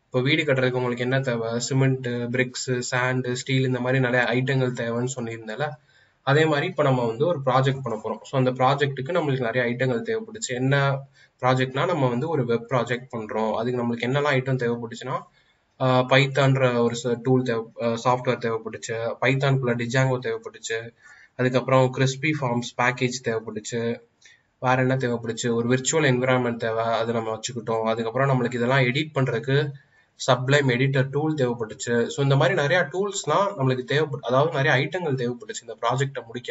இப்போ வீடு கட்டுறதுக்கு உங்களுக்கு என்ன தேவை? சிமெண்ட்டு பிரிக்ஸு சாண்டு ஸ்டீல் இந்த மாதிரி நிறைய ஐட்டங்கள் தேவைன்னு சொல்லியிருந்தேன்ல? அதே மாதிரி இப்போ நம்ம வந்து ஒரு ப்ராஜெக்ட் பண்ண போறோம். ஸோ அந்த ப்ராஜெக்ட்டுக்கு நம்மளுக்கு நிறைய ஐட்டங்கள் தேவைப்பட்டுச்சு என்ன ப்ராஜெக்ட்னா நம்ம வந்து ஒரு வெப் ப்ராஜெக்ட் பண்றோம். அதுக்கு நம்மளுக்கு என்னெல்லாம் ஐட்டம் தேவைப்பட்டுச்சுன்னா பைத்தான்ற ஒரு டூல் தேவை சாஃப்ட்வேர் தேவைப்பட்டுச்சு பைத்தான்குள்ள டிஜாங்கோ தேவைப்பட்டுச்சு அதுக்கப்புறம் கிறிஸ்பி ஃபார்ம்ஸ் பேக்கேஜ் தேவைப்பட்டுச்சு வேற என்ன தேவைப்பட்டுச்சு ஒரு விர்ச்சுவல் என்விரான்மெண்ட் தேவை அதை நம்ம வச்சுக்கிட்டோம். அதுக்கப்புறம் நம்மளுக்கு இதெல்லாம் எடிட் பண்றதுக்கு சப்ளைம் எடிட்டர் டூல் தேவைப்பட்டுச்சு. ஸோ இந்த மாதிரி நிறைய டூல்ஸ்லாம் நம்மளுக்கு தேவைப்பட்டு அதாவது நிறைய ஐட்டங்கள் தேவைப்பட்டுச்சு இந்த ப்ராஜெக்டை முடிக்க.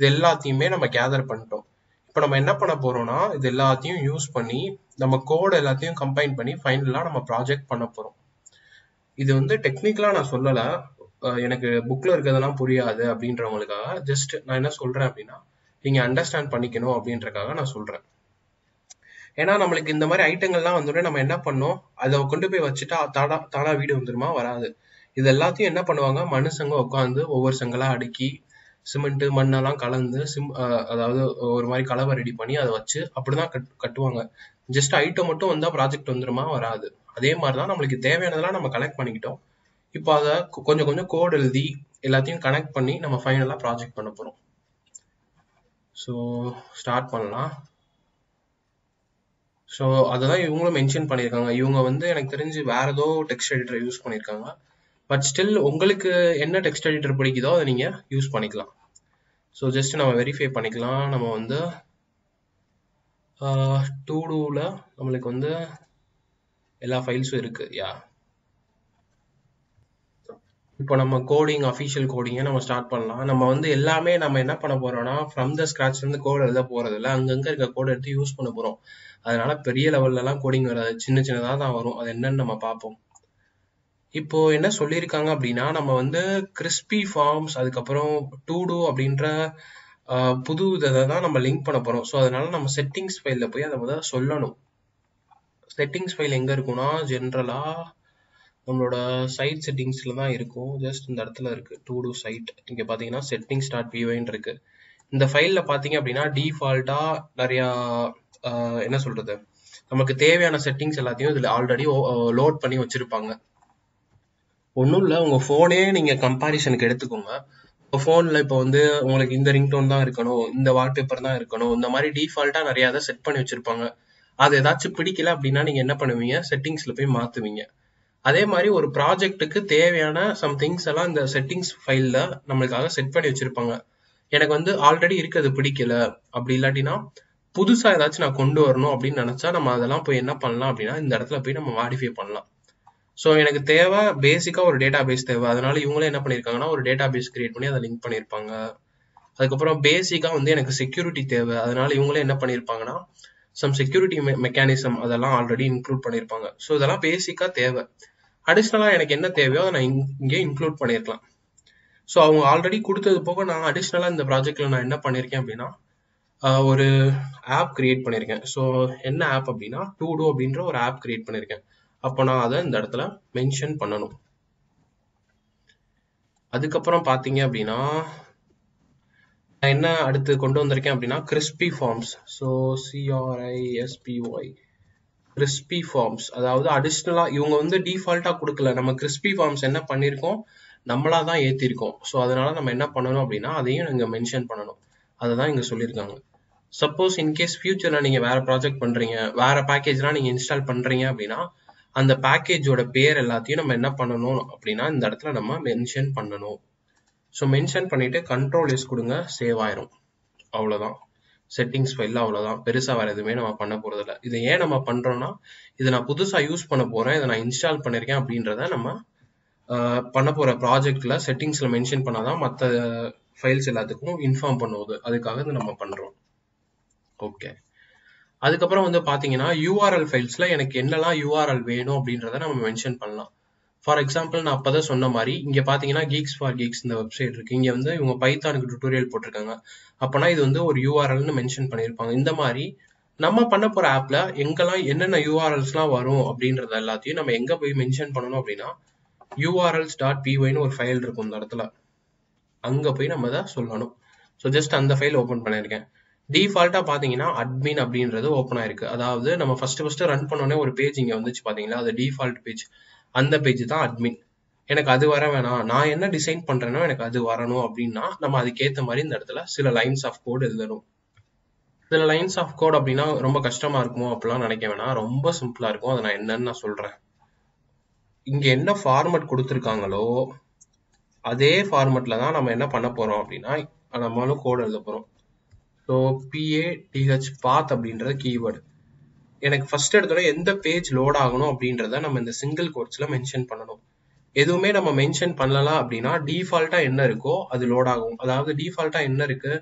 இது எல்லாத்தையுமே நம்ம கேதர் பண்ணிட்டோம். இப்போ நம்ம என்ன பண்ண போறோம்னா இது எல்லாத்தையும் யூஸ் பண்ணி நம்ம கோட் எல்லாத்தையும் கம்பைன் பண்ணி ஃபைனலாக நம்ம ப்ராஜெக்ட் பண்ண போறோம். இது வந்து டெக்னிக்கலா நான் சொல்லலை. எனக்கு புக்ல இருக்கிறதெல்லாம் புரியாது அப்படின்றவங்களுக்காக ஜஸ்ட் நான் என்ன சொல்றேன் அப்படின்னா நீங்க அண்டர்ஸ்டாண்ட் பண்ணிக்கணும் அப்படின்றக்காக நான் சொல்றேன். ஏன்னா நம்மளுக்கு இந்த மாதிரி ஐட்டங்கள்லாம் வந்தோடனே நம்ம என்ன பண்ணோம்? அதை கொண்டு போய் வச்சுட்டா தானா தானா வீடு வந்துருமா? வராது. இது எல்லாத்தையும் என்ன பண்ணுவாங்க? மனுஷங்க உட்காந்து ஒவ்வொரு செங்கலா அடுக்கி சிமெண்ட் மண்ணெல்லாம் கலந்து சிம் அதாவது ஒரு மாதிரி கலவை ரெடி பண்ணி அதை வச்சு அப்படிதான் கட் கட்டுவாங்க. ஜஸ்ட் ஐட்டம் மட்டும் வந்தா ப்ராஜெக்ட் வந்துருமா? வராது. அதே மாதிரிதான் நம்மளுக்கு தேவையானதெல்லாம் நம்ம கலெக்ட் பண்ணிக்கிட்டோம். இப்போ அதை கொஞ்சம் கொஞ்சம் கோட் எழுதி எல்லாத்தையும் கனெக்ட் பண்ணி நம்ம ஃபைனலாக ப்ராஜெக்ட் பண்ண போகிறோம் ஸோ ஸ்டார்ட் பண்ணலாம். ஸோ அதை இவங்களும் மென்ஷன் பண்ணியிருக்காங்க. இவங்க வந்து எனக்கு தெரிஞ்சு வேற ஏதோ டெக்ஸ்ட் எடிட்டர் யூஸ் பண்ணியிருக்காங்க. பட் ஸ்டில் உங்களுக்கு என்ன டெக்ஸ்ட் எடிட்டர் பிடிக்குதோ அதை நீங்கள் யூஸ் பண்ணிக்கலாம். ஸோ ஜஸ்ட் நம்ம வெரிஃபை பண்ணிக்கலாம். நம்ம வந்து டூ டூவில் நம்மளுக்கு வந்து எல்லா ஃபைல்ஸும் இருக்கு. யா இப்போ நம்ம கோடிங் அஃபிஷியல் கோடிங்கை நம்ம ஸ்டார்ட் பண்ணலாம். நம்ம வந்து எல்லாமே நம்ம என்ன பண்ண போறோம்னா ஃப்ரம் த ஸ்க்ராட்ச்லேருந்து இருந்து கோட் எழுத போகிறதில்ல அங்கங்கே இருக்க கோட் எடுத்து யூஸ் பண்ண போகிறோம் அதனால பெரிய லெவல்லலாம் கோடிங் வராது. சின்ன சின்னதாக தான் வரும். அது என்னன்னு நம்ம பார்ப்போம். இப்போ என்ன சொல்லியிருக்காங்க அப்படின்னா நம்ம வந்து கிறிஸ்பி ஃபார்ம்ஸ் அதுக்கப்புறம் டூ டூ அப்படின்ற புது இதை தான் நம்ம லிங்க் பண்ண போகிறோம் ஸோ அதனால நம்ம செட்டிங்ஸ் ஃபைலில் போய் அதை முதல்ல சொல்லணும். செட்டிங்ஸ் ஃபைல் எங்கே இருக்கும்னா ஜென்ரலாக நம்மளோட சைட் செட்டிங்ஸில் தான் இருக்கும். ஜஸ்ட் இந்த இடத்துல இருக்குது டூ டூ சைட் இங்கே பார்த்தீங்கன்னா செட்டிங் ஸ்டார்ட் விவைன்னு இருக்குது இந்த ஃபைலில் பார்த்தீங்க அப்படின்னா டீஃபால்ட்டாக நிறையா என்ன சொல்றது? நமக்கு தேவையான செட்டிங்ஸ் எல்லாத்தையும் இதுல ஆல்ரெடி லோட் பண்ணி வச்சிருப்பாங்க. ஒன்றும் இல்லை உங்க ஃபோனே நீங்க கம்பாரிசனுக்கு எடுத்துக்கோங்க. இப்போ ஃபோனில் இப்போ வந்து உங்களுக்கு இந்த ரிங்டோன் தான் இருக்கணும் இந்த வால்பேப்பர் தான் இருக்கணும் இந்த மாதிரி டிஃபால்ட்டாக நிறையா தான் செட் பண்ணி வச்சுருப்பாங்க. அது ஏதாச்சும் பிடிக்கல அப்படின்னா நீங்கள் என்ன பண்ணுவீங்க? செட்டிங்ஸில் போய் மாற்றுவீங்க அதே மாதிரி ஒரு ப்ராஜெக்ட்டுக்கு தேவையான சம் திங்ஸ் எல்லாம் இந்த செட்டிங்ஸ் ஃபைலில் நம்மளுக்காக செட் பண்ணி வச்சுருப்பாங்க. எனக்கு வந்து ஆல்ரெடி இருக்கிறது பிடிக்கல. அப்படி இல்லாட்டினா புதுசா ஏதாச்சும் நான் கொண்டு வரணும் அப்படின்னு நினைச்சா நம்ம அதெல்லாம் போய் என்ன பண்ணலாம் அப்படின்னா இந்த இடத்துல போய் நம்ம மாடிஃபை பண்ணலாம். ஸோ எனக்கு தேவை பேசிக்கா ஒரு டேட்டா பேஸ் தேவை. அதனால இவங்களே என்ன பண்ணிருக்காங்கன்னா ஒரு டேட்டா பேஸ் கிரியேட் பண்ணி அதை லிங்க் பண்ணியிருப்பாங்க அதுக்கப்புறம் பேசிக்கா வந்து எனக்கு செக்யூரிட்டி தேவை. அதனால இவங்களே என்ன பண்ணியிருப்பாங்கன்னா சம் செக்யூரிட்டி மெக்கானிசம் அதெல்லாம் ஆல்ரெடி இன்க்ளூட் பண்ணியிருப்பாங்க ஸோ இதெல்லாம் பேசிக்கா தேவை. அடிஷ்னலாக எனக்கு என்ன தேவையோ அதை நான் இங்கே இன்க்ளூட் பண்ணியிருக்கலாம் ஸோ அவங்க ஆல்ரெடி கொடுத்தது போக நான் அடிஷ்னலாக இந்த ப்ராஜெக்டில் நான் என்ன பண்ணியிருக்கேன் அப்படின்னா ஒரு ஆப் கிரியேட் பண்ணியிருக்கேன் ஸோ என்ன ஆப் அப்படின்னா டூ டூ அப்படின்ற ஒரு ஆப் கிரியேட் பண்ணியிருக்கேன் அப்போ நான் அதை இந்த இடத்துல மென்ஷன் பண்ணணும். அதுக்கப்புறம் பார்த்தீங்க அப்படின்னா நான் என்ன அடுத்து கொண்டு வந்திருக்கேன் அப்படின்னா crispy forms so C R I S P Y crispy forms அதாவது அடிஷ்னலாக இவங்க வந்து டிஃபால்ட்டாக கொடுக்கல. நம்ம கிறிஸ்பி ஃபார்ம்ஸ் என்ன பண்ணியிருக்கோம் நம்மளா தான் ஏற்றிருக்கோம் ஸோ அதனால நம்ம என்ன பண்ணணும் அப்படின்னா அதையும் இங்கே மென்ஷன் பண்ணணும். அதை தான் இங்கே சொல்லியிருக்காங்க. சப்போஸ் இன்கேஸ் ஃபியூச்சர்ல நீங்க வேற ப்ராஜெக்ட் பண்றீங்க வேற பேக்கேஜ்லாம் நீங்க இன்ஸ்டால் பண்றீங்க அப்படின்னா அந்த பேக்கேஜோட பேர் எல்லாத்தையும் நம்ம என்ன பண்ணணும் அப்படின்னா இந்த இடத்துல நம்ம மென்ஷன் பண்ணணும். ஸோ மென்ஷன் பண்ணிட்டு கண்ட்ரோல் எஸ் கொடுங்க சேவ் ஆயிரும். அவ்வளோதான் செட்டிங்ஸ் ஃபைல்ல அவ்வளோதான் பெருசாக வேற எதுவுமே நம்ம பண்ண போகிறதில்ல இதை ஏன் நம்ம பண்றோம்னா இதை நான் புதுசா யூஸ் பண்ண போறேன் இதை நான் இன்ஸ்டால் பண்ணிருக்கேன் அப்படின்றத நம்ம பண்ண போற ப்ராஜெக்ட்ல செட்டிங்ஸ்ல மென்ஷன் பண்ணாதான் மற்ற ஃபைல்ஸ் எல்லாத்துக்கும் இன்ஃபார்ம் பண்ணுவது. அதுக்காக இது நம்ம பண்றோம். ஓகே அதுக்கப்புறம் வந்து பாத்தீங்கன்னா யூஆர்எல் ஃபைல்ஸ்ல எனக்கு என்னெல்லாம் யூஆர்எல் வேணும் அப்படின்றத நம்ம மென்ஷன் பண்ணலாம். ஃபார் எக்ஸாம்பிள் நான் அப்பதான் சொன்ன மாதிரி இங்க பாத்தீங்கன்னா கீக்ஸ் ஃபார் கீக்ஸ் இந்த வெப்சைட் இருக்கு. இங்க வந்து இவங்க பைத்தானுக்கு டுட்டோரியல் போட்டிருக்காங்க. அப்போனா இது வந்து ஒரு யூஆர்எல்னு மென்ஷன் பண்ணியிருப்பாங்க. இந்த மாதிரி நம்ம பண்ண போற ஆப்ல எங்கெல்லாம் என்னென்ன யூஆர்எல்ஸ்லாம் வரும் அப்படின்றத எல்லாத்தையும் நம்ம எங்க போய் மென்ஷன் பண்ணணும் அப்படின்னா யூஆர்எல்ஸ் டாட் பிஒய்னு ஒரு ஃபைல் இருக்கும் இந்த இடத்துல. அங்க போய் நம்ம தான் சொல்லணும். ஸோ ஜஸ்ட் அந்த ஃபைல் ஓப்பன் பண்ணியிருக்கேன். டிஃபால்ட்டாக பார்த்தீங்கன்னா அட்மின் அப்படின்றது ஓப்பன் ஆயிருக்கு. அதாவது நம்ம ஃபர்ஸ்ட் ஃபர்ஸ்ட் ரன் பண்ணோடனே ஒரு பேஜ் இங்கே வந்துச்சு பாத்தீங்களா? அது டிஃபால்ட் பேஜ் அந்த பேஜ் தான் அட்மின் எனக்கு அது வர வேணாம். நான் என்ன டிசைன் பண்றேனோ எனக்கு அது வரணும் அப்படின்னா நம்ம அதுக்கேற்ற மாதிரி இந்த இடத்துல சில லைன்ஸ் ஆஃப் கோட் எழுதணும். சில லைன்ஸ் ஆஃப் கோட் அப்படின்னா ரொம்ப கஷ்டமா இருக்குமோ அப்படிலாம் நினைக்க வேணாம். ரொம்ப சிம்பிளா இருக்கும். அதை நான் என்னன்னு நான் சொல்றேன். இங்க என்ன ஃபார்மட் கொடுத்துருக்காங்களோ அதே ஃபார்மட்ல தான் நம்ம என்ன பண்ண போறோம் அப்படின்னா நம்மளும் கோட் எழுத போறோம். ஸோ பிஏ டிஹெச் பாத் அப்படின்றது கீவேர்டு எனக்கு ஃபர்ஸ்ட் எடுத்தோட எந்த பேஜ் லோட் ஆகணும் அப்படின்றத நம்ம இந்த சிங்கிள் கோட்ஸில் மென்ஷன் பண்ணணும். எதுவுமே நம்ம மென்ஷன் பண்ணலாம் அப்படின்னா டிஃபால்ட்டா என்ன இருக்கோ அது லோட் ஆகும். அதாவது டிஃபால்ட்டா என்ன இருக்கு?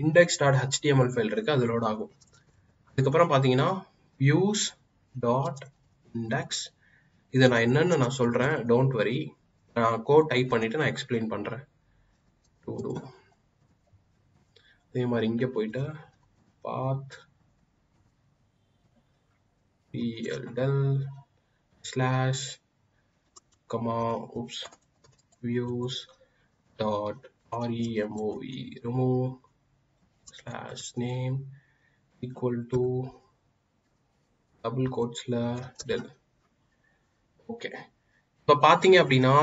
இண்டெக்ஸ் டாட் ஹெச்டிஎம்எல் ஃபைல் இருக்கு அது லோட் ஆகும். அதுக்கப்புறம் பார்த்தீங்கன்னா வியூஸ் டாட் இண்டெக்ஸ் இதை நான் என்னன்னு நான் சொல்கிறேன் டோன்ட் வரி நான் கோட் டைப் பண்ணிட்டு நான் எக்ஸ்பிளைன் பண்ணுறேன் to do. அதே மாதிரி இங்கே போயிட்டா path P L del slash comma oops views dot R E M O V remove slash name equal to double கோட்ஸில் del okay இப்போ பார்த்தீங்க அப்படின்னா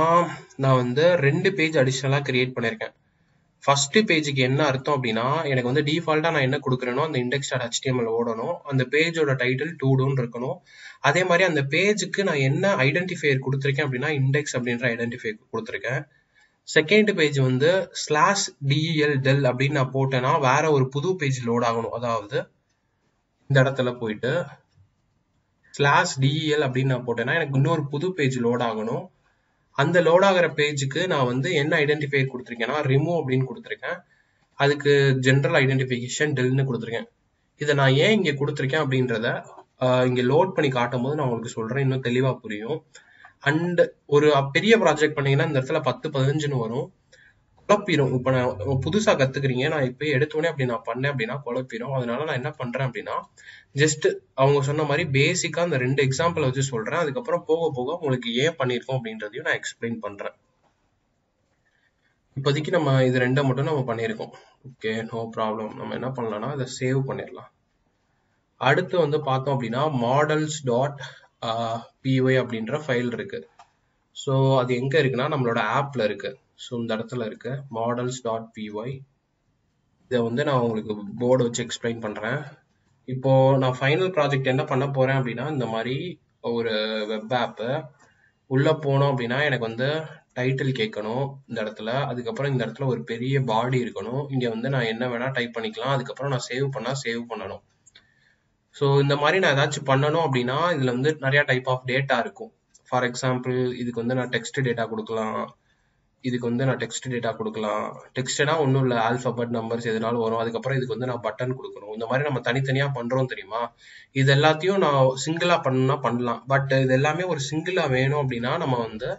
நான் வந்து ரெண்டு பேஜ் அடிஷ்னலாக கிரியேட் பண்ணியிருக்கேன் ஃபர்ஸ்ட் பேஜுக்கு என்ன அர்த்தம் அப்படின்னா எனக்கு வந்து டிஃபால்ட்டா நான் என்ன கொடுக்குறேனோ அந்த இண்டெக்ஸ் டாட் ஹெச்டிஎம்எல் ஓடணும். அந்த பேஜோட டைட்டில் டூ டூன்னு இருக்கணும். அதே மாதிரி அந்த பேஜுக்கு நான் என்ன ஐடென்டிஃபையர் கொடுத்துருக்கேன் அப்படின்னா இண்டெக்ஸ் அப்படின்ற ஐடென்டிஃபையர் கொடுத்துருக்கேன். செகண்ட் பேஜ் வந்து slash D E L del அப்படின்னு நான் போட்டேன்னா வேற ஒரு புது பேஜ் லோட் ஆகணும். அதாவது இந்த இடத்துல போயிட்டு ஸ்லாஷ் டிஇஎல் அப்படின்னு நான் போட்டேன்னா எனக்கு இன்னொரு புது பேஜ் லோட் ஆகணும். அந்த லோட் ஆகிற பேஜுக்கு நான் வந்து என்ன ஐடென்டிஃபையர் கொடுத்துருக்கேன்னா ரிமூவ் அப்படின்னு கொடுத்துருக்கேன். அதுக்கு ஜென்ரல் ஐடென்டிஃபிகேஷன் டெல்னு கொடுத்துருக்கேன். இதை நான் ஏன் இங்கே கொடுத்துருக்கேன் அப்படின்றத இங்கே லோட் பண்ணி காட்டும் போது நான் உங்களுக்கு சொல்கிறேன் இன்னும் தெளிவாக புரியும். அண்ட் ஒரு பெரிய ப்ராஜெக்ட் பண்ணீங்கன்னா இந்த இடத்துல பத்து பதினஞ்சுன்னு வரும். குழப்பிடும் இப்ப நான் புதுசா கத்துக்கிறீங்க. நான் இப்ப எடுத்தோடனே அப்படி நான் பண்ணேன் அப்படின்னா குழப்பிடும் அதனால நான் என்ன பண்றேன் அப்படின்னா ஜஸ்ட் அவங்க சொன்ன மாதிரி பேசிக்கா அந்த ரெண்டு எக்ஸாம்பிள் வச்சு சொல்றேன். அதுக்கப்புறம் போக போக உங்களுக்கு ஏன் பண்ணிருக்கோம் அப்படின்றதையும் நான் எக்ஸ்பிளைன் பண்றேன். இப்போதைக்கு நம்ம இது ரெண்டை மட்டும் நம்ம பண்ணியிருக்கோம். ஓகே நோ ப்ராப்ளம் நம்ம என்ன பண்ணலாம்னா அதை சேவ் பண்ணிடலாம். அடுத்து வந்து பார்த்தோம் அப்படின்னா மாடல்ஸ் டாட் பிஒய் அப்படின்ற ஃபைல் இருக்கு. ஸோ அது எங்கே இருக்குன்னா நம்மளோட ஆப்பில் இருக்குது ஸோ இந்த இடத்துல இருக்க மாடல்ஸ் டாட் பிஒய் இதை வந்து நான் உங்களுக்கு போர்டு வச்சு எக்ஸ்பிளைன் பண்ணுறேன் இப்போ நான் ஃபைனல் ப்ராஜெக்ட் என்ன பண்ண போகிறேன் அப்படின்னா இந்த மாதிரி ஒரு வெப் ஆப்பு உள்ளே போனோம் அப்படின்னா எனக்கு வந்து டைட்டில் கேட்கணும் இந்த இடத்துல. அதுக்கப்புறம் இந்த இடத்துல ஒரு பெரிய பாடி இருக்கணும். இங்கே வந்து நான் என்ன வேணால் டைப் பண்ணிக்கலாம். அதுக்கப்புறம் நான் சேவ் பண்ணால் சேவ் பண்ணணும். ஸோ இந்த மாதிரி நான் ஏதாச்சும் பண்ணணும் அப்படின்னா இதில் வந்து நிறையா டைப் ஆஃப் டேட்டா இருக்கும். ஃபார் எக்ஸாம்பிள் இதுக்கு வந்து நான் டெக்ஸ்ட் டேட்டா கொடுக்கலாம். இதுக்கு வந்து நான் டெக்ஸ்ட் டேட்டா கொடுக்கலாம். டெக்ஸ்ட்னா ஒன்றும் இல்லை ஆல்ஃபபட் நம்பர்ஸ் எதுனாலும் வரும் அதுக்கப்புறம் இதுக்கு வந்து நான் பட்டன் கொடுக்கணும். இந்த மாதிரி நம்ம தனித்தனியாக பண்ணுறோம் தெரியுமா? இது எல்லாத்தையும் நான் சிங்கிளாக பண்ணா பண்ணலாம். பட் இது எல்லாமே ஒரு சிங்கிளாக வேணும் அப்படின்னா நம்ம வந்து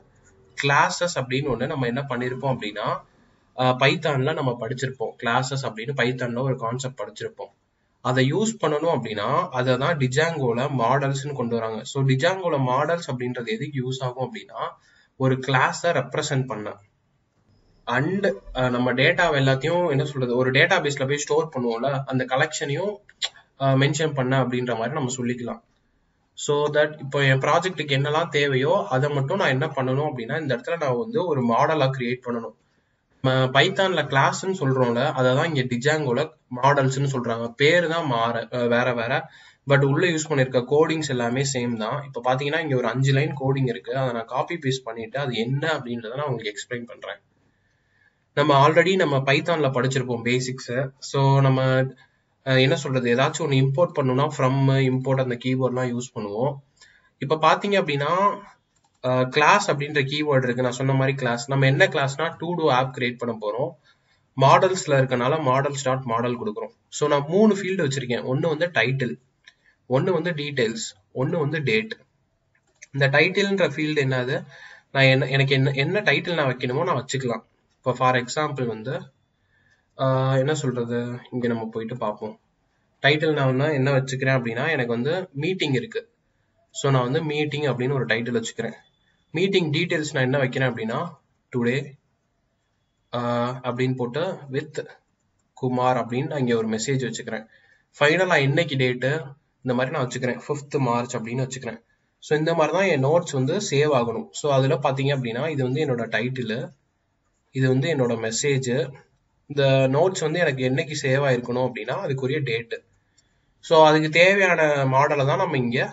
கிளாஸஸ் அப்படின்னு ஒன்று நம்ம என்ன பண்ணியிருப்போம் அப்படின்னா பைத்தானில் நம்ம படிச்சிருப்போம். கிளாஸஸ் அப்படின்னு பைத்தானில் ஒரு கான்செப்ட் படிச்சிருப்போம். அதை யூஸ் பண்ணணும் அப்படின்னா அதை தான் டிஜாங்கோல மாடல்ஸ்னு கொண்டு வராங்க. ஸோ டிஜாங்கோல மாடல்ஸ் அப்படின்றது எதுக்கு யூஸ் ஆகும் அப்படின்னா ஒரு கிளாஸை ரெப்ரசன்ட் பண்ண. அண்ட் uh, நம்ம டேட்டா எல்லாத்தையும் என்ன சொல்றது ஒரு டேட்டா பேஸ்ல போய் ஸ்டோர் பண்ணுவோம்ல அந்த கலெக்ஷனையும் மென்ஷன் பண்ண அப்படின்ற மாதிரி நம்ம சொல்லிக்கலாம். ஸோ தட் இப்போ என் ப்ராஜெக்ட்டுக்கு என்னெல்லாம் தேவையோ அதை மட்டும் நான் என்ன பண்ணணும் அப்படின்னா இந்த இடத்துல நான் வந்து ஒரு மாடலாக கிரியேட் பண்ணணும். பைத்தான்ல கிளாஸ்ன்னு சொல்றோம்ல அதை தான் இங்க டிஜாங்கோல மாடல்ஸ்னு சொல்றாங்க. பேர் தான் மாற வேற வேற. பட் உள்ள யூஸ் பண்ணிருக்க கோடிங்ஸ் எல்லாமே சேம் தான். இப்போ பாத்தீங்கன்னா இங்க ஒரு அஞ்சு லைன் கோடிங் இருக்கு. அதை நான் காப்பி பேஸ்ட் பண்ணிட்டு அது என்ன அப்படின்றத நான் உங்களுக்கு எக்ஸ்பிளைன் பண்றேன். நம்ம ஆல்ரெடி நம்ம பைத்தான்ல படிச்சிருப்போம் பேசிக்ஸை ஸோ நம்ம என்ன சொல்றது? ஏதாச்சும் ஒன்று இம்போர்ட் பண்ணணும்னா ஃப்ரம் இம்போர்ட் அந்த கீவேர்ட்லாம் யூஸ் பண்ணுவோம். இப்போ பார்த்தீங்க அப்படின்னா கிளாஸ் அப்படின்ற கீவேர்டு இருக்கு. நான் சொன்ன மாதிரி கிளாஸ் நம்ம என்ன கிளாஸ்னா டூ டூ ஆப் கிரியேட் பண்ண போறோம். மாடல்ஸ்ல இருக்கனால மாடல்ஸ் டாட் மாடல் கொடுக்குறோம். ஸோ நான் மூணு ஃபீல்டு வச்சிருக்கேன். ஒன்று வந்து டைட்டில் ஒன்று வந்து டீடைல்ஸ் ஒன்று வந்து டேட் இந்த டைட்டில்ன்ற ஃபீல்டு என்னது? நான் என்ன எனக்கு என்ன என்ன டைட்டில் நான் வைக்கணுமோ நான் வச்சுக்கலாம். இப்போ ஃபார் எக்ஸாம்பிள் வந்து என்ன சொல்றது? இங்க நம்ம போயிட்டு பார்ப்போம். டைட்டில் நான் வந்து என்ன வச்சுக்கிறேன் அப்படின்னா எனக்கு வந்து மீட்டிங் இருக்கு. ஸோ நான் வந்து மீட்டிங் அப்படின்னு ஒரு டைட்டில் வச்சுக்கிறேன். மீட்டிங் டீட்டெயில்ஸ் நான் என்ன வைக்கிறேன் அப்படின்னா டுடே அப்படின்னு போட்டு வித் குமார் அப்படின்னு நான் இங்கே ஒரு மெசேஜ் வச்சுக்கிறேன். ஃபைனலாக இன்னைக்கு டேட்டு இந்த மாதிரி நான் வச்சுக்கிறேன். ஃபிஃப்த் மார்ச் அப்படின்னு வச்சுக்கிறேன். ஸோ இந்த மாதிரி தான் என் நோட்ஸ் வந்து சேவ் ஆகணும். ஸோ அதில் பார்த்தீங்க அப்படின்னா இது வந்து என்னோட டைட்டிலு இது வந்து என்னோட மெசேஜ் இந்த நோட்ஸ் வந்து எனக்கு என்னைக்கு சேவ் ஆயிருக்கணும் அப்படின்னா அதுக்குரிய டேட்டு ஸோ அதுக்கு தேவையான மாடலை தான் நம்ம இங்கே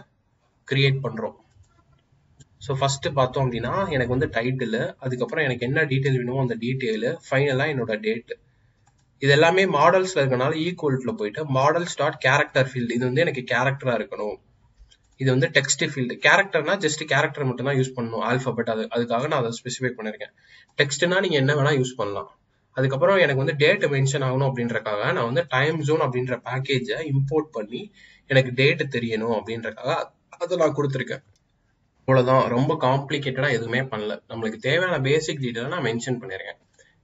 கிரியேட் பண்ணுறோம் ஸோ ஃபஸ்ட்டு பார்த்தோம் அப்படின்னா எனக்கு வந்து டைட்டில் அதுக்கப்புறம் எனக்கு என்ன டீட்டெயில் வேணுமோ அந்த டீட்டெயிலு ஃபைனலாக என்னோட டேட்டு இது எல்லாமே மாடல்ஸில் இருக்கனால ஈக்குவல்ட்டில் போயிட்டு மாடல்ஸ் டாட் கேரக்டர் ஃபீல்டு இது வந்து எனக்கு கேரக்டராக இருக்கணும். இது வந்து டெக்ஸ்ட் ஃபீல்டு கேரக்டர்னா ஜஸ்ட் கேரக்டர் மட்டும் தான் யூஸ் பண்ணணும். ஆல்பபெட் அது அதுக்காக நான் அதை ஸ்பெசிஃபை பண்ணிருக்கேன் டெக்ஸ்ட்னா நீங்க என்ன வேணா யூஸ் பண்ணலாம். அதுக்கப்புறம் எனக்கு வந்து டேட் மென்ஷன் ஆகணும் அப்படின்றக்காக நான் வந்து டைம் ஜோன் அப்படின்ற பேக்கேஜை இம்போர்ட் பண்ணி எனக்கு டேட் தெரியணும் அப்படின்றக்காக அதை நான் கொடுத்துருக்கேன். அவ்வளோதான் ரொம்ப காம்ப்ளிகேட்டடாக எதுவுமே பண்ணல. நம்மளுக்கு தேவையான பேசிக் டீட்டெயில் நான் மென்ஷன் பண்ணியிருக்கேன்.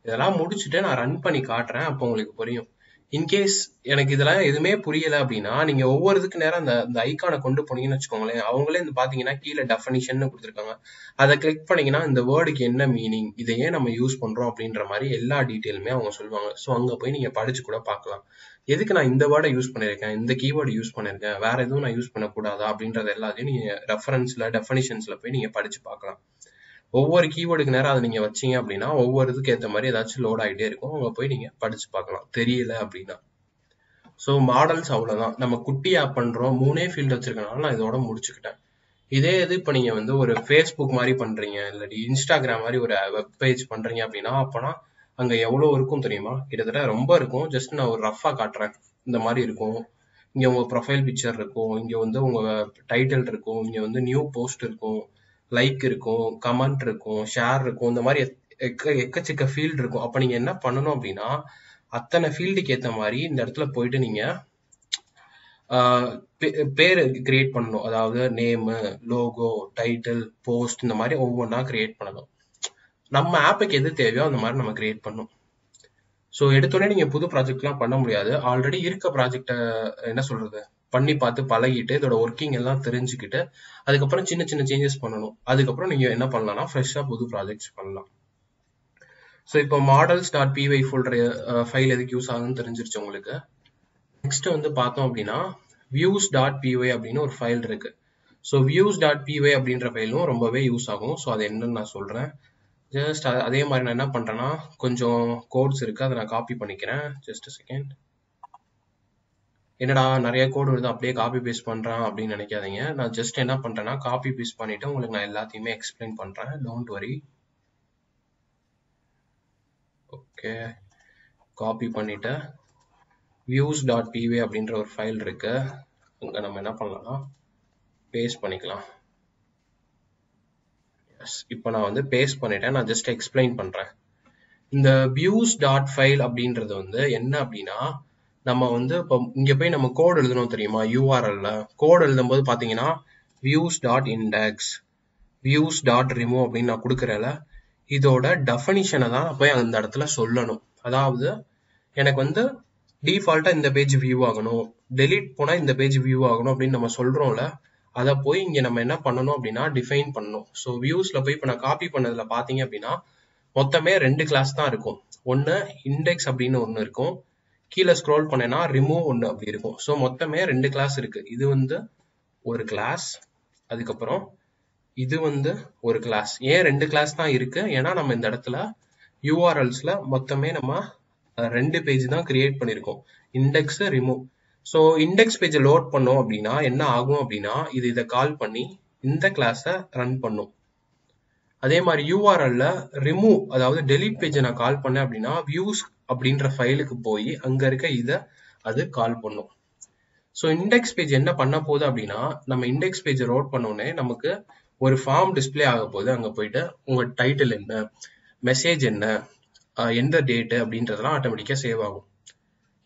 இதெல்லாம் முடிச்சுட்டு நான் ரன் பண்ணி காட்டுறேன். அப்போ உங்களுக்கு புரியும். இன்கேஸ் எனக்கு இதெல்லாம் எதுவுமே புரியல அப்படின்னா நீங்க ஒவ்வொரு இதுக்கு நேரம் அந்த அந்த ஐக்கானை கொண்டு போனீங்கன்னு வச்சுக்கோங்களேன் அவங்களே இந்த பாத்தீங்கன்னா கீழே டெஃபனிஷன் கொடுத்துருக்காங்க. அதை கிளிக் பண்ணீங்கன்னா இந்த வேர்டுக்கு என்ன மீனிங் இதை ஏன் நம்ம யூஸ் பண்றோம் அப்படின்ற மாதிரி எல்லா டீட்டெயிலுமே அவங்க சொல்லுவாங்க. ஸோ அங்க போய் நீங்க படிச்சு கூட பார்க்கலாம். எதுக்கு நான் இந்த வேர்டை யூஸ் பண்ணிருக்கேன் இந்த கீவேர்டு யூஸ் பண்ணிருக்கேன் வேற எதுவும் நான் யூஸ் பண்ணக்கூடாதா அப்படின்றது எல்லாத்தையும் நீங்க ரெஃபரன்ஸ்ல டெஃபனிஷன்ஸ்ல போய் நீங்க படிச்சு பார்க்கலாம். ஒவ்வொரு கீவேர்டுக்கு நேரம் அதை நீங்க வச்சீங்க அப்படின்னா ஒவ்வொரு இதுக்கு ஏற்ற மாதிரி ஏதாச்சும் லோட் ஆகிட்டே இருக்கும். அங்க போய் நீங்க படிச்சு பார்க்கலாம். தெரியல அப்படின்னா. ஸோ மாடல்ஸ் அவ்வளவுதான். நம்ம குட்டி ஆப் பண்றோம். மூணே ஃபீல்டு வச்சிருக்கனால நான் இதோட முடிச்சுக்கிட்டேன். இதே இது இப்போ நீங்க வந்து ஒரு ஃபேஸ்புக் மாதிரி பண்றீங்க இல்லாட்டி இன்ஸ்டாகிராம் மாதிரி ஒரு வெப் பேஜ் பண்றீங்க அப்படின்னா அப்போனா அங்க எவ்வளவு இருக்கும் தெரியுமா? கிட்டத்தட்ட ரொம்ப இருக்கும். ஜஸ்ட் நான் ஒரு ரஃபா காட்டுறேன். இந்த மாதிரி இருக்கும். இங்க உங்க ப்ரொஃபைல் பிக்சர் இருக்கும். இங்க வந்து உங்க டைட்டில் இருக்கும். இங்க வந்து நியூ போஸ்ட் இருக்கும். லைக் இருக்கும் கமெண்ட் இருக்கும் ஷேர் இருக்கும் இந்த மாதிரி எக்க எக்கச்சக்க ஃபீல்டு இருக்கும். அப்போ நீங்க என்ன பண்ணணும் அப்படின்னா அத்தனை ஃபீல்டுக்கு ஏற்ற மாதிரி இந்த இடத்துல போயிட்டு நீங்க பேர் கிரியேட் பண்ணணும். அதாவது நேமு லோகோ டைட்டில் போஸ்ட் இந்த மாதிரி ஒவ்வொன்றா கிரியேட் பண்ணணும். நம்ம ஆப்புக்கு எது தேவையோ அந்த மாதிரி நம்ம கிரியேட் பண்ணணும். ஸோ எடுத்தோடனே நீங்கள் புது ப்ராஜெக்ட்லாம் பண்ண முடியாது. ஆல்ரெடி இருக்க ப்ராஜெக்டை என்ன சொல்றது? பண்ணி பார்த்து பழகிட்டு இதோட ஒர்க்கிங் எல்லாம் தெரிஞ்சுக்கிட்டு அதுக்கப்புறம் சின்ன சின்ன சேஞ்சஸ் பண்ணணும். அதுக்கப்புறம் நீங்க என்ன பண்ணலாம்னா ஃப்ரெஷ்ஷாக புது ப்ராஜெக்ட்ஸ் பண்ணலாம். ஸோ இப்போ models dot P Y folder file எதுக்கு யூஸ் ஆகுதுன்னு தெரிஞ்சிருச்சு உங்களுக்கு. நெக்ஸ்ட் வந்து பார்த்தோம் அப்படின்னா வியூஸ் டாட் பிஒய் அப்படின்னு ஒரு ஃபைல் இருக்கு. ஸோ வியூஸ் டாட் பிஒய் அப்படின்ற ஃபைலும் ரொம்பவே யூஸ் ஆகும். ஸோ அது என்னன்னு நான் சொல்றேன். ஜஸ்ட் அதே மாதிரி நான் என்ன பண்றேன்னா கொஞ்சம் கோட்ஸ் இருக்கு அதை நான் காப்பி பண்ணிக்கிறேன். ஜஸ்ட் செகண்ட் என்னடா நிறைய கோடு வருது அப்படியே காப்பி பேஸ்ட் பண்ணுறான் அப்படின்னு நினைக்காதீங்க. நான் ஜஸ்ட் என்ன பண்றேன்னா காப்பி பேஸ்ட் பண்ணிவிட்டு உங்களுக்கு நான் எல்லாத்தையுமே எக்ஸ்பிளைன் பண்றேன். டோன்ட் வரி ஓகே காப்பி பண்ணிட்டு வியூஸ் டாட் பிவே அப்படின்ற ஒரு ஃபைல் இருக்கு. அங்கே நம்ம என்ன பண்ணலாம்? பேஸ்ட் பண்ணிக்கலாம். எஸ் இப்போ நான் வந்து பேஸ்ட் பண்ணிட்டேன். நான் ஜஸ்ட் எக்ஸ்பிளைன் பண்றேன். இந்த வியூஸ் டாட் ஃபைல் அப்படின்றது வந்து என்ன அப்படின்னா நம்ம வந்து இப்போ இங்கே போய் நம்ம கோட் எழுதணும் தெரியுமா? யூஆர்எல்ல கோட் எழுதும் போது பார்த்தீங்கன்னா views dot index views dot remove அப்படின்னு நான் கொடுக்குறேன்ல. இதோட டெஃபனிஷனை தான் போய் அந்த இடத்துல சொல்லணும். அதாவது எனக்கு வந்து டிஃபால்ட்டாக இந்த பேஜ் வியூ ஆகணும். டெலீட் போனால் இந்த பேஜ் வியூ ஆகணும் அப்படின்னு நம்ம சொல்கிறோம்ல அதை போய் இங்கே நம்ம என்ன பண்ணணும் அப்படின்னா டிஃபைன் பண்ணணும். ஸோ வியூஸில் போய் இப்போ நான் காப்பி பண்ணதில் பார்த்தீங்க அப்படின்னா மொத்தமே ரெண்டு கிளாஸ் தான் இருக்கும். ஒன்று இண்டெக்ஸ் அப்படின்னு ஒன்று இருக்கும். கீழே ஸ்க்ரோல் பண்ணேன்னா ரிமூவ் ஒன்று அப்படி இருக்கும். ஸோ மொத்தமே ரெண்டு கிளாஸ் இருக்கு. இது வந்து ஒரு கிளாஸ் அதுக்கப்புறம் இது வந்து ஒரு கிளாஸ் ஏன் ரெண்டு கிளாஸ் தான் இருக்கு? ஏன்னா நம்ம இந்த இடத்துல யூஆர்எல்ஸ்ல மொத்தமே நம்ம ரெண்டு பேஜ் தான் கிரியேட் பண்ணியிருக்கோம் இண்டெக்ஸ் ரிமூவ் ஸோ இண்டெக்ஸ் பேஜை லோட் பண்ணோம் அப்படின்னா என்ன ஆகும் அப்படின்னா இது இதை கால் பண்ணி இந்த கிளாஸை ரன் பண்ணும். அதே மாதிரி யூஆர்எல்ல ரிமூவ் அதாவது டெலிட் பேஜை நான் கால் பண்ணேன் அப்படின்னா வியூஸ் அப்படின்ற ஃபைலுக்கு போய் அங்க இருக்க இதை அது கால் பண்ணும். ஸோ இண்டெக்ஸ் பேஜ் என்ன பண்ண போகுது அப்படின்னா நம்ம இண்டெக்ஸ் பேஜ் ரோட் பண்ணோடனே நமக்கு ஒரு ஃபார்ம் டிஸ்ப்ளே ஆக போகுது. அங்கே போயிட்டு உங்கள் டைட்டில் என்ன மெசேஜ் என்ன எந்த டேட்டு அப்படின்றதெல்லாம் ஆட்டோமேட்டிக்காக சேவ் ஆகும்.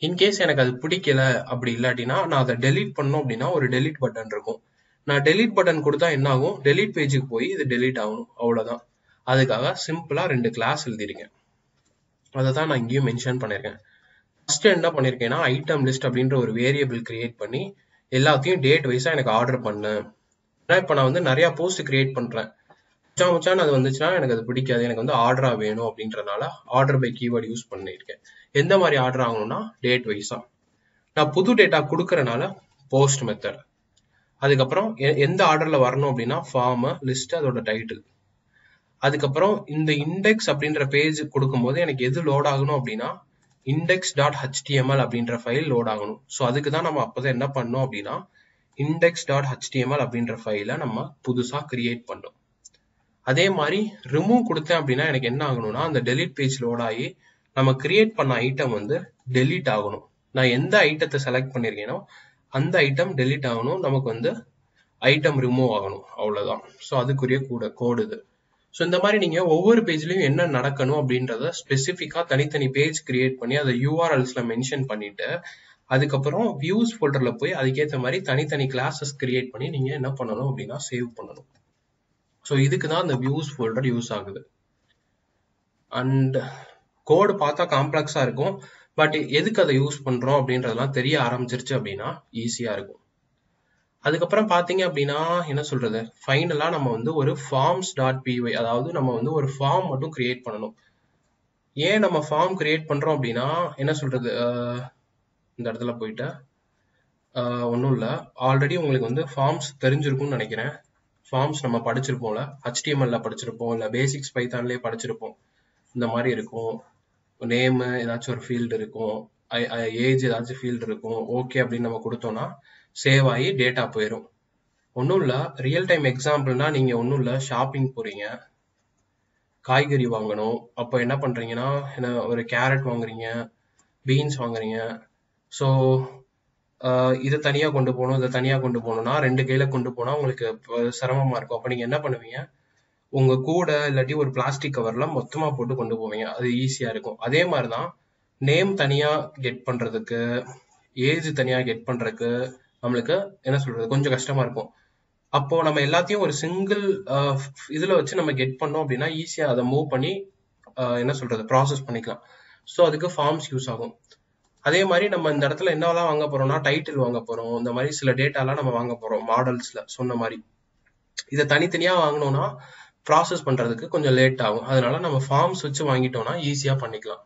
இன்கேஸ் எனக்கு அது பிடிக்கல அப்படி இல்லாட்டினா நான் அதை டெலீட் பண்ணோம் அப்படின்னா ஒரு டெலீட் பட்டன் இருக்கும். நான் டெலீட் பட்டன் கொடுத்தா என்ன ஆகும் டெலீட் பேஜுக்கு போய் இது டெலீட் ஆகணும் அவ்வளோதான் அதுக்காக சிம்பிளாக ரெண்டு கிளாஸ் எழுதிருக்கேன். அதை தான் நான் இங்கேயும் மென்ஷன் பண்ணியிருக்கேன். ஃபர்ஸ்ட் என்ன பண்ணியிருக்கேன்னா ஐட்டம் லிஸ்ட் அப்படின்ற ஒரு வேரியபிள் கிரியேட் பண்ணி எல்லாத்தையும் டேட் வைஸாக எனக்கு ஆர்டர் பண்ணேன். ஏன்னா இப்போ நான் வந்து நிறையா போஸ்ட் கிரியேட் பண்ணுறேன் மச்சான் மச்சான் அது வந்துச்சுன்னா எனக்கு அது பிடிக்காது. எனக்கு வந்து ஆர்டரா வேணும் அப்படின்றனால ஆர்டர் பை கீவேர்டு யூஸ் பண்ணியிருக்கேன். எந்த மாதிரி ஆர்டர் ஆகணும்னா டேட் வைஸா நான் புது டேட்டா கொடுக்கறனால போஸ்ட் மெத்தட் அதுக்கப்புறம் எ- எந்த ஆர்டர்ல வரணும் அப்படின்னா ஃபார்ம் லிஸ்ட் அதோட டைட்டில் அதுக்கப்புறம் இந்த இண்டெக்ஸ் அப்படின்ற பேஜ் கொடுக்கும்போது எனக்கு எது லோட் ஆகணும் அப்படின்னா இண்டெக்ஸ் டாட் ஹெச்டிஎம்எல் அப்படின்ற ஃபைல் லோட் ஆகணும். ஸோ அதுக்கு தான் நம்ம அப்போதான் என்ன பண்ணோம் அப்படின்னா இண்டெக்ஸ் டாட் ஹெச்டிஎம்எல் அப்படின்ற ஃபைலை நம்ம புதுசாக கிரியேட் பண்ணோம். அதே மாதிரி ரிமூவ் கொடுத்தேன் அப்படின்னா எனக்கு என்ன ஆகணும்னா அந்த டெலிட் பேஜ் லோட் ஆகி நம்ம கிரியேட் பண்ண ஐட்டம் வந்து டெலீட் ஆகணும். நான் எந்த ஐட்டத்தை செலக்ட் பண்ணியிருக்கேனோ அந்த ஐட்டம் டெலிட் ஆகணும். நமக்கு வந்து ஐட்டம் ரிமூவ் ஆகணும். அவ்வளோதான் ஸோ அதுக்குரிய கூட கோடு இது. ஸோ இந்த மாதிரி நீங்க ஒவ்வொரு பேஜ்லயும் என்ன நடக்கணும் அப்படின்றத ஸ்பெசிஃபிக்கா தனித்தனி பேஜ் கிரியேட் பண்ணி அதை யூஆர்எல்ஸ்ல மென்ஷன் பண்ணிட்டு அதுக்கப்புறம் வியூஸ் ஃபோல்டர்ல போய் அதுக்கேற்ற மாதிரி தனித்தனி கிளாஸஸ் கிரியேட் பண்ணி நீங்க என்ன பண்ணணும் அப்படின்னா சேவ் பண்ணணும். ஸோ இதுக்கு தான் அந்த வியூஸ் ஃபோல்டர் யூஸ் ஆகுது. அண்ட் கோடு பார்த்தா காம்ப்ளெக்ஸாக இருக்கும். பட் எதுக்கு அதை யூஸ் பண்ணுறோம் அப்படின்றதெல்லாம் தெரிய ஆரம்பிச்சிருச்சு அப்படின்னா ஈஸியாக இருக்கும். அதுக்கப்புறம் பார்த்தீங்க அப்படின்னா என்ன சொல்றது? ஃபைனலா நம்ம வந்து ஒரு ஃபார்ம்ஸ் டாட் பிஒய் அதாவது நம்ம வந்து ஒரு ஃபார்ம் மட்டும் கிரியேட் பண்ணணும். ஏன் நம்ம ஃபார்ம் கிரியேட் பண்றோம் அப்படின்னா என்ன சொல்றது? இந்த இடத்துல போயிட்டு ஒன்றும் இல்லை. ஆல்ரெடி உங்களுக்கு வந்து ஃபார்ம்ஸ் தெரிஞ்சிருக்கும்னு நினைக்கிறேன். ஃபார்ம்ஸ் நம்ம படிச்சிருப்போம்ல. ஹெச்டிஎம்எல்ல படிச்சிருப்போம். இல்லை பேசிக்ஸ் பைத்தான்லேயே படிச்சிருப்போம். இந்த மாதிரி இருக்கும். நேம் ஏதாச்சும் ஒரு ஃபீல்டு இருக்கும். ஏஜ் ஏதாச்சும் ஃபீல்டு இருக்கும். ஓகே அப்படின்னு நம்ம கொடுத்தோம்னா சேவ் ஆகி டேட்டா போயிடும் ஒன்றும் இல்லை ரியல் டைம் எக்ஸாம்பிள்னா நீங்கள் ஒன்றும் இல்லை ஷாப்பிங் போகிறீங்க காய்கறி வாங்கணும் அப்போ என்ன பண்ணுறீங்கன்னா என்ன ஒரு கேரட் வாங்குறீங்க பீன்ஸ் வாங்குறீங்க. ஸோ இதை தனியாக கொண்டு போகணும் இதை தனியாக கொண்டு போகணும்னா ரெண்டு கையில் கொண்டு போனால் உங்களுக்கு சிரமமாக இருக்கும். அப்போ நீங்கள் என்ன பண்ணுவீங்க? உங்கள் கூட இல்லாட்டி ஒரு பிளாஸ்டிக் கவரில் மொத்தமாக போட்டு கொண்டு போவீங்க. அது ஈஸியாக இருக்கும். அதே மாதிரி தான் நேம் தனியாக கெட் பண்ணுறதுக்கு ஏஜ் தனியாக கெட் பண்ணுறதுக்கு நம்மளுக்கு என்ன சொல்றது கொஞ்சம் கஷ்டமா இருக்கும். அப்போ நம்ம எல்லாத்தையும் ஒரு சிங்கிள் இதுல வச்சு நம்ம கெட் பண்ணோம் அப்படின்னா ஈஸியா அதை மூவ் பண்ணி ஆஹ் என்ன சொல்றது ப்ராசஸ் பண்ணிக்கலாம். ஸோ அதுக்கு ஃபார்ம்ஸ் யூஸ் ஆகும். அதே மாதிரி நம்ம இந்த இடத்துல என்னவெல்லாம் வாங்க போறோம்னா டைட்டில் வாங்க போறோம். இந்த மாதிரி சில டேட்டாலாம் நம்ம வாங்க போறோம் மாடல்ஸ்ல சொன்ன மாதிரி. இதை தனித்தனியா வாங்கினோம்னா ப்ராசஸ் பண்றதுக்கு கொஞ்சம் லேட் ஆகும். அதனால நம்ம ஃபார்ம்ஸ் வச்சு வாங்கிட்டோம்னா ஈஸியா பண்ணிக்கலாம்.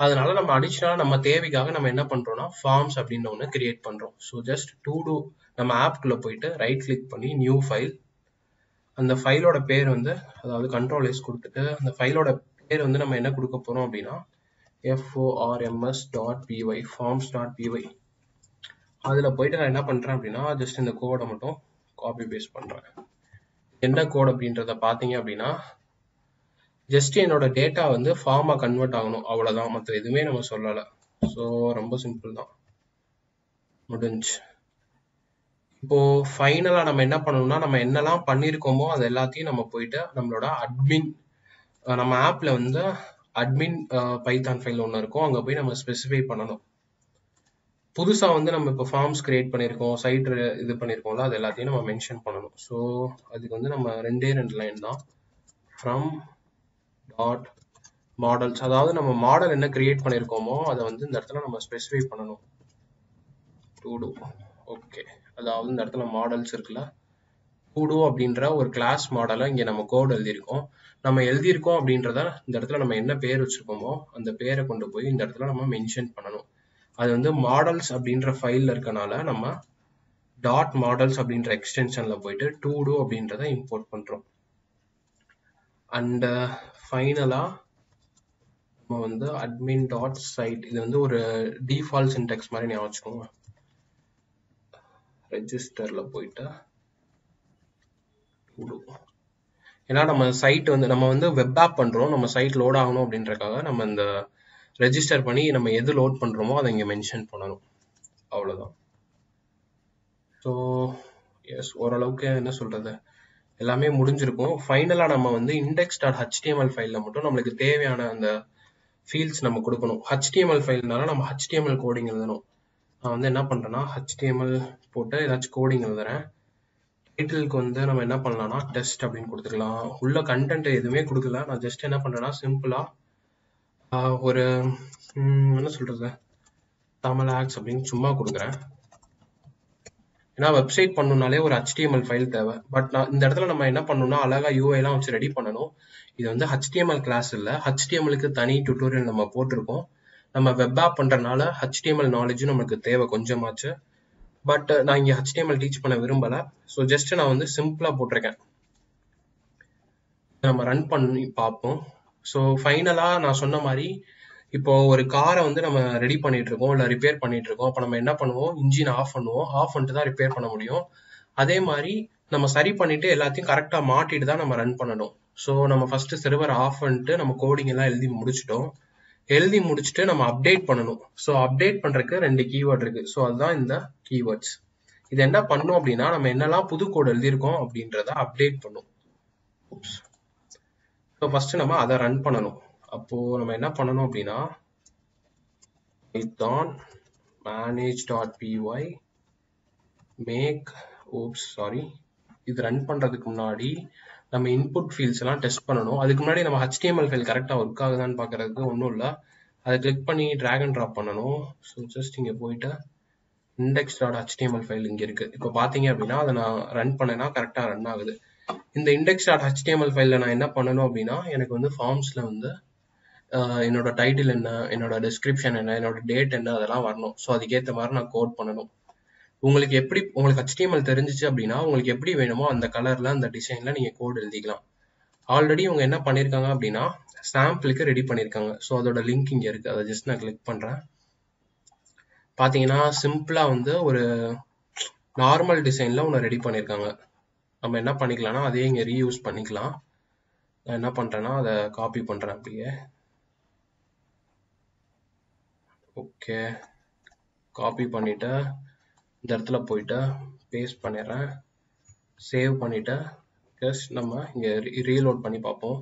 அதனால நம்ம அடிஷ்னலா நம்ம தேவைக்காக நம்ம என்ன பண்றோம்னா ஃபார்ம்ஸ் அப்படின்னு ஒன்று கிரியேட் பண்றோம். ஸோ ஜஸ்ட் டூ டூ நம்ம ஆப்குள்ள போயிட்டு ரைட் கிளிக் பண்ணி நியூ ஃபைல் அந்த ஃபைலோட பேர் வந்து அதாவது கண்ட்ரோல் எஸ் கொடுத்துட்டு அந்த ஃபைலோட பேர் வந்து நம்ம என்ன கொடுக்க போறோம் அப்படின்னா F O R M S dot P Y forms dot P Y அதில் போயிட்டு நான் என்ன பண்ணுறேன் அப்படின்னா ஜஸ்ட் இந்த கோடை மட்டும் காப்பி பேஸ்ட் பண்ணுறேன் என்ன கோட் அப்படின்றத பார்த்தீங்க அப்படின்னா ஜஸ்ட் என்னோட டேட்டா வந்து ஃபார்மா கன்வெர்ட் ஆகணும். அவ்வளவுதான். மற்ற எதுவுமே நம்ம சொல்லலை. ஸோ ரொம்ப சிம்பிள் தான். முடிஞ்சு. இப்போ ஃபைனலா நம்ம என்ன பண்ணணும்னா நம்ம என்னெல்லாம் பண்ணியிருக்கோமோ அது எல்லாத்தையும் நம்ம போயிட்டு நம்மளோட அட்மின் நம்ம ஆப்ல வந்து அட்மின் பைத்தான் ஃபைல் ஒன்று இருக்கும். அங்கே போய் நம்ம ஸ்பெசிஃபை பண்ணணும். புதுசா வந்து நம்ம இப்போ ஃபார்ம்ஸ் கிரியேட் பண்ணியிருக்கோம் சைட் இது பண்ணியிருக்கோம்ல அது எல்லாத்தையும் நம்ம மென்ஷன் பண்ணணும். ஸோ அதுக்கு வந்து நம்ம ரெண்டே ரெண்டு லைன் தான். ஃப்ரம் டாட் மாடல்ஸ் அதாவது நம்ம மாடல் என்ன கிரியேட் பண்ணியிருக்கோமோ அதை வந்து இந்த இடத்துல நம்ம ஸ்பெசிஃபை பண்ணணும். டூ டூ ஓகே அதாவது இந்த இடத்துல மாடல்ஸ் இருக்குல்ல. டூடோ அப்படின்ற ஒரு கிளாஸ் மாடலை இங்கே நம்ம கோட் எழுதியிருக்கோம். நம்ம எழுதியிருக்கோம் அப்படின்றத இந்த இடத்துல நம்ம என்ன பேர் வச்சிருக்கோமோ அந்த பேரை கொண்டு போய் இந்த இடத்துல நம்ம மென்ஷன் பண்ணணும். அது வந்து மாடல்ஸ் அப்படின்ற ஃபைலில் இருக்கனால நம்ம டாட் மாடல்ஸ் அப்படின்ற எக்ஸ்டென்ஷனில் போயிட்டு டூ டூ அப்படின்றத இம்போர்ட் பண்ணுறோம் அண்ட் ஃபைனலாக நம்ம வந்து அட்மின் டாட் சைட் இது வந்து ஒரு டிஃபால்ட் சின்டெக்ஸ் மாதிரி ஞாபகம் வச்சுக்கோங்க. ரெஜிஸ்டரில் போயிட்டு ஏன்னா நம்ம சைட் வந்து நம்ம வந்து வெப் ஆப் பண்ணுறோம் நம்ம சைட் லோட் ஆகணும் அப்படின்றக்காக நம்ம இந்த ரெஜிஸ்டர் பண்ணி நம்ம எது லோட் பண்ணுறோமோ அதை இங்கே மென்ஷன் பண்ணணும். அவ்வளோதான் ஸோ எஸ் ஓரளவுக்கு என்ன சொல்கிறது எல்லாமே முடிஞ்சிருக்கும். ஃபைனலாக நம்ம வந்து இண்டெக்ஸ் டாட் ஹெச்டிஎம்எல் ஃபைலில் மட்டும் நம்மளுக்கு தேவையான அந்த ஃபீல்ட்ஸ் நம்ம கொடுக்கணும். ஹெச்டிஎம்எல் ஃபைல்னால நம்ம ஹெச்டிஎம்எல் கோடிங் எழுதணும். நான் வந்து என்ன பண்ணுறேன்னா ஹெச்டிஎம்எல் போட்டு ஏதாச்சும் கோடிங் எழுதுறேன். டைட்டிலுக்கு வந்து நம்ம என்ன பண்ணலாம்னா டெஸ்ட் அப்படின்னு கொடுத்துக்கலாம். உள்ள கண்டென்ட் எதுவுமே கொடுக்கல. நான் ஜஸ்ட் என்ன பண்ணுறேன்னா சிம்பிளாக ஒரு என்ன சொல்கிறது தமிழ் ஆக்ஸ் அப்படின்னு சும்மா கொடுக்குறேன். ஏன்னா வெப்சைட் பண்ணணும்னாலே ஒரு ஹெச்டிஎம்எல் ஃபைல் தேவை. பட் நான் இந்த இடத்துல நம்ம என்ன பண்ணணும்னா அழகாக யூஐ எல்லாம் வச்சு ரெடி பண்ணணும். இது வந்து ஹெச்டிஎம்எல் கிளாஸ் இல்லை. ஹெச்டிஎம்எலுக்கு தனி டுட்டோரியல் நம்ம போட்டிருக்கோம். நம்ம வெப் ஆப் பண்ணுறனால ஹெச்டிஎம்எல் நாலேஜும் நமக்கு தேவை கொஞ்சமாச்சு. பட் நான் இங்கே ஹெச்டிஎம்எல் டீச் பண்ண விரும்பலை. ஸோ ஜஸ்ட் நான் வந்து சிம்பிளாக போட்டிருக்கேன். நம்ம ரன் பண்ணி பார்ப்போம். ஸோ ஃபைனலாக நான் சொன்ன மாதிரி இப்போ ஒரு காரை வந்து நம்ம ரெடி பண்ணிட்டு இருக்கோம் இல்லை ரிப்பேர் பண்ணிட்டு இருக்கோம் அப்போ நம்ம என்ன பண்ணுவோம்? இன்ஜின் ஆஃப் பண்ணுவோம். ஆஃப் பண்ணிட்டு தான் ரிப்பேர் பண்ண முடியும். அதே மாதிரி நம்ம சரி பண்ணிட்டு எல்லாத்தையும் கரெக்டாக மாட்டிட்டு தான் நம்ம ரன் பண்ணணும். ஸோ நம்ம ஃபர்ஸ்ட் சர்வர் ஆஃப் பண்ணிட்டு நம்ம கோடிங் எல்லாம் எழுதி முடிச்சிட்டோம். எழுதி முடிச்சுட்டு நம்ம அப்டேட் பண்ணணும். ஸோ அப்டேட் பண்றதுக்கு ரெண்டு கீவேர்ட் இருக்கு. ஸோ அதுதான் இந்த கீவேர்ட்ஸ் இது என்ன பண்ணும் அப்படின்னா நம்ம என்னெல்லாம் புது கோடு எழுதியிருக்கோம் அப்படின்றத அப்டேட் பண்ணும். ஸோ ஃபர்ஸ்ட் நம்ம அதை ரன் பண்ணணும். அப்போ நம்ம என்ன பண்ணணும் அப்படின்னா python manage.py make oops sorry இது ரன் பண்ணுறதுக்கு முன்னாடி நம்ம இன்புட் ஃபீல்ட்ஸ் எல்லாம் டெஸ்ட் பண்ணணும். அதுக்கு முன்னாடி நம்ம ஹெச்டிஎம்எல் ஃபைல் கரெக்டாக ஒர்க் ஆகுதான்னு பார்க்குறதுக்கு ஒன்றும் இல்லை. அதை கிளிக் பண்ணி ட்ராக் அண்ட் ட்ராப் பண்ணணும். ஸோ ஜஸ்ட் இங்கே போயிட்டு இண்டெக்ஸ் டாட் ஹெச்டிஎம்எல் ஃபைல் இங்கே இருக்குது இப்போ பார்த்தீங்க அப்படின்னா அதை நான் ரன் பண்ணேன்னா கரெக்டாக ரன் ஆகுது. இந்த இண்டெக்ஸ் டாட் ஹெச்டிஎம்எல் ஃபைலில் நான் என்ன பண்ணணும் அப்படின்னா எனக்கு வந்து ஃபார்ம்ஸில் வந்து என்னோட டைட்டில் என்ன என்னோட டிஸ்கிரிப்ஷன் என்ன என்னோட டேட் என்ன அதெல்லாம் வரணும். ஸோ அதுக்கேற்ற மாதிரி நான் கோட் பண்ணணும். உங்களுக்கு எப்படி உங்களுக்கு ஹெச்டிஎம்எல் தெரிஞ்சிச்சு அப்படின்னா உங்களுக்கு எப்படி வேணுமோ அந்த கலரில் அந்த டிசைனில் நீங்கள் கோட் எழுதிக்கலாம். ஆல்ரெடி இவங்க என்ன பண்ணியிருக்காங்க அப்படின்னா சாம்பிளுக்கு ரெடி பண்ணியிருக்காங்க ஸோ அதோட லிங்க் இங்கே இருக்குது அதை ஜஸ்ட் நான் கிளிக் பண்ணுறேன் பார்த்தீங்கன்னா சிம்பிளாக வந்து ஒரு நார்மல் டிசைனில் ஒன்று ரெடி பண்ணியிருக்காங்க நம்ம என்ன பண்ணிக்கலாம்னா அதே இங்கே ரீயூஸ் பண்ணிக்கலாம். நான் என்ன பண்ணுறேன்னா அதை காப்பி பண்ணுறேன் அப்படியே. ஓகே காப்பி பண்ணிட்டு. இந்த இடத்துல போயிட்டு. பேஸ்ட் பண்ணிடுறேன் சேவ் பண்ணிட்டு. ஜஸ்ட் நம்ம இங்கே ரீலோட் பண்ணி பார்ப்போம்.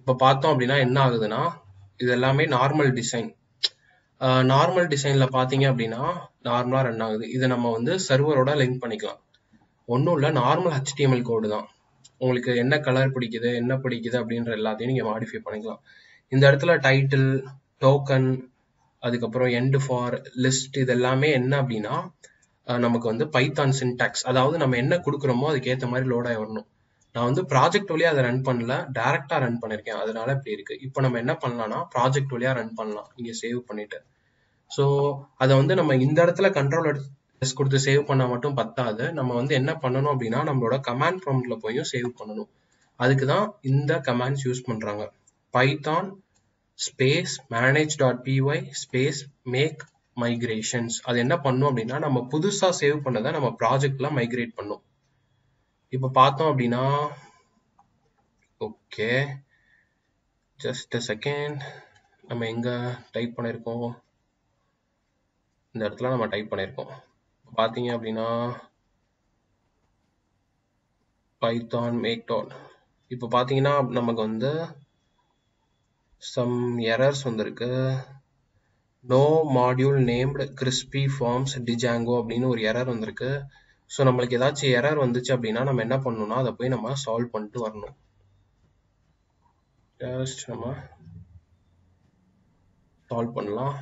இப்போ பார்த்தோம் அப்படின்னா என்ன ஆகுதுன்னா இது எல்லாமே நார்மல் டிசைன் நார்மல் டிசைனில் பார்த்தீங்க அப்படின்னா நார்மலாக ரன் ஆகுது. இதை நம்ம வந்து சர்வரோட லிங்க் பண்ணிக்கலாம். ஒன்றும் இல்லை நார்மல் ஹெச்டிஎம்எல் கோடு தான். உங்களுக்கு என்ன கலர் பிடிக்குது என்ன பிடிக்குது அப்படின்ற எல்லாத்தையும் நீங்கள் மாடிஃபை பண்ணிக்கலாம். இந்த இடத்துல டைட்டில் டோக்கன் அதுக்கப்புறம் எண்டு ஃபார் லிஸ்ட் இது எல்லாமே என்ன அப்படின்னா நமக்கு வந்து பைத்தான் சின்டாக்ஸ் அதாவது நம்ம என்ன கொடுக்குறோமோ அதுக்கேற்ற மாதிரி லோட் ஆகி வரணும். நான் வந்து ப்ராஜெக்ட் வழியாக அதை ரன் பண்ணல டேரெக்டாக ரன் பண்ணியிருக்கேன் அதனால இப்படி இருக்கு. இப்போ நம்ம என்ன பண்ணலாம்னா ப்ராஜெக்ட் வழியாக ரன் பண்ணலாம். இங்கே சேவ் பண்ணிட்டு. ஸோ அதை வந்து நம்ம இந்த இடத்துல கண்ட்ரோல் எஸ் கொடுத்து சேவ் பண்ணால் மட்டும் பத்தாது. நம்ம வந்து என்ன பண்ணணும் அப்படின்னா நம்மளோட கமாண்ட் ப்ராம்ப்ட்ல போயும் சேவ் பண்ணணும். அதுக்கு தான் இந்த கமாண்ட்ஸ் யூஸ் பண்ணுறாங்க python space manage dot P Y space make migrations அது என்ன பண்ணும் அப்படின்னா நம்ம புதுசா சேவ் பண்ணதை நம்ம ப்ராஜெக்ட்ல மைக்ரேட் பண்ணும். இப்போ பார்த்தோம் அப்படின்னா ஓகே ஜஸ்ட் செகண்ட் நம்ம எங்க டைப் பண்ணியிருக்கோம் இந்த இடத்துல நம்ம டைப் பண்ணியிருக்கோம் பார்த்தீங்க அப்படின்னா பைத்தான் மேக் டாட் இப்போ பார்த்தீங்கன்னா நமக்கு வந்து சம் எரர்ஸ் வந்திருக்கு. No module named crispy forms Django அப்படின்னு ஒரு எரர் வந்திருக்கு. ஸோ நம்மளுக்கு ஏதாச்சும் எரர் வந்துச்சு அப்படின்னா நம்ம என்ன பண்ணணும்னா அதை போய் நம்ம சால்வ் பண்ணிட்டு வரணும். ஜஸ்ட் நம்ம சால்வ் பண்ணலாம்.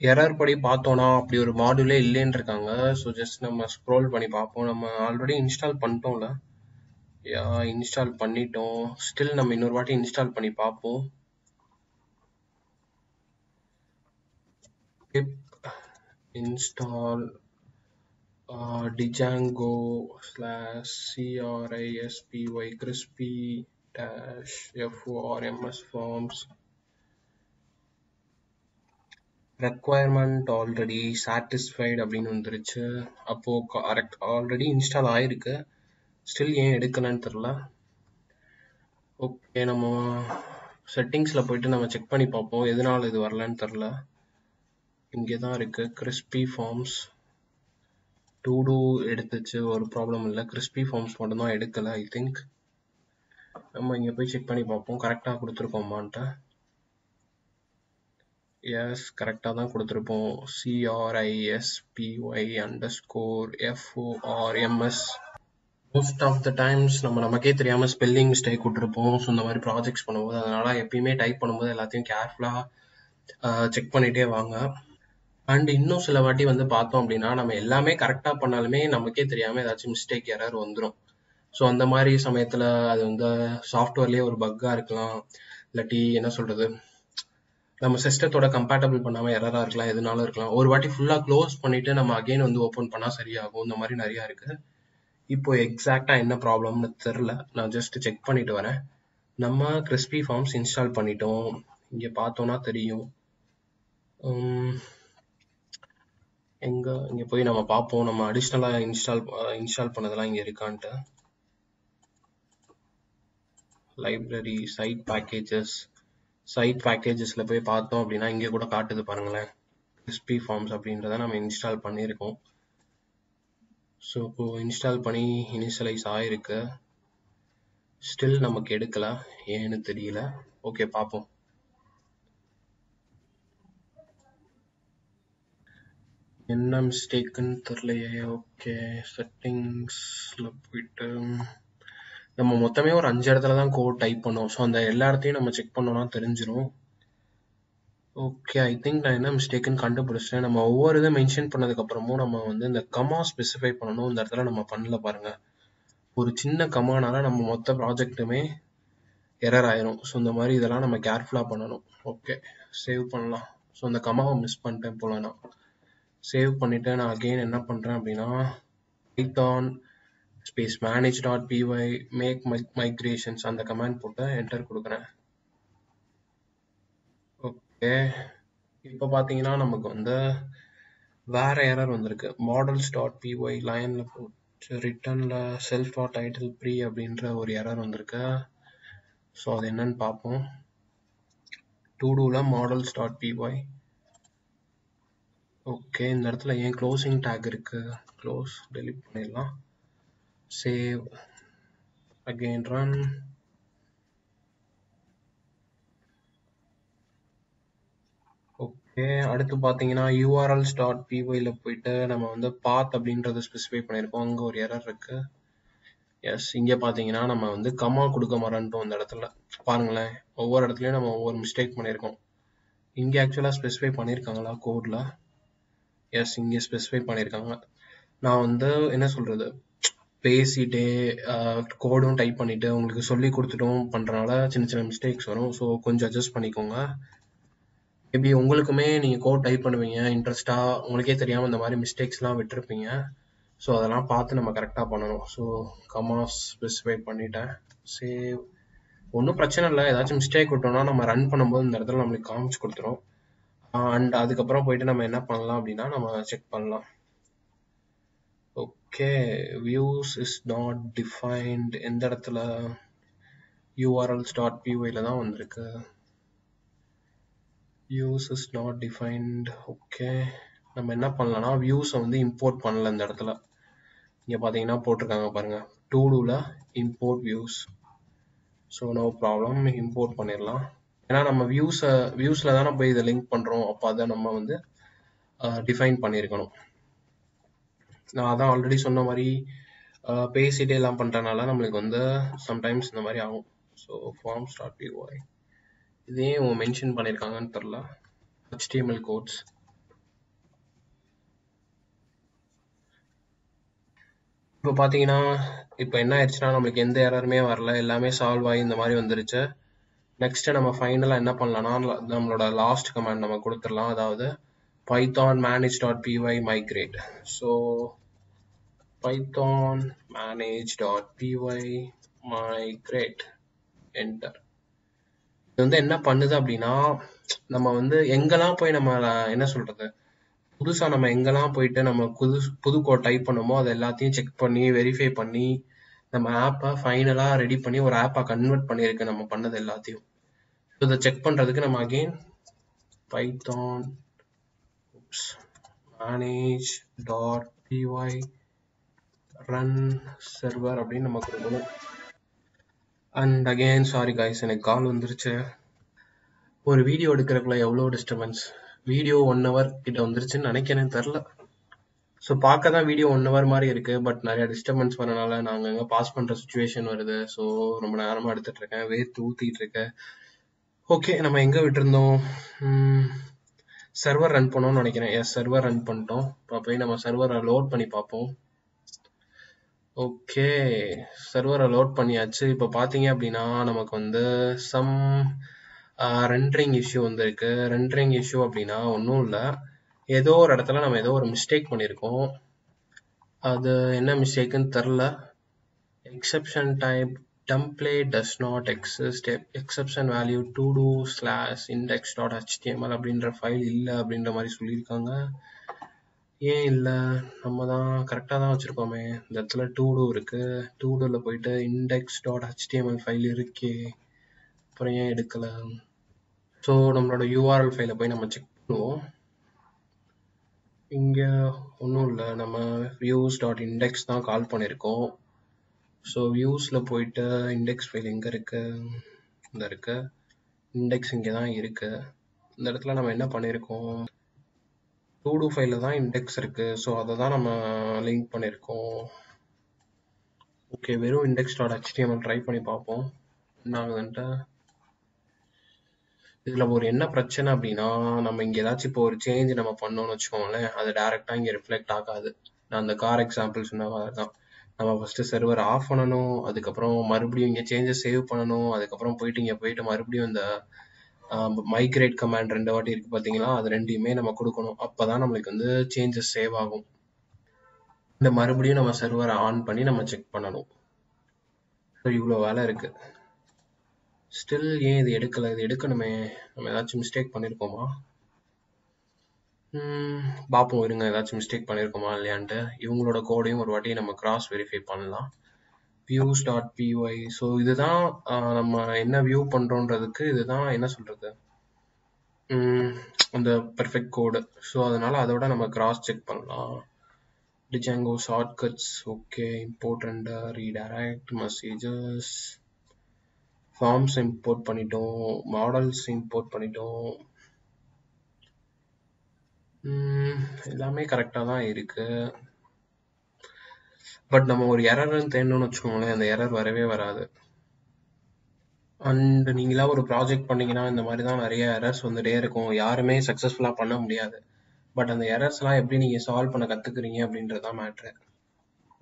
எரர் படி பார்த்தோம்னா அப்படி ஒரு மாடியூலே இல்லைன்னு இருக்காங்க. ஸோ ஜஸ்ட் நம்ம ஸ்க்ரோல் பண்ணி பார்ப்போம். நம்ம ஆல்ரெடி இன்ஸ்டால் பண்ணிட்டோம்ல. யா இன்ஸ்டால் பண்ணிட்டோம். ஸ்டில் நம்ம இன்னொரு வாட்டி இன்ஸ்டால் பண்ணி பார்ப்போம். Pip install uh, django slash crispy crispy dash forms forms. Requirement already satisfied அப்படின்னு வந்துருச்சு. அப்போ கரெக்ட் ஆல்ரெடி இன்ஸ்டால் ஆயிருக்கு. ஸ்டில் ஏன் எடுக்கலன்னு தெரில ஓகே நம்ம செட்டிங்ஸில் போயிட்டு நம்ம செக் பண்ணி பார்ப்போம். எதனால இது வரலன்னு தெரில இங்கே தான் இருக்கு. கிறிஸ்பி ஃபார்ம்ஸ் டூ டூ எடுத்துச்சு. ஒரு ப்ராப்ளம் இல்லை. கிறிஸ்பி ஃபார்ம்ஸ் மட்டும்தான் எடுக்கலை ஐ திங்க் நம்ம இங்கே போய் செக் பண்ணி பார்ப்போம். கரெக்டாக கொடுத்துருக்கோமான்ட்டு. எஸ் கரெக்டாக தான் கொடுத்துருப்போம். C R I S P Y underscore F O R M S most of the times நம்ம நமக்கே தெரியாமல் ஸ்பெல்லிங் மிஸ்டேக் விட்டுருப்போம். ஸோ இந்த மாதிரி ப்ராஜெக்ட்ஸ் பண்ணும்போது அதனால் எப்பயுமே டைப் பண்ணும்போது எல்லாத்தையும் கேர்ஃபுல்லாக செக் பண்ணிகிட்டே வாங்க. அண்ட் இன்னும் சில வாட்டி வந்து பார்த்தோம் அப்படின்னா நம்ம எல்லாமே கரெக்டாக பண்ணாலுமே நமக்கே தெரியாமல் ஏதாச்சும் மிஸ்டேக் எரர் வந்துடும் ஸோ அந்த மாதிரி சமயத்தில் அது வந்து சாஃப்ட்வேர்லேயே ஒரு பக்காக இருக்கலாம். இல்லாட்டி என்ன சொல்கிறது நம்ம சிஸ்டத்தோட கம்பேட்டபிள் பண்ணாமல் எரராக இருக்கலாம் எதுனாலும் இருக்கலாம். ஒரு வாட்டி ஃபுல்லாக க்ளோஸ் பண்ணிவிட்டு நம்ம அகைன் வந்து ஓப்பன் பண்ணால் சரியாகும். இந்த மாதிரி நிறையா இருக்குது இப்போ எக்ஸாக்டாக என்ன ப்ராப்ளம்னு தெரில நான் ஜஸ்ட் செக் பண்ணிட்டு வரேன். நம்ம கிறிஸ்பி ஃபார்ம்ஸ் இன்ஸ்டால் பண்ணிட்டோம். இங்கே பார்த்தோன்னா தெரியும். எங்கே இங்கே போய் நம்ம பார்ப்போம். நம்ம அடிஷ்னலாக இன்ஸ்டால் இன்ஸ்டால் பண்ணதெல்லாம் இங்கே இருக்கான்ட்டு. லைப்ரரி சைட் பேக்கேஜஸ் சைட் பேக்கேஜஸில் போய் பார்த்தோம் அப்படின்னா இங்கே கூட காட்டுது பாருங்களேன். கிறிஸ்பி ஃபார்ம்ஸ் அப்படின்றத நம்ம இன்ஸ்டால் பண்ணியிருக்கோம். ஸோ இப்போ இன்ஸ்டால் பண்ணி இனிஷியலைஸ் ஆயிருக்கு. ஸ்டில் நமக்கு எடுக்கல. ஏன்னு தெரியல. ஓகே பார்ப்போம். என்ன மிஸ்டேக்குன்னு தெரியலையே. ஓகே செட்டிங்ஸில் போயிட்டு நம்ம மொத்தமே ஒரு அஞ்சு இடத்துல தான் கோட் டைப் பண்ணோம் ஸோ அந்த எல்லா இடத்தையும் நம்ம செக் பண்ணோம்னா தெரிஞ்சிடும் ஓகே ஐ திங்க் நான் என்ன மிஸ்டேக்குன்னு கண்டுபிடிச்சேன் நம்ம ஒவ்வொரு இதை மென்ஷன் பண்ணதுக்கப்புறமும் நம்ம வந்து இந்த கமா ஸ்பெசிஃபை பண்ணணும். இந்த இடத்துல நம்ம பண்ணல பாருங்க. ஒரு சின்ன கமானால நம்ம மொத்த ப்ராஜெக்ட்டுமே எரர் ஆயிரும். ஸோ இந்த மாதிரி இதெல்லாம் நம்ம கேர்ஃபுல்லாக பண்ணணும். ஓகே சேவ் பண்ணலாம். ஸோ அந்த கமாவை மிஸ் பண்ணிட்டேன் போல நான். சேவ் பண்ணிவிட்டு நான் அகெயின் என்ன பண்ணுறேன் அப்படின்னா Python space manage dot PY make migrations அந்த கமாண்ட் போட்டு என்டர் கொடுக்குறேன். ஓகே இப்போ பார்த்தீங்கன்னா நமக்கு வந்து வேற எரர் வந்திருக்கு. மாடல்ஸ் டாட் பிஒய் லைனில் போட்டு ரிட்டர்னில் செல்ஃப் டாட் டைட்டில் ப்ரீ அப்படின்ற ஒரு எரர் வந்திருக்கு. ஸோ அது என்னன்னு பார்ப்போம். டூ டூவில் மாடல்ஸ் டாட் பிஒய் ஓகே இந்த இடத்துல ஏன் க்ளோசிங் டேக் இருக்குது க்ளோஸ் டெலிட் பண்ணிடலாம். சேவ் அகெயின் ரன் ஓகே அடுத்து பார்த்தீங்கன்னா யூஆர்எல்ஸ் டாட் பிஒயில் போயிட்டு நம்ம வந்து பாத் அப்படின்றத ஸ்பெசிஃபை பண்ணியிருக்கோம். அங்கே ஒரு எரர் இருக்கு. எஸ் இங்கே பார்த்தீங்கன்னா நம்ம வந்து கமா கொடுக்க மறந்துட்டோம் இந்த இடத்துல. பாருங்களேன் ஒவ்வொரு இடத்துலையும் நம்ம ஒவ்வொரு மிஸ்டேக் பண்ணியிருக்கோம். இங்கே ஆக்சுவலாக ஸ்பெசிஃபை பண்ணியிருக்காங்களா கோடில் எஸ் இங்கே ஸ்பெசிஃபை பண்ணியிருக்காங்க நான் வந்து என்ன சொல்கிறது பேசிட்டே கோடும் டைப் பண்ணிவிட்டு உங்களுக்கு சொல்லி கொடுத்துட்டும் பண்ணுறனால சின்ன சின்ன மிஸ்டேக்ஸ் வரும். ஸோ கொஞ்சம் அட்ஜஸ்ட் பண்ணிக்கோங்க. மேபி உங்களுக்குமே நீங்கள் கோட் டைப் பண்ணுவீங்க. இன்ட்ரெஸ்டாக உங்களுக்கே தெரியாமல் இந்த மாதிரி மிஸ்டேக்ஸ்லாம் விட்டுருப்பீங்க. ஸோ அதெல்லாம் பார்த்து நம்ம கரெக்டாக பண்ணணும். ஸோ கமாஸ் ஸ்பெசிஃபை பண்ணிட்டேன். சேவ் ஒன்றும் பிரச்சனை இல்லை. ஏதாச்சும் மிஸ்டேக் விட்டோம்னா நம்ம ரன் பண்ணும்போது இந்த இடத்துல நம்மளுக்கு காமிச்சு கொடுத்துரும். அண்ட் அதுக்கப்புறம் போயிட்டு நம்ம என்ன பண்ணலாம் அப்படின்னா நம்ம செக் பண்ணலாம். Okay views is not defined எந்த இடத்துல யூஆர்எல்ஸ் டாட் பிஒயில் தான் வந்திருக்கு? Views is not defined okay நம்ம என்ன பண்ணலாம்னா வியூஸை வந்து இம்போர்ட் பண்ணல இந்த இடத்துல. இங்கே பார்த்தீங்கன்னா போட்டிருக்காங்க பாருங்க. டூ டூவில் import views so no problem import பண்ணிடலாம். ஏன்னா நம்ம வியூஸை வியூஸ்ல தான் போய் இதை லிங்க் பண்ணுறோம் அப்போ அதை நம்ம வந்து டிஃபைன் பண்ணியிருக்கணும். நான் அதான் ஆல்ரெடி சொன்ன மாதிரி பேசிட்டே எல்லாம் பண்றதுனால நம்மளுக்கு வந்து சம்டைம்ஸ் இந்த மாதிரி ஆகும். ஸோ ஃபார்ம் ஸ்டார்ட் பிஓஐ இதே மென்ஷன் பண்ணியிருக்காங்கன்னு தெரில ஹெச்டிஎம்எல் கோட்ஸ் இப்போ பார்த்தீங்கன்னா இப்போ என்ன ஆயிடுச்சுன்னா நம்மளுக்கு எந்த எரருமே வரல. எல்லாமே சால்வ் ஆகி இந்த மாதிரி வந்துருச்சு. நெக்ஸ்ட் நம்ம ஃபைனலாக என்ன பண்ணலாம்னா நம்மளோட லாஸ்ட் கமாண்ட் நம்ம கொடுத்துடலாம். அதாவது python manage dot P Y migrate so python manage dot P Y migrate enter இது வந்து என்ன பண்ணுது அப்படின்னா நம்ம வந்து எங்கெல்லாம் போய் நம்ம என்ன சொல்றது புதுசா நம்ம எங்கெல்லாம் போயிட்டு நம்ம புது புது கோட் டைப் பண்ணுமோ அதை எல்லாத்தையும் செக் பண்ணி வெரிஃபை பண்ணி நம்ம ஆப்பை ஃபைனலாக ரெடி பண்ணி ஒரு ஆப்பாக கன்வெர்ட் பண்ணியிருக்கு நம்ம பண்ணது எல்லாத்தையும். இதை செக் பண்றதுக்கு நம்ம again python manage dot P Y run server அப்படின்னு நம்ம கொடுக்கணும். அண்ட் அகெயின் சாரி காய்ஸ் எனக்கு கால் வந்துருச்சு. ஒரு வீடியோ எடுக்கிறதுக்குள்ள எவ்வளோ டிஸ்டர்பன்ஸ் வீடியோ ஒன் ஹவர் கிட்ட வந்துருச்சுன்னு நினைக்கிறேன் தெரில ஸோ பார்க்க தான் வீடியோ ஒன் ஹவர் மாதிரி இருக்கு பட் நிறைய டிஸ்டர்பன்ஸ் வரனால நாங்கள் அங்கே பாஸ் பண்ணுற சுச்சுவேஷன் வருது. ஸோ ரொம்ப நேரமாக எடுத்துட்டு இருக்கேன் வேர்த்து ஊற்றிட்டு இருக்கேன். ஓகே நம்ம எங்கே விட்டுருந்தோம்? சர்வர் ரன் பண்ணோம்னு நினைக்கிறேன். எஸ் சர்வர் ரன் பண்ணிட்டோம். இப்போ போய் நம்ம சர்வரை லோட் பண்ணி பார்ப்போம். ஓகே சர்வரை லோட் பண்ணியாச்சு. இப்போ பார்த்தீங்க அப்படின்னா நமக்கு வந்து சம் ரெண்டரிங் இஷ்யூ வந்திருக்கு. ரெண்டரிங் இஷ்யூ அப்படின்னா ஒன்றும் இல்லை. ஏதோ ஒரு இடத்துல நம்ம ஏதோ ஒரு மிஸ்டேக் பண்ணியிருக்கோம். அது என்ன மிஸ்டேக்குன்னு தெரில exception type template does not exist e- exception value to do slash index dot html அப்படின்ற ஃபைல் இல்லை அப்படின்ற மாதிரி சொல்லியிருக்காங்க. ஏன் இல்லை? நம்ம தான் கரெக்டாக தான் வச்சுருக்கோமே. இந்த இடத்துல டூ டூ இருக்கு. டூ டூவில் போயிட்டு இண்டெக்ஸ் டாட் ஹெச்டிஎம்எல் ஃபைல் இருக்கே. அப்புறம் ஏன் எடுக்கலை? ஸோ நம்மளோட யூஆர்எல் ஃபைலை போய் நம்ம செக் பண்ணுவோம். இங்கே ஒன்றும் இல்லை. நம்ம வியூஸ் டாட் இண்டெக்ஸ் தான் கால் பண்ணியிருக்கோம். ஸோ வியூஸில் போயிட்டு இண்டெக்ஸ் ஃபைல் எங்கே இருக்குது இந்த இருக்கு. இண்டெக்ஸ் இங்கே தான் இருக்கு. இந்த இடத்துல நம்ம என்ன பண்ணியிருக்கோம் டூ டூ ஃபைலில் தான் இண்டெக்ஸ் இருக்குது ஸோ அதை தான் நம்ம லிங்க் பண்ணியிருக்கோம் ஓகே வெறும் இண்டெக்ஸ் டாட் ஹெச்டிஎம்எல் ட்ரை பண்ணி பார்ப்போம். என்ன ஆகுதுன்ட்டு? இதில் ஒரு என்ன பிரச்சனை அப்படின்னா நம்ம இங்கே ஏதாச்சும் இப்போ ஒரு சேஞ்ச் நம்ம பண்ணோம்னு வச்சுக்கோங்களேன் அது டேரெக்டாக இங்கே ரிஃப்ளெக்ட் ஆகாது. நான் அந்த கார் எக்ஸாம்பிள் சொன்ன மாதிரி தான். நம்ம ஃபர்ஸ்ட் சர்வர் ஆஃப் பண்ணணும் அதுக்கப்புறம் மறுபடியும் இங்கே சேஞ்சஸ் சேவ் பண்ணணும் அதுக்கப்புறம் போயிட்டு இங்கே போயிட்டு மறுபடியும் இந்த மைக்ரேட் கமாண்ட் ரெண்டு வாட்டி இருக்கு பார்த்தீங்களா அது ரெண்டையுமே நம்ம கொடுக்கணும். அப்போ தான் நம்மளுக்கு வந்து சேஞ்சஸ் சேவ் ஆகும். இந்த மறுபடியும் நம்ம சர்வரை ஆன் பண்ணி நம்ம செக் பண்ணணும். ஸோ இவ்வளோ வேலை இருக்கு. ஸ்டில் ஏன் இது எடுக்கலை? இது எடுக்கணுமே. நம்ம ஏதாச்சும் மிஸ்டேக் பண்ணியிருக்கோமா பார்ப்போம் இருங்க ஏதாச்சும் மிஸ்டேக் பண்ணியிருக்கோமா இல்லையான்ட்டு. இவங்களோட கோடையும் ஒரு வாட்டி நம்ம கிராஸ் வெரிஃபை பண்ணலாம். Views dot P Y so இதுதான் நம்ம என்ன வியூ பண்ணுறோன்றதுக்கு இதுதான் என்ன சொல்கிறது அந்த பெர்ஃபெக்ட் கோடு ஸோ அதனால் அதோட நம்ம கிராஸ் செக் பண்ணலாம். Django shortcuts okay import render redirect messages forms import பண்ணிட்டோம். மாடல்ஸ் இம்போர்ட் பண்ணிட்டோம். எல்லாமே கரெக்டாக தான் இருக்கு. பட் நம்ம ஒரு எரர்னு தேடணும்னு வச்சுக்கோங்களேன் அந்த எரர் வரவே வராது. அண்ட் நீங்களா ஒரு ப்ராஜெக்ட் பண்ணீங்கன்னா இந்த மாதிரி தான் நிறைய எரர்ஸ் வந்துட்டே இருக்கும். யாருமே சக்ஸஸ்ஃபுல்லாக பண்ண முடியாது. பட் அந்த எரர்ஸ்லாம் எப்படி நீங்கள் சால்வ் பண்ண கற்றுக்குறீங்க அப்படின்றது தான் மேட்ரு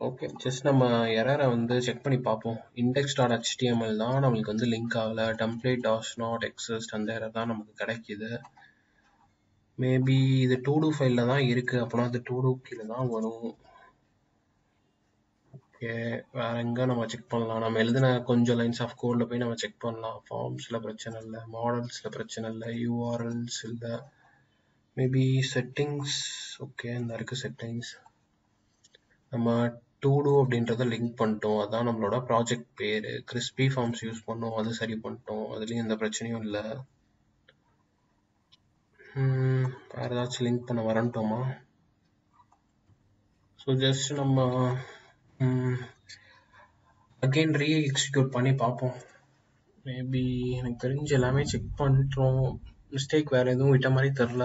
ஓகே ஜஸ்ட் நம்ம எரரை வந்து செக் பண்ணி பார்ப்போம். இண்டெக்ஸ் டாட் ஹெச்டிஎம்எல் தான் நம்மளுக்கு வந்து லிங்க் ஆகலை. டெம்ப்ளேட் டாஸ் நாட் எக்ஸஸ்ட் அந்த எரர் தான் நமக்கு கிடைக்கிது. மேபி இது டூ டூ ஃபைலில் தான் இருக்குது அப்படின்னா அது டூ டூ கீழே தான் வரும். ஓகே வேற எங்கே நம்ம செக் பண்ணலாம்? நம்ம எழுதின கொஞ்சம் லைன்ஸ் ஆஃப் கோடில் போய் நம்ம செக் பண்ணலாம். ஃபார்ம்ஸில் பிரச்சனை இல்லை. மாடல்ஸில் பிரச்சனை இல்லை. யூஆர்எல்ஸ் இல்லை. மேபி செட்டிங்ஸ் ஓகே இந்த இருக்குது செட்டிங்ஸ் நம்ம டூ டூ அப்படின்றத லிங்க் பண்ணிட்டோம். அதான் நம்மளோட ப்ராஜெக்ட் பேர். கிறிஸ்பி ஃபார்ம்ஸ் யூஸ் பண்ணோம். அது சரி பண்ணிட்டோம். அதுலேயும் எந்த பிரச்சனையும் இல்லை. வேறு ஏதாச்சும் லிங்க் பண்ண வரன்ட்டோமா ஸோ ஜஸ்ட் நம்ம அகெயின் ரீ எக்ஸிக்யூட் பண்ணி பார்ப்போம். மேபி எனக்கு தெரிஞ்சு எல்லாமே செக் பண்ணுறோம் மிஸ்டேக் வேறு எதுவும் விட்ட மாதிரி தெரில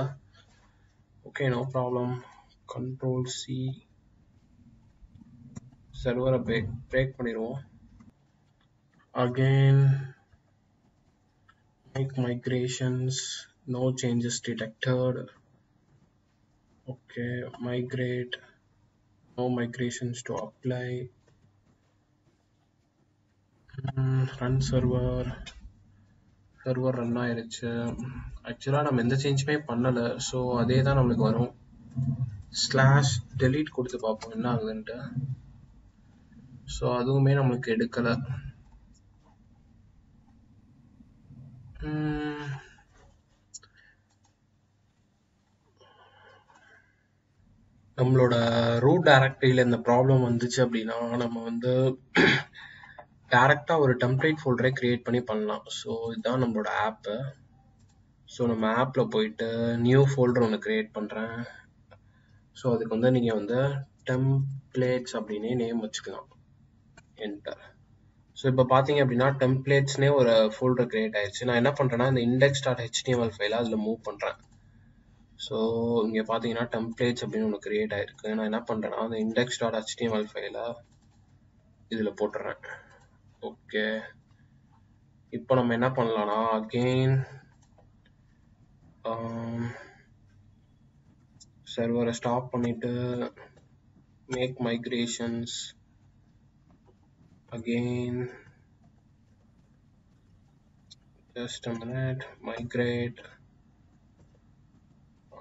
okay no problem control C சர்வரை பிரேக் பிரேக் பண்ணிடுவோம். Again mic migrations no changes detected. Okay migrate. No migrations to apply. Run server server run ஆயிருச்சு. ஆக்சுவலாக நம்ம எந்த சேஞ்சுமே பண்ணலை. ஸோ அதே தான் நம்மளுக்கு வரும். ஸ்லாஷ் டெலீட் கொடுத்து பார்ப்போம் என்ன ஆகுதுன்ட்டு. ஸோ அதுவுமே நம்மளுக்கு எடுக்கலை. Hmm. நம்மளோட ரூட் டைரக்டரியில் இந்த ப்ராப்ளம் வந்துச்சு அப்படின்னா நம்ம வந்து டேரெக்டாக ஒரு டெம்ப்ளேட் ஃபோல்டரே க்ரியேட் பண்ணி பண்ணலாம். ஸோ இதுதான் நம்மளோட ஆப்பு ஸோ நம்ம ஆப்பில் போயிட்டு நியூ ஃபோல்டர் ஒன்று க்ரியேட் பண்ணுறேன் ஸோ அதுக்கு வந்து நீங்கள் வந்து டெம்ப்ளேட்ஸ் அப்படின்னே நேம் வச்சுக்கலாம். என்டர் ஸோ இப்போ பார்த்தீங்க அப்படின்னா டெம்ப்ளேட்ஸ்னே ஒரு ஃபோல்டர் க்ரியேட் ஆயிடுச்சு நான் என்ன பண்ணுறேன்னா இந்த இண்டெக்ஸ் டாட் ஹெச்டிஎம்எல் ஃபைலை அதில் மூவ் பண்ணுறேன் ஸோ இங்கே பார்த்தீங்கன்னா டெம்ப்ளேட்ஸ் அப்படின்னு ஒன்று க்ரியேட் ஆயிருக்கு. நான் என்ன பண்ணுறேன்னா அந்த இண்டெக்ஸ் டாட் ஹெச்டிஎம்எல் ஃபைலை இதில் போட்டுறேன். ஓகே இப்போ நம்ம என்ன பண்ணலாம்னா அகெயின் சர்வரை ஸ்டாப் பண்ணிட்டு make migrations again just minute migrate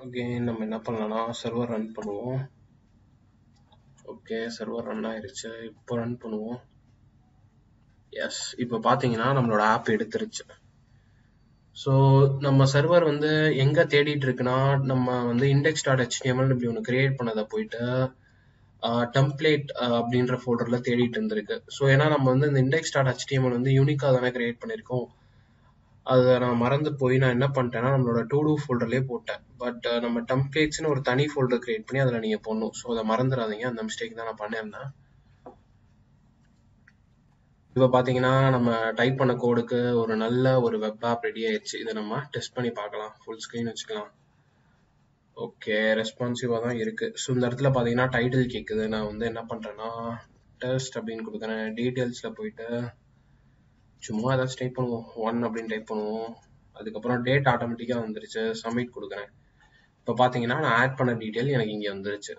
again நம்ம என்ன பண்ணலாம்னா சர்வர் ரன் பண்ணுவோம். ஓகே சர்வர் ரன் ஆயிருச்சு. இப்போ ரன் பண்ணுவோம். எஸ் இப்போ பார்த்தீங்கன்னா நம்மளோட ஆப் எடுத்துருச்சு. ஸோ நம்ம சர்வர் வந்து எங்கே தேடிட்டு இருக்குன்னா நம்ம வந்து இண்டெக்ஸ் டாட் ஹெச்டிஎம்எல் இப்படி ஒன்று கிரியேட் பண்ணதை போயிட்டு டெம்ப்ளேட் அப்படின்ற ஃபோல்டரில் தேடிட்டு இருந்திருக்கு. ஸோ ஏன்னா நம்ம வந்து இந்த இண்டெக்ஸ் டாட் ஹெச்டிஎம்எல் வந்து யூனிக்காக தானே கிரியேட் பண்ணியிருக்கோம். அதை நான் மறந்து போய் நான் என்ன பண்ணிட்டேன்னா நம்மளோட டூ டூ ஃபோல்டர்லேயே போட்டேன் பட் நம்ம டெம்ப்ளேட்ஸ்னு ஒரு தனி ஃபோல்டர் கிரியேட் பண்ணி அதில் நீங்கள் போடணும். ஸோ அதை மறந்துடாதீங்க அந்த மிஸ்டேக் தான் நான் பண்ணியிருந்தேன் இப்போ பார்த்தீங்கன்னா நம்ம டைப் பண்ண கோடுக்கு ஒரு நல்ல ஒரு வெப் ஆப் ரெடி ஆயிடுச்சு. இதை நம்ம டெஸ்ட் பண்ணி பார்க்கலாம். ஃபுல் ஸ்க்ரீன் வச்சுக்கலாம். ஓகே ரெஸ்பான்சிவாக தான் இருக்குது ஸோ இந்த இடத்துல பார்த்தீங்கன்னா டைட்டில் கேட்குது நான் வந்து என்ன பண்ணுறேன்னா டெஸ்ட் அப்படின்னு கொடுக்குறேன். டீட்டெயில்ஸில் போயிட்டு சும்மா ஏதாச்சும் டைப் பண்ணுவோம். ஒன் அப்படின்னு டைப் பண்ணுவோம். அதுக்கப்புறம் டேட் ஆட்டோமேட்டிக்காக வந்துருச்சு. சப்மிட் கொடுக்குறேன். இப்போ பார்த்தீங்கன்னா நான் ஆட் பண்ண டீட்டெயில் எனக்கு இங்கே வந்துருச்சு.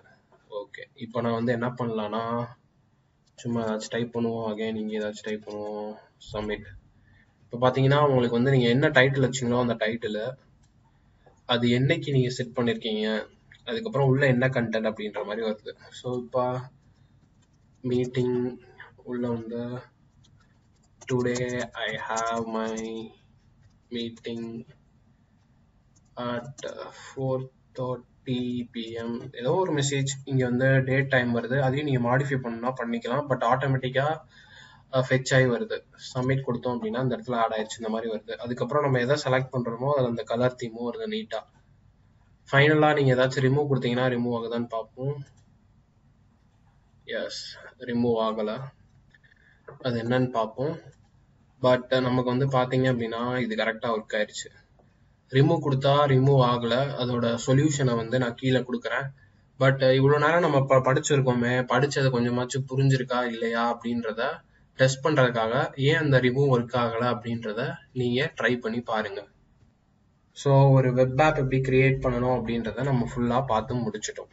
ஓகே இப்போ நான் வந்து என்ன பண்ணலான்னா சும்மா ஏதாச்சும் டைப் பண்ணுவோம். அகைன் இங்கே ஏதாச்சும் டைப் பண்ணுவோம். சப்மிட் இப்போ பார்த்தீங்கன்னா உங்களுக்கு வந்து நீங்கள் என்ன டைட்டில் வச்சிங்களோ அந்த டைட்டில் அது என்னைக்கு நீங்கள் செட் பண்ணியிருக்கீங்க அதுக்கப்புறம் உள்ள என்ன கண்டென்ட் அப்படின்ற மாதிரி வருது. ஸோ இப்போ மீட்டிங் உள்ள வந்து Today I have my meeting at four thirty PM ஏதோ ஒரு மெசேஜ் இங்கே வந்து டேட் டைம் வருது. அதையும் நீங்கள் மாடிஃபை பண்ணால் பண்ணிக்கலாம். பட் ஆட்டோமேட்டிக்காக ஃபெச் ஆகி வருது. சப்மிட் கொடுத்தோம் அப்படின்னா அந்த இடத்துல ஆட் ஆயிடுச்சு இந்த மாதிரி வருது. அதுக்கப்புறம் நம்ம எதை செலக்ட் பண்ணுறோமோ அதில் அந்த கலர் தீமும் வருது நீட்டாக ஃபைனலாக நீங்கள் ஏதாச்சும் ரிமூவ் கொடுத்தீங்கன்னா ரிமூவ் ஆகுதான்னு பார்ப்போம். எஸ் ரிமூவ் ஆகலை. அது என்னன்னு பார்ப்போம். பட் uh, நமக்கு வந்து பார்த்தீங்க அப்படின்னா இது கரெக்டாக ஒர்க் ஆயிடுச்சு ரிமூவ் கொடுத்தா ரிமூவ் ஆகலை. அதோட சொல்யூஷனை வந்து நான் கீழே கொடுக்குறேன். பட் uh, இவ்வளோ நேரம் நம்ம ப படிச்சிருக்கோமே படித்தது கொஞ்சமாச்சும் புரிஞ்சிருக்கா இல்லையா அப்படின்றத டெஸ்ட் பண்ணுறதுக்காக ஏன் அந்த ரிமூவ் ஒர்க் ஆகலை அப்படின்றத நீங்கள் ட்ரை பண்ணி பாருங்கள் ஸோ ஒரு வெப் ஆப் எப்படி கிரியேட் பண்ணணும் அப்படின்றத நம்ம ஃபுல்லாக பார்த்து முடிச்சிட்டோம்.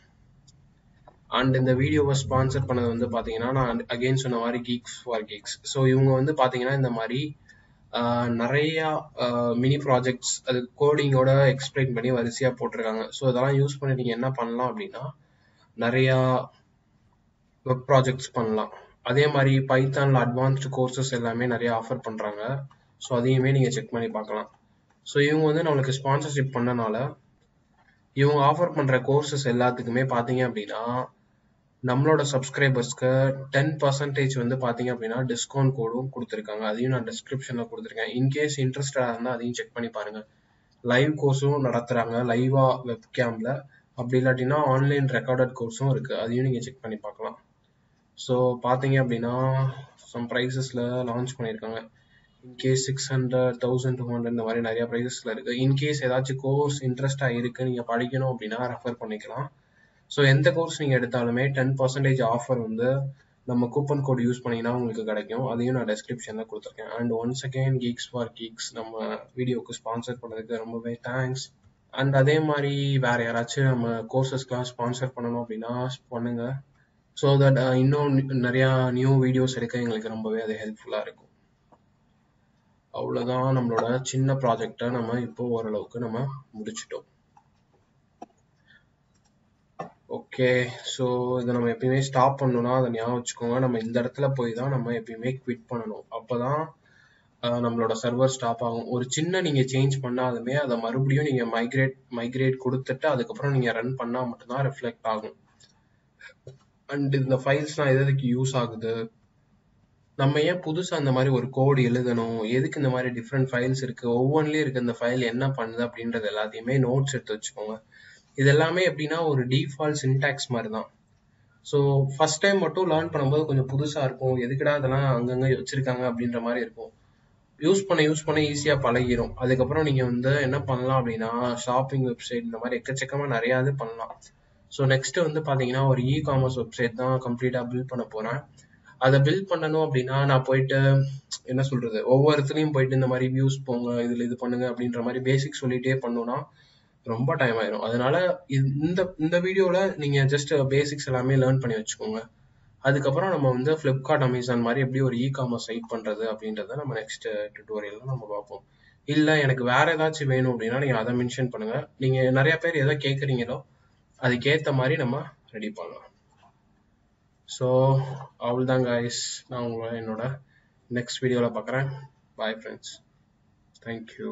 அண்ட் இந்த வீடியோவை ஸ்பான்சர் பண்ணது வந்து பார்த்தீங்கன்னா நான் அகெயின் சொன்ன மாதிரி கீக்ஸ் ஃபார் கீக்ஸ் ஸோ இவங்க வந்து பார்த்தீங்கன்னா இந்த மாதிரி நிறையா மினி ப்ராஜெக்ட்ஸ் அது கோடிங்கோட எக்ஸ்பிளைன் பண்ணி வரிசையாக போட்டிருக்காங்க. ஸோ இதெல்லாம் யூஸ் பண்ணி நீங்கள் என்ன பண்ணலாம் அப்படின்னா நிறையா வெப் ப்ராஜெக்ட்ஸ் பண்ணலாம். அதே மாதிரி பைத்தானில் அட்வான்ஸ்டு கோர்சஸ் எல்லாமே நிறைய ஆஃபர் பண்ணுறாங்க ஸோ அதையுமே நீங்கள் செக் பண்ணி பார்க்கலாம். ஸோ இவங்க வந்து நம்மளுக்கு ஸ்பான்சர்ஷிப் பண்ணனால இவங்க ஆஃபர் பண்ணுற கோர்சஸ் எல்லாத்துக்குமே பார்த்தீங்க அப்படின்னா நம்மளோட சப்ஸ்கிரைபர்ஸ்க்கு டென் பர்சன்டேஜ் வந்து பார்த்தீங்க அப்படின்னா டிஸ்கவுண்ட் கோடும் கொடுத்துருக்காங்க. அதையும் நான் டிஸ்கிரிப்ஷனில் கொடுத்துருக்கேன். இன்கேஸ் இன்ட்ரெஸ்டடாக இருந்தால் அதையும் செக் பண்ணி பாருங்கள் லைவ் கோர்ஸும் நடத்துகிறாங்க லைவாக வெப் கேமில் அப்படி இல்லாட்டினா ஆன்லைன் ரெக்கார்டட் கோர்ஸும் இருக்குது அதையும் நீங்கள் செக் பண்ணி பார்க்கலாம். ஸோ பார்த்தீங்க அப்படின்னா சம் ப்ரைஸஸில் லான்ச் பண்ணியிருக்காங்க. In case six hundred thousand two hundred இந்த மாதிரி நிறைய ப்ரைஸஸில் இருக்குது இன்கேஸ் ஏதாச்சும் கோர்ஸ் இன்ட்ரெஸ்ட்டாக இருக்குது நீங்கள் படிக்கணும் அப்படின்னா ரெஃபர் பண்ணிக்கலாம். ஸோ எந்த கோர்ஸ் நீங்கள் எடுத்தாலுமே டென் பர்சன்டேஜ் ஆஃபர் வந்து நம்ம கூப்பன் கோட் யூஸ் பண்ணிங்கன்னா உங்களுக்கு கிடைக்கும். அதையும் நான் டெஸ்கிரிப்ஷனில் கொடுத்துருக்கேன். And once again geeks for geeks நம்ம வீடியோக்கு ஸ்பான்சர் பண்ணதுக்கு ரொம்பவே தேங்க்ஸ் அண்ட் அதே மாதிரி வேறு யாராச்சும் நம்ம கோர்சஸ்க்கெலாம் ஸ்பான்சர் பண்ணணும் அப்படின்னா பண்ணுங்க. ஸோ தட் uh, இன்னும் நிறையா நியூ வீடியோஸ் எடுக்க எங்களுக்கு ரொம்பவே அது ஹெல்ப்ஃபுல்லாக இருக்கும். அவ்வளோதான் நம்மளோட சின்ன ப்ராஜெக்டை நம்ம இப்போ ஓரளவுக்கு நம்ம முடிச்சிட்டோம். ஓகே ஸோ இதை நம்ம எப்பயுமே ஸ்டாப் பண்ணணும்னா அதை ஞாபகம் வச்சுக்கோங்க. நம்ம இந்த இடத்துல போய் தான் நம்ம எப்பயுமே குவிட் பண்ணணும். அப்போ தான் நம்மளோட சர்வர் ஸ்டாப் ஆகும். ஒரு சின்ன நீங்கள் சேஞ்ச் பண்ணாலுமே அதை மறுபடியும் நீங்கள் மைக்ரேட் மைக்ரேட் கொடுத்துட்டு அதுக்கப்புறம் நீங்கள் ரன் பண்ணால் மட்டும்தான் ரிஃப்ளெக்ட் ஆகும். அண்ட் இந்த ஃபைல்ஸ்லாம் எதுக்கு யூஸ் ஆகுது? நம்ம ஏன் புதுசாக அந்த மாதிரி ஒரு கோடு எழுதணும்? எதுக்கு இந்த மாதிரி டிஃப்ரெண்ட் ஃபைல்ஸ் இருக்குது ஒவ்வொன்றிலையும் இருக்க இந்த ஃபைல் என்ன பண்ணுது அப்படின்றது எல்லாத்தையுமே நோட்ஸ் எடுத்து வச்சுக்கோங்க. இது எல்லாமே எப்படின்னா ஒரு டிஃபால்ட் சின்டாக்ஸ் மாதிரி தான் ஸோ ஃபர்ஸ்ட் டைம் மட்டும் லேர்ன் பண்ணும்போது கொஞ்சம் புதுசாக இருக்கும். எதுக்குடா அதெல்லாம் அங்கங்கே வச்சுருக்காங்க அப்படின்ற மாதிரி இருக்கும். யூஸ் பண்ண யூஸ் பண்ண ஈஸியாக பழகிரும். அதுக்கப்புறம் நீங்கள் வந்து என்ன பண்ணலாம் அப்படின்னா ஷாப்பிங் வெப்சைட் இந்த மாதிரி எக்கச்சக்கமாக நிறையா இது பண்ணலாம். ஸோ நெக்ஸ்ட் வந்து பார்த்தீங்கன்னா ஒரு இ காமர்ஸ் வெப்சைட் தான் கம்ப்ளீட்டாக பில்ட் பண்ண போகிறேன் அதை பில்ட் பண்ணணும் அப்படின்னா நான் போயிட்டு என்ன சொல்கிறது ஒவ்வொருத்துலையும் போயிட்டு இந்த மாதிரி வியூஸ் போங்க இதில் இது பண்ணுங்க அப்படின்ற மாதிரி பேசிக் சொல்லிகிட்டே பண்ணோன்னா ரொம்ப டைம் ஆயிரும். அதனால இந்த இந்த வீடியோவில் நீங்கள் ஜஸ்ட் பேசிக்ஸ் எல்லாமே லேர்ன் பண்ணி வச்சுக்கோங்க. அதுக்கப்புறம் நம்ம வந்து ஃப்ளிப்கார்ட் அமேசான் மாதிரி எப்படி ஒரு இ காமர்ஸ் சைட் பண்ணுறது அப்படின்றத நம்ம நெக்ஸ்ட் டுட்டோரியலில் நம்ம பார்ப்போம். இல்லை எனக்கு வேற ஏதாச்சும் வேணும் அப்படின்னா நீங்கள் அதை மென்ஷன் பண்ணுங்க. நீங்கள் நிறைய பேர் எதை கேட்குறீங்களோ அதுக்கேற்ற மாதிரி நம்ம ரெடி பண்ணலாம். ஸோ அவ்வளோதான் கைஸ் நான் உங்களை என்னோட நெக்ஸ்ட் வீடியோவில் பார்க்குறேன். Bye friends thank you